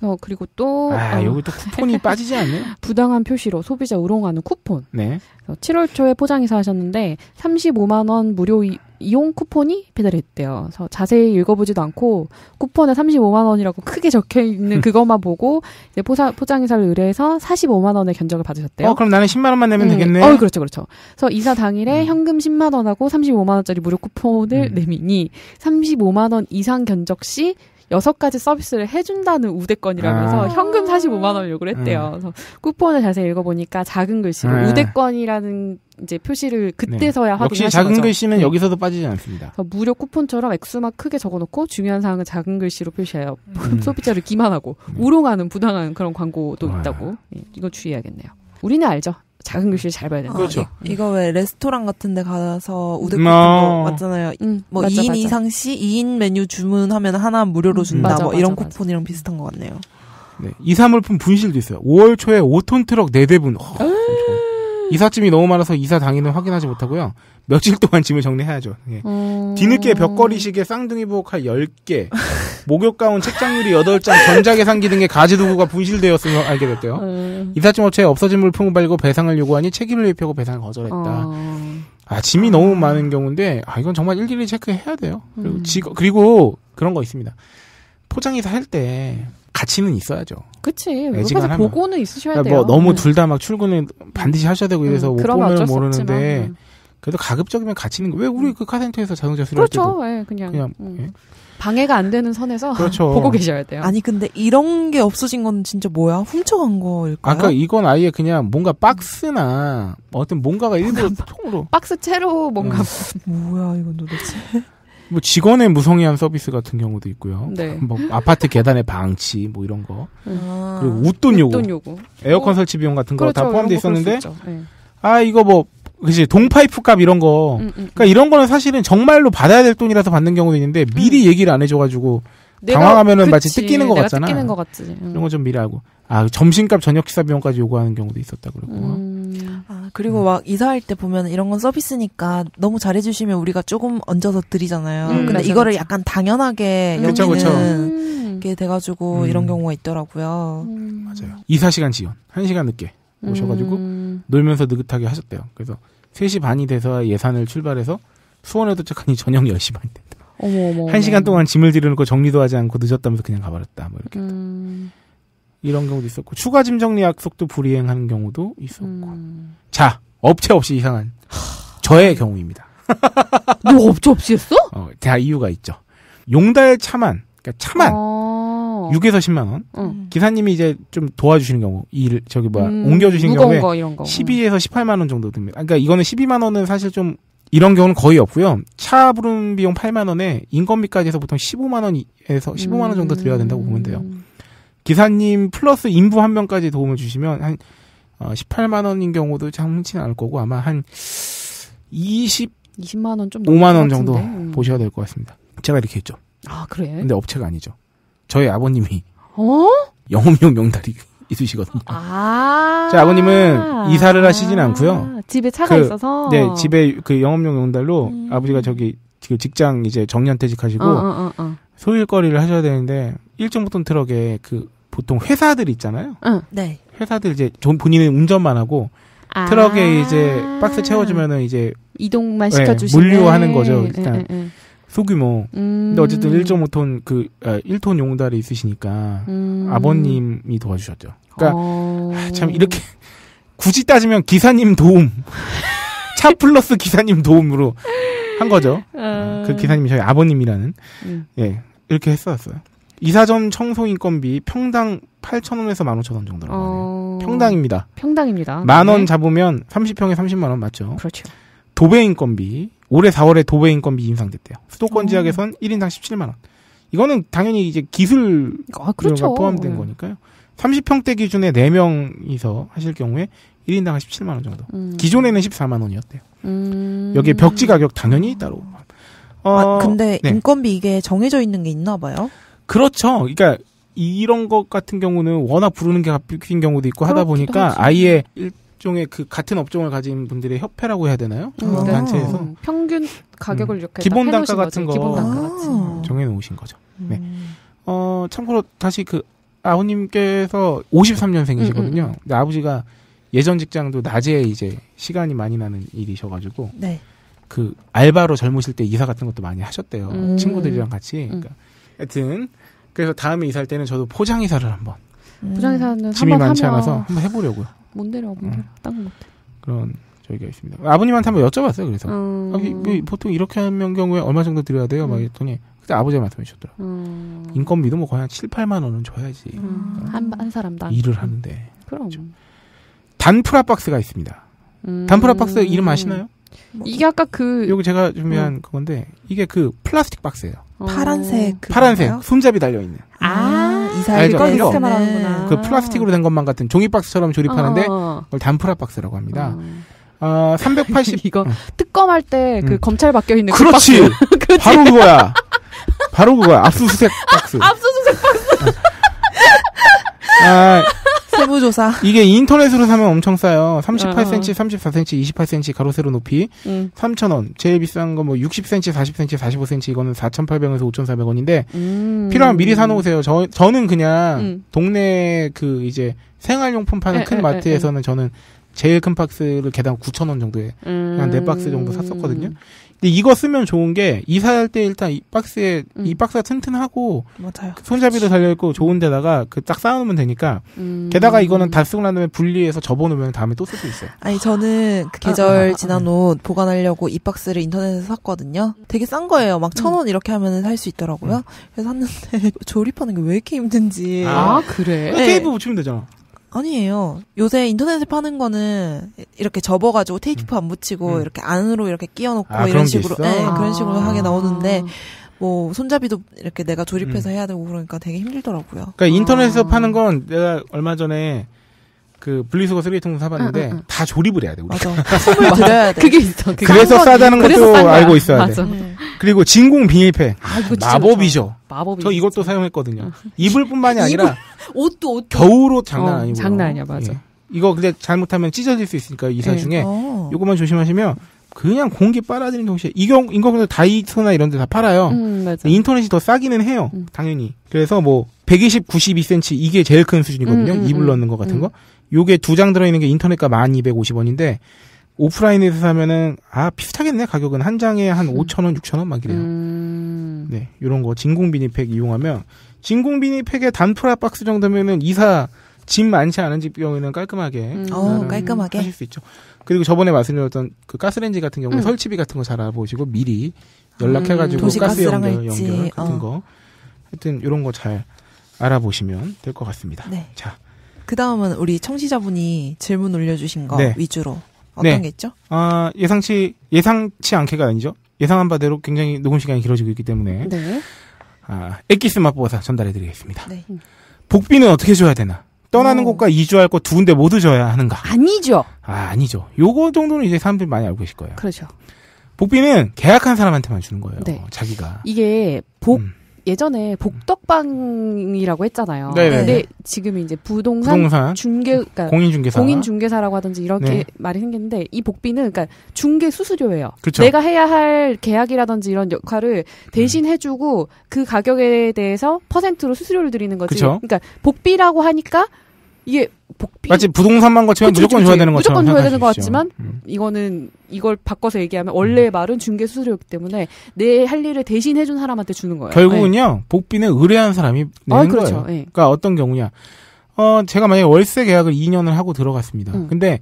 어, 그리고 또 아 어, 여기 또 쿠폰이 <laughs> 빠지지 않네요. 부당한 표시로 소비자 우롱하는 쿠폰. 네. 그래서 7월 초에 포장이사 하셨는데 35만 원 무료 이, 이용 쿠폰이 배달했대요. 그래서 자세히 읽어보지도 않고 쿠폰에 35만 원이라고 크게 적혀 있는 <laughs> 그것만 보고 이제 포사, 포장이사를 의뢰해서 45만 원의 견적을 받으셨대요. 어 그럼 나는 10만 원만 내면 음, 되겠네. 어, 그렇죠, 그렇죠. 그래서 이사 당일에 음. 현금 10만 원하고 35만 원짜리 무료 쿠폰을 음. 내미니 35만 원 이상 견적 시 여섯 가지 서비스를 해준다는 우대권이라면서 아. 현금 45만 원을 요구를 했대요. 그래서 쿠폰을 자세히 읽어보니까 작은 글씨로 아. 우대권이라는 이제 표시를 그때서야 네. 역시 확인하신 작은 거죠. 글씨는 네. 여기서도 빠지지 않습니다. 무료 쿠폰처럼 액수만 크게 적어놓고 중요한 사항은 작은 글씨로 표시해요. 음. 소비자를 기만하고 네. 우롱하는 부당한 그런 광고도 아. 있다고. 예, 이거 주의해야겠네요. 우리는 알죠. 작은 글씨를 잘 봐야 된다. 그렇죠. 이거 왜 레스토랑 같은 데 가서 우대 음, 쿠폰 어. 거 맞잖아요. 음, 뭐 맞아, 2인 맞아. 이상 시 2인 메뉴 주문하면 하나 무료로 준다. 맞아, 뭐 맞아, 이런 맞아. 쿠폰이랑 비슷한 것 같네요. 네. 이사물품 분실도 있어요. 5월 초에 5톤 트럭 4대분. 이삿짐이 너무 많아서 이사 당일은 확인하지 못하고요. 며칠 동안 짐을 정리해야죠. 예. 음. 뒤늦게 벽걸이 시계 쌍둥이 부엌칼 10개, 목욕 가운 책장유리 8장, 전자계산기 등의 가지 도구가 분실되었음을 알게 됐대요. 음. 이삿짐 업체에 없어진 물품을 발고 배상을 요구하니 책임을 회피하고 배상을 거절했다. 어. 아, 짐이 너무 많은 경우인데, 아, 이건 정말 일일이 체크해야 돼요. 그리고, 음. 직업- 그리고 그런 거 있습니다. 포장이사 할 때 가치는 있어야죠. 그치. 하면. 보고는 있으셔야 그러니까 돼요. 뭐 너무 음. 둘다 막 출근을 반드시 하셔야 되고 이래서 음, 못 그러면 보면 어쩔 수 모르는데 음. 그래도 가급적이면 가치는 거. 왜 우리 그 카센터에서 자동차 수리할 때도 그렇죠. 예, 그냥, 그냥 음. 예. 방해가 안 되는 선에서 그렇죠. <laughs> 보고 계셔야 돼요. 아니 근데 이런 게 없어진 건 진짜 뭐야? 훔쳐간 거일까요? 아까 이건 아예 그냥 뭔가 박스나 어떤 뭔가가 일부러 <laughs> 통으로 박스 채로 뭔가 <laughs> 뭐야 이건 도대체? 뭐 직원의 무성의한 서비스 같은 경우도 있고요. 네. 뭐 아파트 계단의 방치 뭐 이런 거 아. 그리고 웃돈 요구, 돈 요구. 에어컨 어. 설치 비용 같은 거다 그렇죠. 포함돼 있었는데. 예. 아 이거 뭐 그지 동파이프 값 이런 거 음, 음, 그러니까 이런 거는 사실은 정말로 받아야 될 돈이라서 받는 경우도 있는데 미리 얘기를 안 해줘가지고 내가- 당황하면은 마치 그치, 뜯기는 것 내가 같잖아. 뜯기는 것 같지. 음. 이런 거 좀 미리 알고 아 점심값 저녁 식사 비용까지 요구하는 경우도 있었다 그러고 음. 아, 그리고 막 이사할 때 보면 이런 건 서비스니까 너무 잘해주시면 우리가 조금 얹어서 드리잖아요. 음, 근데 맞아, 이거를 맞아. 약간 당연하게 여기는 그쵸. 음. 게 돼가지고 음. 이런 경우가 있더라고요. 음. 맞아요 이사 시간 지연 한 시간 늦게 오셔가지고 음. 놀면서 느긋하게 하셨대요. 그래서 3시 반이 돼서 예산을 출발해서 수원에 도착하니 저녁 10시 반이 됐다. 어머 어머. 한 시간. 동안 짐을 들여놓고 정리도 하지 않고 늦었다면서 그냥 가버렸다. 뭐 이렇게 음. 이런 경우도 있었고 추가 짐 정리 약속도 불이행하는 경우도 있었고 음. 자 업체 없이 이상한 저의 경우입니다. <laughs> 너 업체 없이 했어? 어, 다 이유가 있죠. 용달 차만 그러니까 차만 어. 6에서 10만 원 응. 기사님이 이제 좀 도와주시는 경우 일 저기 뭐야 음, 옮겨주시는 경우에 거 이런 거. 12에서 18만 원 정도 듭니다. 그러니까 이거는 12만 원은 사실 좀 이런 경우는 거의 없고요. 차 부른 비용 8만 원에 인건비까지 해서 보통 15만 원에서 15만 원 정도 드려야 된다고 보면 돼요. 음. 기사님 플러스 인부 한 명까지 도움을 주시면 한 어, 18만 원인 경우도 참 흔치는 않을 거고 아마 한 25만 20만 원좀 원 정도 보셔야 될 것 같습니다. 제가 이렇게 했죠. 아 그래? 근데 업체가 아니죠. 저희 아버님이 어? 영업용 명달이 <laughs> 있으시거든요. 아. 제 아버님은 이사를 하시진 않고요. 집에 차가 그, 있어서. 네, 집에 그 영업용 용달로 음. 아버지가 저기 그 직장 이제 정년퇴직하시고 어, 어, 어, 어. 소일거리를 하셔야 되는데 1.5톤 트럭에 그 보통 회사들 있잖아요. 응. 네. 회사들 이제 전 본인은 운전만 하고 아. 트럭에 이제 박스 채워주면은 이제 이동만 네, 시켜주시는 물류하는 거죠, 일단. 소규모. 음. 근데 어쨌든 1.5톤 그 아, 1톤 용달이 있으시니까 음. 아버님이 도와주셨죠. 그러니까 어. <laughs> 참 이렇게 굳이 따지면 기사님 도움. 차 플러스 기사님 도움으로 한 거죠. 어. 그 기사님이 저희 아버님이라는 음. 예 이렇게 했었어요. 이사전 청소 인건비 평당 8,000원에서 15,000원 정도 라고 하네요. 어. 평당입니다. 평당입니다. 만원 네. 잡으면 30평에 30만 원 맞죠? 그렇죠. 도배 인건비 올해 4월에 도배 인건비 인상됐대요. 수도권 어. 지역에선 1인당 17만 원. 이거는 당연히 이제 기술 아, 그렇죠. 포함된 네. 거니까요. 30평대 기준에 4명이서 하실 경우에 1인당 한 17만 원 정도. 음. 기존에는 14만 원이었대요. 음. 여기에 벽지 가격 당연히 따로. 어, 아, 근데 네. 인건비 이게 정해져 있는 게 있나 봐요. 그렇죠. 그러니까 이런 것 같은 경우는 워낙 부르는 게 바뀐 경우도 있고 하다 보니까 하지. 아예 일종의 그 같은 업종을 가진 분들의 협회라고 해야 되나요? 네. 단체에서 음, 평균 가격을 음. 이렇게 기본 딱 단가 같은 거지. 거. 기본 단가 아. 정해 놓으신 거죠. 네. 음. 어, 참고로 다시 그 아버님께서 53년생이시거든요. 음, 음, 음. 근데 아버지가 예전 직장도 낮에 이제 시간이 많이 나는 일이셔가지고 네. 그 알바로 젊으실 때 이사 같은 것도 많이 하셨대요. 음. 친구들이랑 같이. 음. 그러니까 하여튼 그래서 다음에 이사할 때는 저도 포장 이사를 한번 음. 부장이사는 짐이 한번 많지 않아서 한번 해보려고요. 못 내려 못 내려 음. 딴거 못. 그런 저희가 있습니다. 아버님한테 한번 여쭤봤어요. 그래서 음. 아, 이- 뭐 보통 이렇게 하면 경우에 얼마 정도 드려야 돼요? 막 음. 했더니 그때 아버지가 말씀해 주셨더라고요. 음. 인건비도 뭐 거의 한 7, 8만 원은 줘야지. 음. 한, 한 사람당. 일을 하는데. 그럼. 단프라 박스가 있습니다. 음. 단프라 박스 이름 아시나요? 이게 아까 그 여기 제가 준비한 그건데 이게 그 플라스틱 박스예요. 어. 파란색 그 파란색 손잡이 달려 있는 아, 이사할 그거? 쓰는 말하는구나. 그 플라스틱으로 된 것만 같은 종이 박스처럼 조립하는데 어. 그걸 단프라 박스라고 합니다. 어. <laughs> 어, 380 이거 응. 특검할 때그 음. 검찰 박혀 있는 그 그렇지. 박스. <laughs> 그치? 바로 그거야. 바로 그거야. 압수수색 박스. <laughs> 압수수색 아, 세무 조사. 이게 인터넷으로 사면 엄청 싸요. 38cm, 어. 34cm, 28cm 가로 세로 높이 음. 3,000원. 제일 비싼 거 뭐 60cm, 40cm, 45cm 이거는 4,800원에서 5,400원인데 음. 필요하면 미리 사 놓으세요. 저 저는 그냥 음. 동네 그 이제 생활용품 파는 에, 큰 에, 마트에서는 저는 제일 큰 박스를 개당 9,000원 정도에 음. 한네 박스 정도 샀었거든요. 근데 이거 쓰면 좋은 게 이사할 때 일단 이 박스에 음. 이 박스가 튼튼하고 맞아요. 손잡이도 달려 있고 좋은 데다가 그 딱 쌓아놓으면 되니까 음. 게다가 이거는 다 쓰고 난 다음에 분리해서 접어놓으면 다음에 또 쓸 수 있어요. 아니 저는 그 아, 계절 아, 아, 지난 옷 보관하려고 이 박스를 인터넷에서 샀거든요. 되게 싼 거예요. 막 천 원 이렇게 하면 살 수 있더라고요. 그래서 샀는데 <laughs> 조립하는 게 왜 이렇게 힘든지. 아, 그래? 네. 테이프 붙이면 되잖아. 아니에요. 요새 인터넷에 파는 거는 이렇게 접어가지고 테이프 안 붙이고 음. 이렇게 안으로 이렇게 끼워놓고 아, 이런 게 식으로? 네, 그런 식으로 아. 하게 나오는데 뭐 손잡이도 이렇게 내가 조립해서 해야 되고 그러니까 되게 힘들더라고요. 그러니까 인터넷에서 아. 파는 건 내가 얼마 전에 그 분리수거 쓰레기통 사봤는데 응, 응, 응. 다 조립을 해야 돼. 우리. 맞아. <laughs> 품을 들여야 돼. 그게 있어. 그게. 그래서 싼 싸다는 그래서 것도 싼 거야. 알고 있어야 맞아. 돼. 네. 그리고 진공 비닐팩 아, 이거 진짜 마법이죠. 마법이. 저 이것도 사용했거든요. 이불 뿐만이 아니라 옷도 옷. 겨울옷 장난 어, 아니고 장난 아니야, 맞아. 이거 근데 잘못하면 찢어질 수 있으니까 이사 네. 중에 어. 요것만 조심하시면 그냥 공기 빨아들이는 동시에 이거 이거 근데 다이소나 이런 데 다 팔아요. 음, 맞아. 인터넷이 더 싸기는 해요. 음. 당연히. 그래서 뭐 120, 92cm 이게 제일 큰 수준이거든요. 음, 음, 이불 음. 넣는 거 같은 음. 거. 요게 두 장 들어있는 게 인터넷가 1250원인데 오프라인에서 사면은 아 비슷하겠네 가격은 한 장에 한 5,000원, 6,000원 막 이래요. 음. 네, 요런 거 진공 비닐팩 이용하면 진공 비닐팩에 단프라 박스 정도면은 이사 짐 많지 않은 집 경우에는 깔끔하게 음. 어, 나름 깔끔하게. 하실 수 있죠. 그리고 저번에 말씀드렸던 그 가스레인지 같은 경우에 음. 설치비 같은 거 잘 알아보시고 미리 연락해가지고 음, 가스 연결, 할지, 연결 같은 어. 거 하여튼 이런 거 잘 알아보시면 될 것 같습니다. 네. 자, 그 다음은 우리 청취자분이 질문 올려주신 거 네. 위주로 어떤 네. 게 있죠? 아, 예상치 예상치 않게가 아니죠. 예상한 바대로 굉장히 녹음 시간이 길어지고 있기 때문에 네. 아, 엑기스 맛보아서 전달해드리겠습니다. 네. 복비는 어떻게 줘야 되나? 떠나는 어. 곳과 이주할 곳 두 군데 모두 줘야 하는가? 아니죠. 아, 아니죠. 요거 정도는 이제 사람들이 많이 알고 계실 거예요. 그렇죠. 복비는 계약한 사람한테만 주는 거예요. 네. 자기가. 이게 복 음. 예전에 복덕방이라고 했잖아요. 네네네. 근데 지금 이제 부동산, 부동산, 중개 그러니까 공인 중개사. 공인 중개사라고 하든지 이렇게 네. 말이 생겼는데 이 복비는 그러니까 중개 수수료예요. 그쵸. 내가 해야 할 계약이라든지 이런 역할을 대신 해주고 그 가격에 대해서 퍼센트로 수수료를 드리는 거지. 그쵸. 그러니까 복비라고 하니까 이게 복비 마치 부동산만 거치면 그치, 무조건 그치, 줘야 되는 것처럼 무조건 줘야 되는 것. 같지만 음. 이거는 이걸 바꿔서 얘기하면 원래의 말은 중개 수수료이기 때문에 내 할 일을 대신 해준 사람한테 주는 거예요. 결국은요 복비는 의뢰한 사람이 내는 아, 그렇죠. 거예요. 예. 그러니까 어떤 경우냐? 어 제가 만약에 월세 계약을 2년을 하고 들어갔습니다. 음. 근데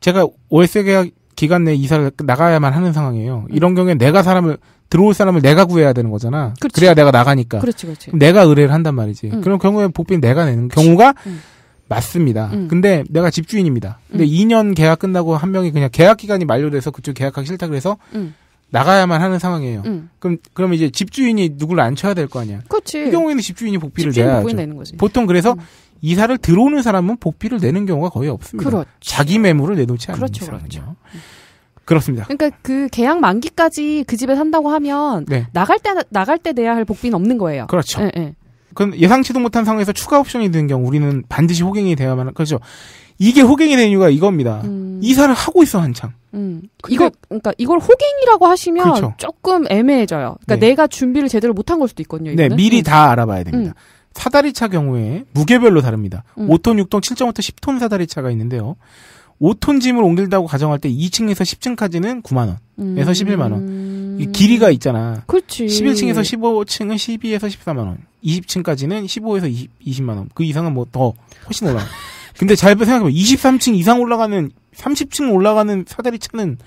제가 월세 계약 기간 내에 이사를 나가야만 하는 상황이에요. 이런 경우에 내가 사람을 들어올 사람을 내가 구해야 되는 거잖아. 음. 그렇지. 그래야 내가 나가니까. 그렇지, 그렇지. 내가 의뢰를 한단 말이지. 음. 그런 경우에 복비는 내가 내는 경우가 음. 맞습니다. 음. 근데 내가 집주인입니다. 근데 음. 2년 계약 끝나고 한 명이 그냥 계약 기간이 만료돼서 그쪽 계약하기 싫다 그래서 음. 나가야만 하는 상황이에요. 음. 그럼 그러면 이제 집주인이 누구를 앉혀야 될 거 아니야. 그렇지. 이 경우에는 집주인이 복비를 집주인 내야죠. 내는 거지. 보통 그래서 음. 이사를 들어오는 사람은 복비를 내는 경우가 거의 없습니다. 그렇죠. 자기 매물을 내놓지 않는 그렇죠, 이상은요. 그렇죠. 그렇습니다. 그러니까 그 계약 만기까지 그 집에 산다고 하면 네. 나갈 때 나갈 때 내야 할 복비는 없는 거예요. 그렇죠. 예, 예. 그건 예상치도 못한 상황에서 추가 옵션이 드는 경우 우리는 반드시 호갱이 되어야만 그렇죠. 이게 호갱이 되는 이유가 이겁니다. 음. 이사를 하고 있어 한창. 음. 이거 그러니까 이걸 호갱이라고 하시면 그렇죠. 조금 애매해져요. 그러니까 네. 내가 준비를 제대로 못한 걸 수도 있거든요. 네, 이거는. 미리 음. 다 알아봐야 됩니다. 음. 사다리차 경우에 무게별로 다릅니다. 음. 5톤, 6톤, 7.5톤, 10톤 사다리차가 있는데요. 5톤 짐을 옮긴다고 가정할 때 2층에서 10층까지는 9만 원. 음. 에서 11만 원. 이 길이가 있잖아. 그렇지. 11층에서 15층은 12에서 14만 원. 20층까지는 15에서 20, 만 원. 그 이상은 뭐 더 훨씬 올라가. <laughs> 근데 잘 생각해봐. 23층 이상 올라가는 30층 올라가는 사다리 차는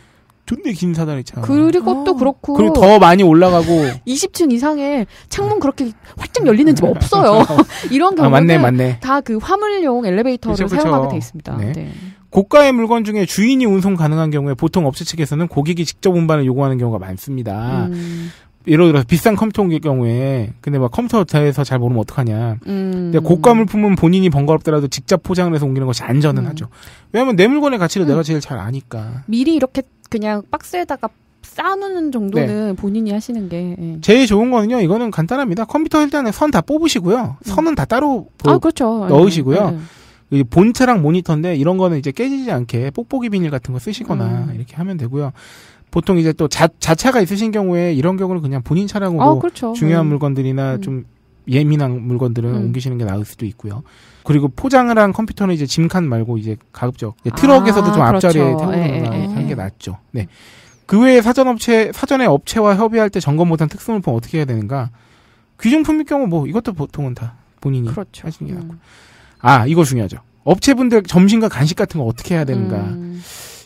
존나 긴 사다리 차. 그리고 또 그렇고 그리고 더 많이 올라가고 <laughs> 20층 이상에 창문 그렇게 활짝 열리는 집 없어요. <laughs> 이런 아 경우는 맞네 맞네. 다 그 화물용 엘리베이터를 그렇죠, 그렇죠. 사용하게 돼 있습니다. 네. 네. 고가의 물건 중에 주인이 운송 가능한 경우에 보통 업체 측에서는 고객이 직접 운반을 요구하는 경우가 많습니다. 음, 예를 들어서 비싼 컴퓨터의 경우에 근데 막 컴퓨터에서 잘 모르면 어떡하냐. 음. 근데 고가 물품은 본인이 번거롭더라도 직접 포장을 해서 옮기는 것이 안전은 음. 하죠. 왜냐면 내 물건의 가치를 음. 내가 제일 잘 아니까. 미리 이렇게 그냥 박스에다가 싸놓는 정도는 네. 본인이 하시는 게. 예. 제일 좋은 거는요. 이거는 간단합니다. 컴퓨터 일단은 선 다 뽑으시고요. 선은 다 따로 보- 아 그렇죠. 예, 넣으시고요. 예, 예. 이 본체랑 모니터인데 이런 거는 이제 깨지지 않게 뽁뽁이 비닐 같은 거 쓰시거나 음. 이렇게 하면 되고요. 보통 이제 또 자, 자차가 있으신 경우에 이런 경우는 그냥 본인 차량으로 아 그렇죠. 중요한 음. 물건들이나 음. 좀 예민한 물건들은 음. 옮기시는 게 나을 수도 있고요. 그리고 포장을 한 컴퓨터는 이제 짐칸 말고 이제 가급적 이제 트럭에서도 아, 좀 앞자리에 그렇죠. 태우거나 예, 예, 예. 하는 게 낫죠. 네. 그 외에 사전 업체 사전에 업체와 협의할 때 점검 못한 특수물품 어떻게 해야 되는가? 귀중품일 경우 뭐 이것도 보통은 다 본인이 그렇죠. 하시는 게 음. 낫고. 아 이거 중요하죠. 업체분들 점심과 간식 같은 거 어떻게 해야 되는가? 음.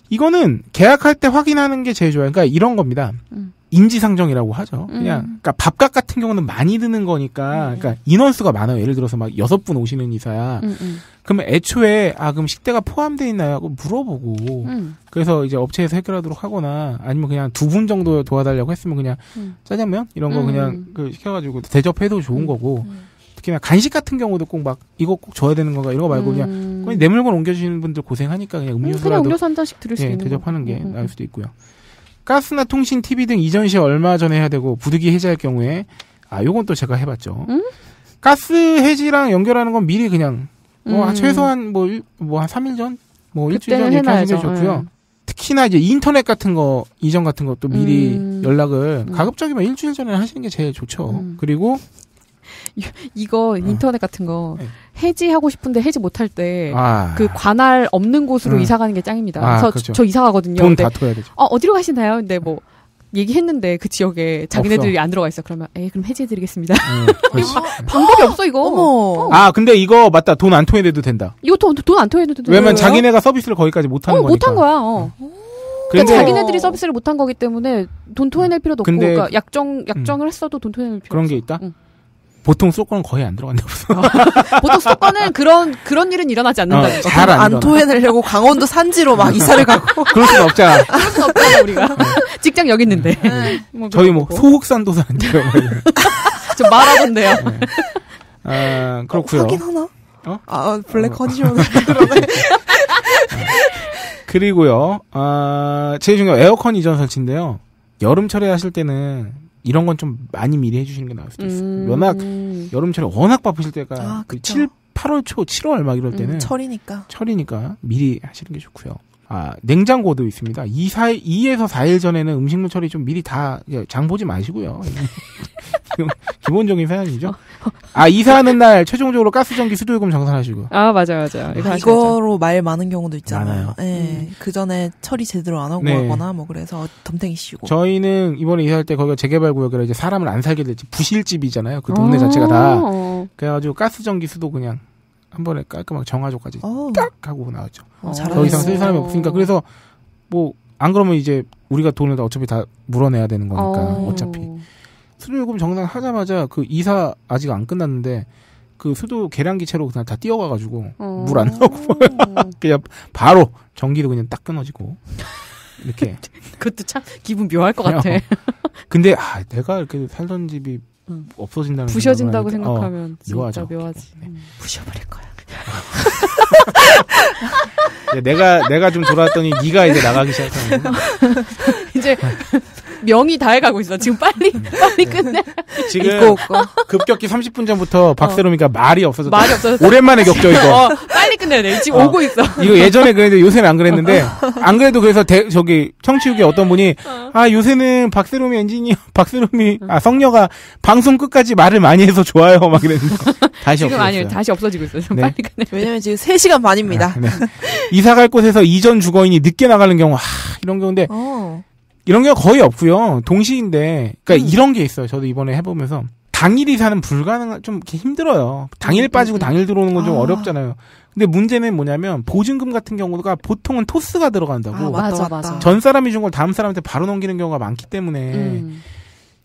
이거는 계약할 때 확인하는 게 제일 좋아요. 그러니까 이런 겁니다. 음. 인지상정이라고 하죠. 그냥 음. 그러니까 밥값 같은 경우는 많이 드는 거니까 그러니까 인원수가 많아요. 예를 들어서 막 여섯 분 오시는 이사야. 음, 음, 그러면 애초에 아 그럼 식대가 포함되어 있나요? 하고 물어보고 음. 그래서 이제 업체에서 해결하도록 하거나 아니면 그냥 두 분 정도 도와달라고 했으면 그냥 음. 짜장면 이런 거 음. 그냥 그 시켜가지고 대접해도 좋은 음. 거고 음. 특히 나 간식 같은 경우도 꼭 막 이거 꼭 줘야 되는 건가 이런 거 말고 그냥 음. 그냥 내 물건 옮겨주시는 분들 고생하니까 그냥 음, 그냥 음료수라도 음료수 한 잔씩 들을 수 예, 있는 대접하는 거. 게 음, 음, 나을 수도 있고요. 가스나 통신, TV 등 이전 시 얼마 전에 해야 되고 부득이 해지할 경우에 아 요건 또 제가 해봤죠. 음? 가스 해지랑 연결하는 건 미리 그냥 뭐 음. 최소한 뭐뭐한 3일 전, 뭐 일주일 전 이렇게 하시는 게. 좋고요. 특히나 이제 인터넷 같은 거 이전 같은 것도 미리 음. 연락을 음. 가급적이면 일주일 전에 하시는 게 제일 좋죠. 음. 그리고 <laughs> 이거 인터넷 같은 거 네. 해지하고 싶은데 해지 못할 때 아, 그 관할 없는 곳으로 음. 이사 가는 게 짱입니다. 아, 그래서 그렇죠. 저 이사 가거든요. 돈 근데 다 토야 되죠. 어, 어디로 가시나요? 근데 뭐 얘기했는데 그 지역에 자기네들이 안 들어가 있어. 그러면 에이 그럼 해지해 드리겠습니다. 음, 그렇지. <laughs> 방법이 없어 이거. 어머. 아 근데 이거 맞다 돈 안 토해내도 된다. 이거 돈안 토해도 돼. 왜냐면 자기네가 서비스를 거기까지 못 하는 어, 거니까. 못한 거야. 어. 근데 그러니까 자기네들이 서비스를 못한 거기 때문에 돈 토해낼 필요도 없고, 근데- 그러니까 약정 약정을 했어도 돈 토해낼 필요 그런 없어. 게 있다. 응. 보통 수도권은 거의 안 들어간다. <laughs> 보통 수도권은 그런 그런 일은 일어나지 않는다. 어, 어, 잘 안. 토해내려고 강원도 산지로 막 이사를 가고. <laughs> 그럴 수는 없잖아. <laughs> 그럴 순 없잖아 우리가. 직장 여기 있는데. 뭐 저희 뭐. 소흑산도 사는데요. 좀 말하던데요. 아 그렇고요. 확인하나? 어? 아, 블랙 컨디션. 그러네. 그리고요. 아 제일 중요한 에어컨 이전 설치인데요. 여름철에 하실 때는 이런 건 좀 많이 미리 해주시는 게 나을 수도 있어요. 음. 워낙 여름철에 워낙 바쁘실 때가 아, 그 그쵸. 7, 8월 초, 7월 막 이럴 때는 철이니까. 철이니까 미리 하시는 게 좋고요. 아, 냉장고도 있습니다. 2, 4, 2에서 4일 전에는 음식물 처리 좀 미리 다 장 보지 마시고요. <laughs> 기본적인 사연이죠. 아 이사하는 날 최종적으로 가스전기 수도요금 정산하시고. 아 맞아 맞아. 이거 아, 하셔야죠. 이거 로 말 많은 경우도 있잖아요. 많아요. 예. 그 전에 처리 제대로 안 하고 네. 하거나 뭐 그래서 덤탱이 씌우고. 저희는 이번에 이사할 때 거기가 재개발 구역이라 이제 사람을 안 살게 됐지 부실집이잖아요. 그 동네 자체가 다. 어. 그래가지고 가스전기 수도 그냥 한 번에 깔끔하게 정화조까지 어, 딱 하고 나왔죠. 어, 더 이상 쓸. 사람이 없으니까 그래서 뭐 안 그러면 이제 우리가 돈을 다 어차피 다 물어내야 되는 거니까 어. 어차피 수도요금 정산 하자마자 그 이사 아직 안 끝났는데 그 수도 계량기체로 그냥 다 뛰어가가지고 어. 물안 나오고 <laughs> 그냥 바로 전기도 그냥 딱 끊어지고 이렇게 <laughs> 그것도 참 기분 묘할 것 같아. 어. 근데 아 내가 이렇게 살던 집이 응. 없어진다는 부셔진다고 어, 생각하면 진짜 묘하죠. 묘하지. 네. 음. 부셔버릴 거야. <laughs> 야, 내가 내가 좀 돌아왔더니 네가 이제 나가기 시작하는 거 <laughs> 이제 <laughs> 명이 다 해가고 있어. 지금 빨리 <laughs> 빨리 끝내. 지금 있고 없고. 급격히 30분 전부터 박세롬이가 말이 없어졌다. 말이 없어서 오랜만에 겪죠 이거. 어, 빨리 끝내야 돼. 지금 어. 오고 있어. 이거 예전에 그랬는데 요새는 안 그랬는데 <laughs> 안 그래도 그래서 대- 저기 청취국에 어떤 분이 아 요새는 박세롬이 엔지니어 <laughs> 박세롬이 아 성녀가 방송 끝까지 말을 많이 해서 좋아요 막 이랬는데 다시 지금 없어졌어요. 아니요. 다시 없어지고 있어. 지금 네. 빨리 끝내. 왜냐면 지금 3시간 반입니다. 네. 이사 갈 곳에서 이전 주거인이 늦게 나가는 경우 하, 이런 경우인데 어. 이런 경우 거의 없고요. 동시인데 그러니까 음. 이런 게 있어요. 저도 이번에 해보면서 당일 이사는 불가능한 좀 이렇게 힘들어요. 당일 음, 빠지고 음, 당일 들어오는 건 좀 아. 어렵잖아요. 근데 문제는 뭐냐면 보증금 같은 경우가 보통은 토스가 들어간다고. 아, 맞다, 맞다. 전 사람이 준 걸 다음 사람한테 바로 넘기는 경우가 많기 때문에 음.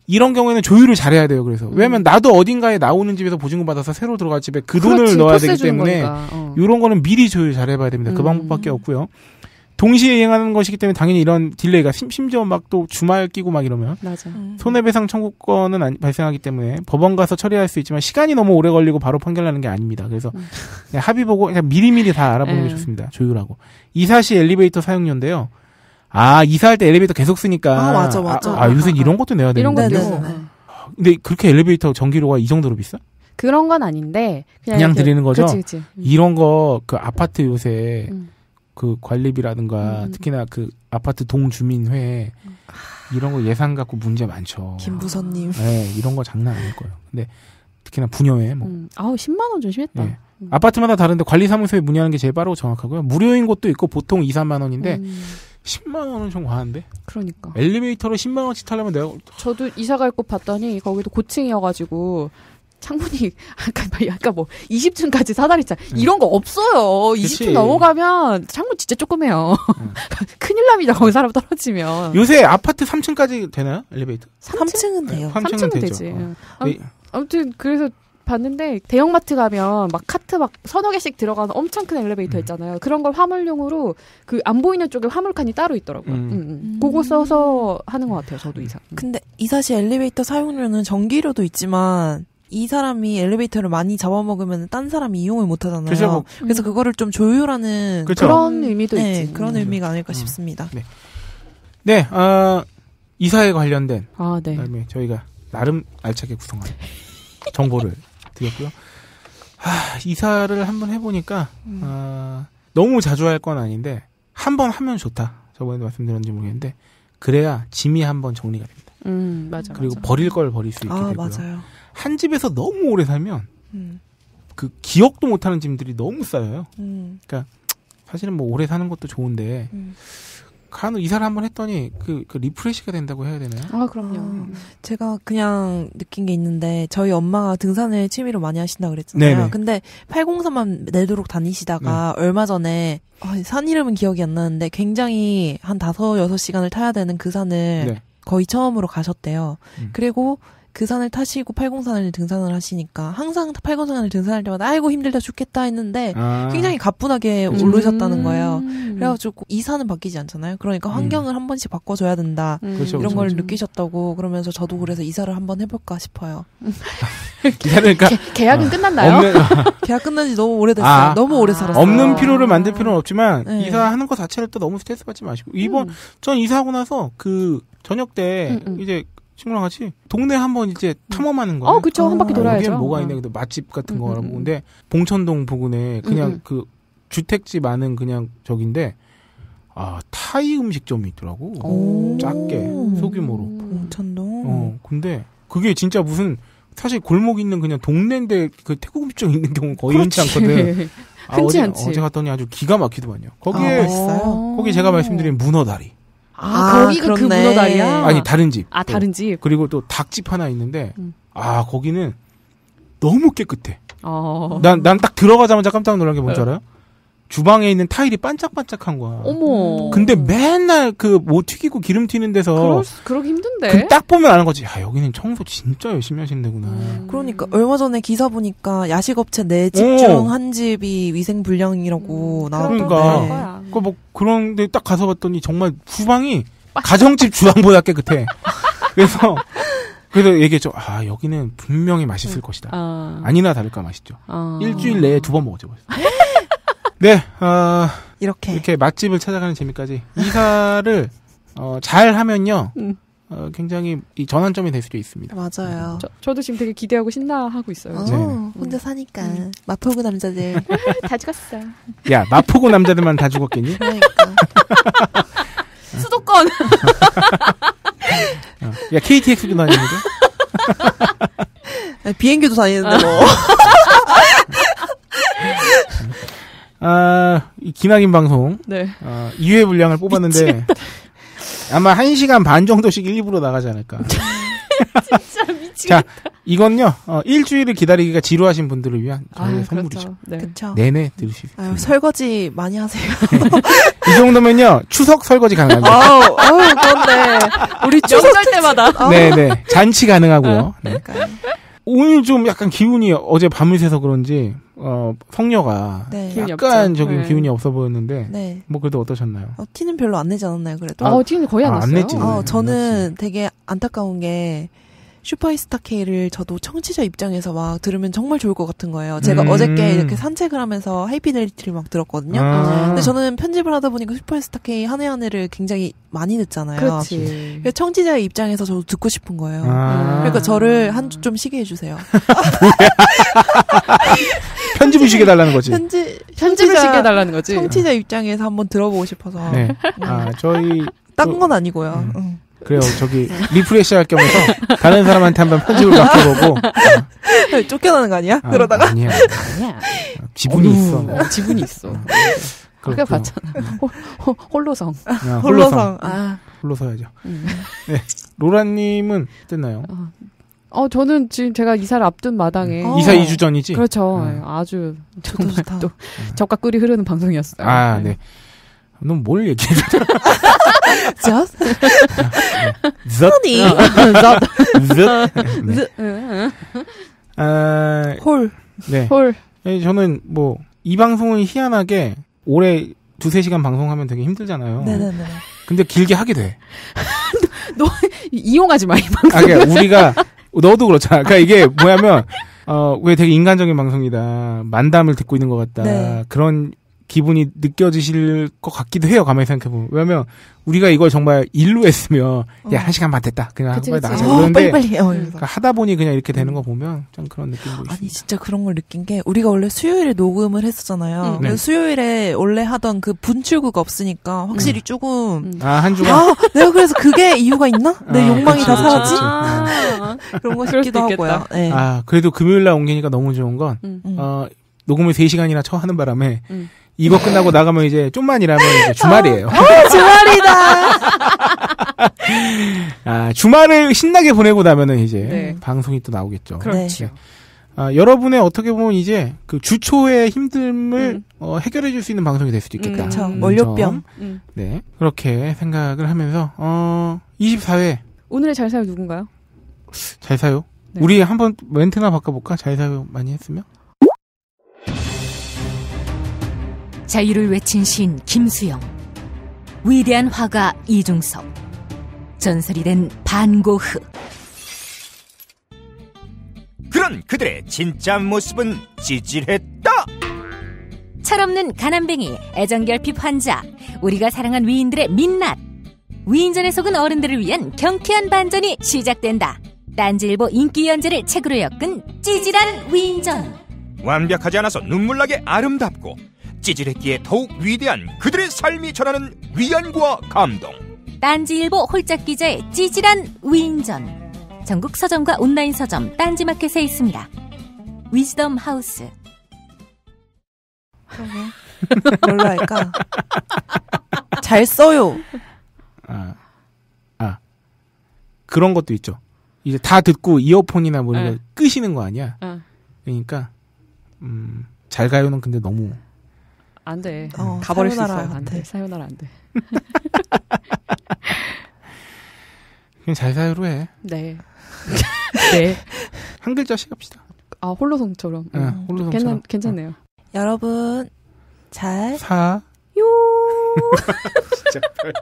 이런 경우에는 조율을 잘해야 돼요. 그래서 왜냐면 나도 어딘가에 나오는 집에서 보증금 받아서 새로 들어갈 집에 그 돈을 그렇지, 넣어야 토스 되기 때문에. 어. 이런 거는 미리 조율 잘해봐야 됩니다. 그 음. 방법밖에 없고요. 동시에 이행하는 것이기 때문에 당연히 이런 delay가 심, 심지어 막 또 주말 끼고 막 이러면 맞아. 음. 손해배상 청구권은 안- 발생하기 때문에 법원 가서 처리할 수 있지만 시간이 너무 오래 걸리고 바로 판결나는 게 아닙니다. 그래서 음. 그냥 합의 보고 그냥 미리미리 다 알아보는 게 예. 좋습니다. 조율하고 이사 시 엘리베이터 사용료인데요. 아 이사할 때 엘리베이터 계속 쓰니까 아, 맞아, 맞아. 아, 요새 이런 것도 내야 이런 거 되는데 네네네. 고 네네네. 근데 그렇게 엘리베이터 전기료가 이 정도로 비싸? 그런 건 아닌데 그냥, 그냥 이렇게- 드리는 거죠? 그치, 그치. 음. 이런 거 그 아파트 요새 음. 그 관리비라든가 음. 특히나 그 아파트 동주민회 이런 거 예산 갖고 문제 많죠. 김부선님. 네, 이런 거 장난 아닐 거예요. 근데 특히나 분녀회 뭐 음. 아우 10만 원 좀 심했다. 예. 아파트마다 다른데 관리사무소에 문의하는 게 제일 빠르고 정확하고요. 무료인 곳도 있고 보통 2, 3만 원인데 음. 10만 원은 좀 과한데 그러니까. 엘리베이터로 10만 원씩 타려면 내가 저도 이사 갈 곳 봤더니 거기도 고층이어 가지고 창문이 <laughs> 아까 막 약간 뭐 20층까지 사다리 있잖아. 이런 거 없어요. 네. 그치. 20층 넘어가면 창문 진짜 조그매요. 음. <laughs> 큰일 납니다. 거기 사람 떨어지면. 요새 아파트 3층까지 되나요? 엘리베이터? 3층 은 돼요. 3층은 3층은 되죠. 되지. 어. 아, 네. 아무 튼 그래서 봤는데 대형마트 가면 막 카트 막 서너 개씩 들어가는 엄청 큰 엘리베이터 음. 있잖아요. 그런 걸 화물용으로 그 안 보이는 쪽에 화물칸이 따로 있더라고요. 음. 음, 음. 그거 써서 하는 것 같아요. 저도 이사. 음. 근데 이사시 엘리베이터 사용료는 전기료도 있지만 이 사람이 엘리베이터를 많이 잡아먹으면 딴 사람이 이용을 못 하잖아요. 그죠, 뭐. 그래서 그거를 좀 조율하는 그쵸. 그런 의미도 네, 있지. 그런 음. 의미가 아닐까 음. 싶습니다. 네, 어, 이사에 관련된 아, 네. 그다음에 저희가 나름 알차게 구성한 정보를 <laughs> 드렸고요. 하, 이사를 한번 해보니까 음. 아, 너무 자주 할 건 아닌데 한 번 하면 좋다. 저번에도 말씀드렸는지 모르겠는데 그래야 짐이 한번 정리가 됩니다. 음, 맞아. 그리고 맞아. 버릴 걸 버릴 수 있게 아, 되고요. 맞아요. 한 집에서 너무 오래 살면 음, 그 기억도 못하는 짐들이 너무 쌓여요. 음, 사실은 뭐 오래 사는 것도 좋은데 음. 간혹 이사를 한번 했더니 그, 그 refresh가 된다고 해야 되나요? 아, 그럼요. 아, 제가 그냥 느낀 게 있는데 저희 엄마가 등산을 취미로 많이 하신다 그랬잖아요. 네네. 근데 803만 내도록 다니시다가 얼마 전에 아, 산 이름은 기억이 안 나는데 굉장히 한 다섯 여섯 시간을 타야 되는 그 산을 네. 거의 처음으로 가셨대요. 음. 그리고 그 산을 타시고 803을 등산을 하시니까 항상 803을 등산할 때마다 아이고 힘들다 죽겠다 했는데 아, 굉장히 가뿐하게 음. 오르셨다는 거예요. 음. 그래가지고 이 산은 바뀌지 않잖아요. 그러니까 음. 환경을 한 번씩 바꿔줘야 된다. 음. 그렇죠, 이런 그렇죠, 걸 그렇죠. 느끼셨다고 그러면서 저도 그래서 이사를 한번 해볼까 싶어요. <laughs> 이사를 그러니까 계, 계약은 어. 끝났나요? 없는 <laughs> 계약 끝난 지 너무 오래됐어요. 아. 너무 오래 아. 살았어요. 없는 필요를 만들 필요는 없지만 네. 이사하는 것 자체를 또 너무 스트레스 받지 마시고 이번 음. 전 이사하고 나서 그 저녁 때 음, 음. 이제 친구랑 같이 동네 한번 이제 탐험하는 거예요. 어, 그쵸. 한 바퀴 아, 돌아야죠. 여기엔 뭐가 어. 있냐 근데 맛집 같은 음, 거 음, 알아보고 음. 근데 봉천동 부근에 그냥 음, 음. 그 주택지 많은 그냥 저긴데 아 타이 음식점이 있더라고. 오. 작게 소규모로. 음. 봉천동. 어 근데 그게 진짜 무슨 사실 골목 있는 그냥 동네인데 그 태국 음식점 있는 경우 거의 흔치. 않거든. <laughs> 아, 흔치 어제, 않지. 어제 갔더니 아주 기가 막히더만요. 아, 거기에 맛있어요? 거기 제가 말씀드린 문어 다리. 아, 아, 거기가 그. 문어다리야? 아니 다른 집. 아, 다른 집. 그리고 또 닭집 하나 있는데 음. 아 거기는 너무 깨끗해. 어. 난난 딱 들어가자마자 깜짝 놀란 게 뭔지 알아요? 주방에 있는 타일이 반짝반짝한 거야. 어머. 근데 맨날 그 뭐 튀기고 기름 튀는 데서 그럴 수, 그러기 힘든데. 그딱 보면 아는 거지. 야 여기는 청소 진짜 열심히 하시는 데구나. 음. 그러니까 얼마 전에 기사 보니까 야식업체 네집 오. 중한 집이 위생 불량이라고 나왔던데. 그러니까. 거야. 그뭐 그런데 딱 가서 봤더니 정말 주방이 가정집 주방보다 깨끗해. <laughs> 그래서 그래서 얘기했죠. 아 여기는 분명히 맛있을 것이다. 아. 아니나 다를까 맛있죠. 아. 일주일 내에 두 번 먹었죠. <laughs> 네, 어, 이렇게. 이렇게 맛집을 찾아가는 재미까지 이사를 어, 잘 하면요, 음. 어, 굉장히 이 전환점이 될 수도 있습니다. 맞아요. 저, 저도 지금 되게 기대하고 신나하고 있어요. 어, 네. 혼자 사니까 마포구 남자들. <laughs> 다 죽었어. 야, 마포구 남자들만 다 죽었겠니? 그러니까. <laughs> 수도권. 어. 야, KTX도 다니는데? 아니, 비행기도 다니는데 뭐. <laughs> 아, 이 기나긴 방송, 네. 어, 2회 분량을 뽑았는데, 아마 1시간 반 정도씩 일부러 나가지 않을까. <laughs> 진짜 미치겠다. 자, 이건요, 어, 일주일을 기다리기가 지루하신 분들을 위한 저희의 아유, 선물이죠. 그렇죠. 네. 그쵸. 내내 있습니다. 아유, 설거지 많이 하세요. 이 정도면요, 추석 설거지 가능합니다. 아우, 아우, 그런데. 우리 추석 때마다. 네 네. 잔치 가능하고요. 네. 그러니까요. 오늘 좀 약간 기운이 어제 밤을 새서 그런지, 어, 성녀가 네. 기운이 약간. 저기 네. 기운이 없어 보였는데, 네. 뭐 그래도 어떠셨나요? 어, 티는 별로 안 내지 않았나요, 그래도? 어, 티는 거의 안 아, 안 났어요. 냈지. 어, 네, 저는 되게 안타까운 게 슈퍼스타 K를 저도 청취자 입장에서 막 들으면 정말 좋을 것 같은 거예요. 제가 음. 어저께 이렇게 산책을 하면서 하이피델리티를 막 들었거든요. 아. 근데 저는 편집을 하다 보니까 슈퍼스타 K 한 해 한 해를 굉장히 많이 듣잖아요. 그렇지. 그래서 청취자의 입장에서 저도 듣고 싶은 거예요. 아. 그러니까 저를 한 주 좀 쉬게 해주세요. <laughs> 편집을 쉬게 달라는 거지. 편지, 편집을 청취자- 시게 해달라는 거지. 청취자 입장에서 한번 들어보고 싶어서. 네. 아, 저희, 딴 건 아니고요. 음. 응. 그래요. 저기, refresh 할 겸해서, 다른 사람한테 한번 편집을 맡겨보고, 쫓겨나는 거 아니야? 아, 그러다가? 아니야. 아니야. 지분이 있어. 지분이 있어. 그렇고요. 봤잖아. 홀, 홀, 홀로성. 아, 홀로성. 홀로성. 아, 홀로 서야죠. 음. 로라님은 어땠나요? 어, 저는 지금 제가 이사를 앞둔 마당에. 어. 이사 2주 전이지? 그렇죠. 아. 네, 아주 정말 좋다. 또 적과 꿀이 흐르는 방송이었어요. 아, 네. 넌 뭘 얘기해? <laughs> just 젓? honey. 젓? <laughs> 네. 응, 아, 홀. 네. 홀. 예, 저는 뭐, 이 방송을 희한하게 올해 두세 시간 방송하면 되게 힘들잖아요. 네네네. 근데 길게 하게 돼. <laughs> 이용하지 마, 이 방송. 아, 그러니까 우리가, 너도 그렇잖아. 그러니까 이게 뭐냐면, 어, 왜 되게 인간적인 방송이다. 만담을 듣고 있는 것 같다. 네. 그런 기분이 느껴지실 것 같기도 해요. 가만히 생각해보면. 왜냐면, 우리가 이걸 정말 일로 했으면, 야, 한 시간만 됐다. 그냥 그치, 한 번에 그치. 나가자. 어, 그런데, 빨리 빨리. 어. 그러니까 하다 보니 그냥 이렇게 되는 거 보면, 좀 그런 느낌도 있어요. 아니 진짜 그런 걸 느낀 게 우리가 원래 수요일에 녹음을 했었잖아요. 음. 네. 수요일에 원래 하던 그 분출구가 없으니까 확실히 조금 음. 아, 한 주간? 아 내가 그래서 그게 이유가 있나? 내 아, 욕망이 다 그치, 사라지? 그치. 아, 그런 거 싶기도 하고요. 네. 아, 그래도 금요일 날 옮기니까 너무 좋은 건, 음. 음. 어, 녹음을 3시간이나 쳐 하는 바람에, 음. 이거 끝나고 나가면 이제 좀만 일하면 이제 주말이에요. 어, 주말이다. <laughs> 아, 주말을 신나게 보내고 나면은 이제 네. 방송이 또 나오겠죠. 그렇죠. 네. 아, 여러분의 어떻게 보면 이제 그 주초의 힘듦을 음. 어, 해결해 줄 수 있는 방송이 될 수도 있겠다. 음. 그쵸. 음, 월요병. 점. 음. 네. 그렇게 생각을 하면서, 어, 24회 오늘의 잘 사요 누군가요? 잘 사요. 네. 우리 한번 멘트나 바꿔 볼까? 잘 사요 많이 했으면? 자유를 외친 시인 김수영, 위대한 화가 이중섭, 전설이 된 반고흐. 그런 그들의 진짜 모습은 찌질했다. 철없는 가난뱅이, 애정결핍 환자, 우리가 사랑한 위인들의 민낯. 위인전에 속은 어른들을 위한 경쾌한 반전이 시작된다. 딴지일보 인기 연재를 책으로 엮은 찌질한 위인전. 완벽하지 않아서 눈물나게 아름답고 찌질했기에 더욱 위대한 그들의 삶이 전하는 위안과 감동. 딴지일보 홀짝 기자의 찌질한 위인전. 전국 서점과 온라인 서점 딴지마켓에 있습니다. 위즈덤 하우스. 뭘로 할까? 잘 써요. 아, 아 그런 것도 있죠. 이제 다 듣고 이어폰이나 뭐 이런 네. 거 끄시는 거 아니야. 어. 그러니까 음, 잘 가요는 근데 너무 안 돼. 어, 가버릴 수 사요나라 있어요. 안 돼. 사요나라 안 돼. 그냥 잘 사요로 해. 네. <laughs> 네. 한 글자씩 합시다. 아, 홀로송처럼. 예, 음. 홀로송처럼. 괜찮, 괜찮네요. 여러분 잘 사 요! <laughs> 진짜 별.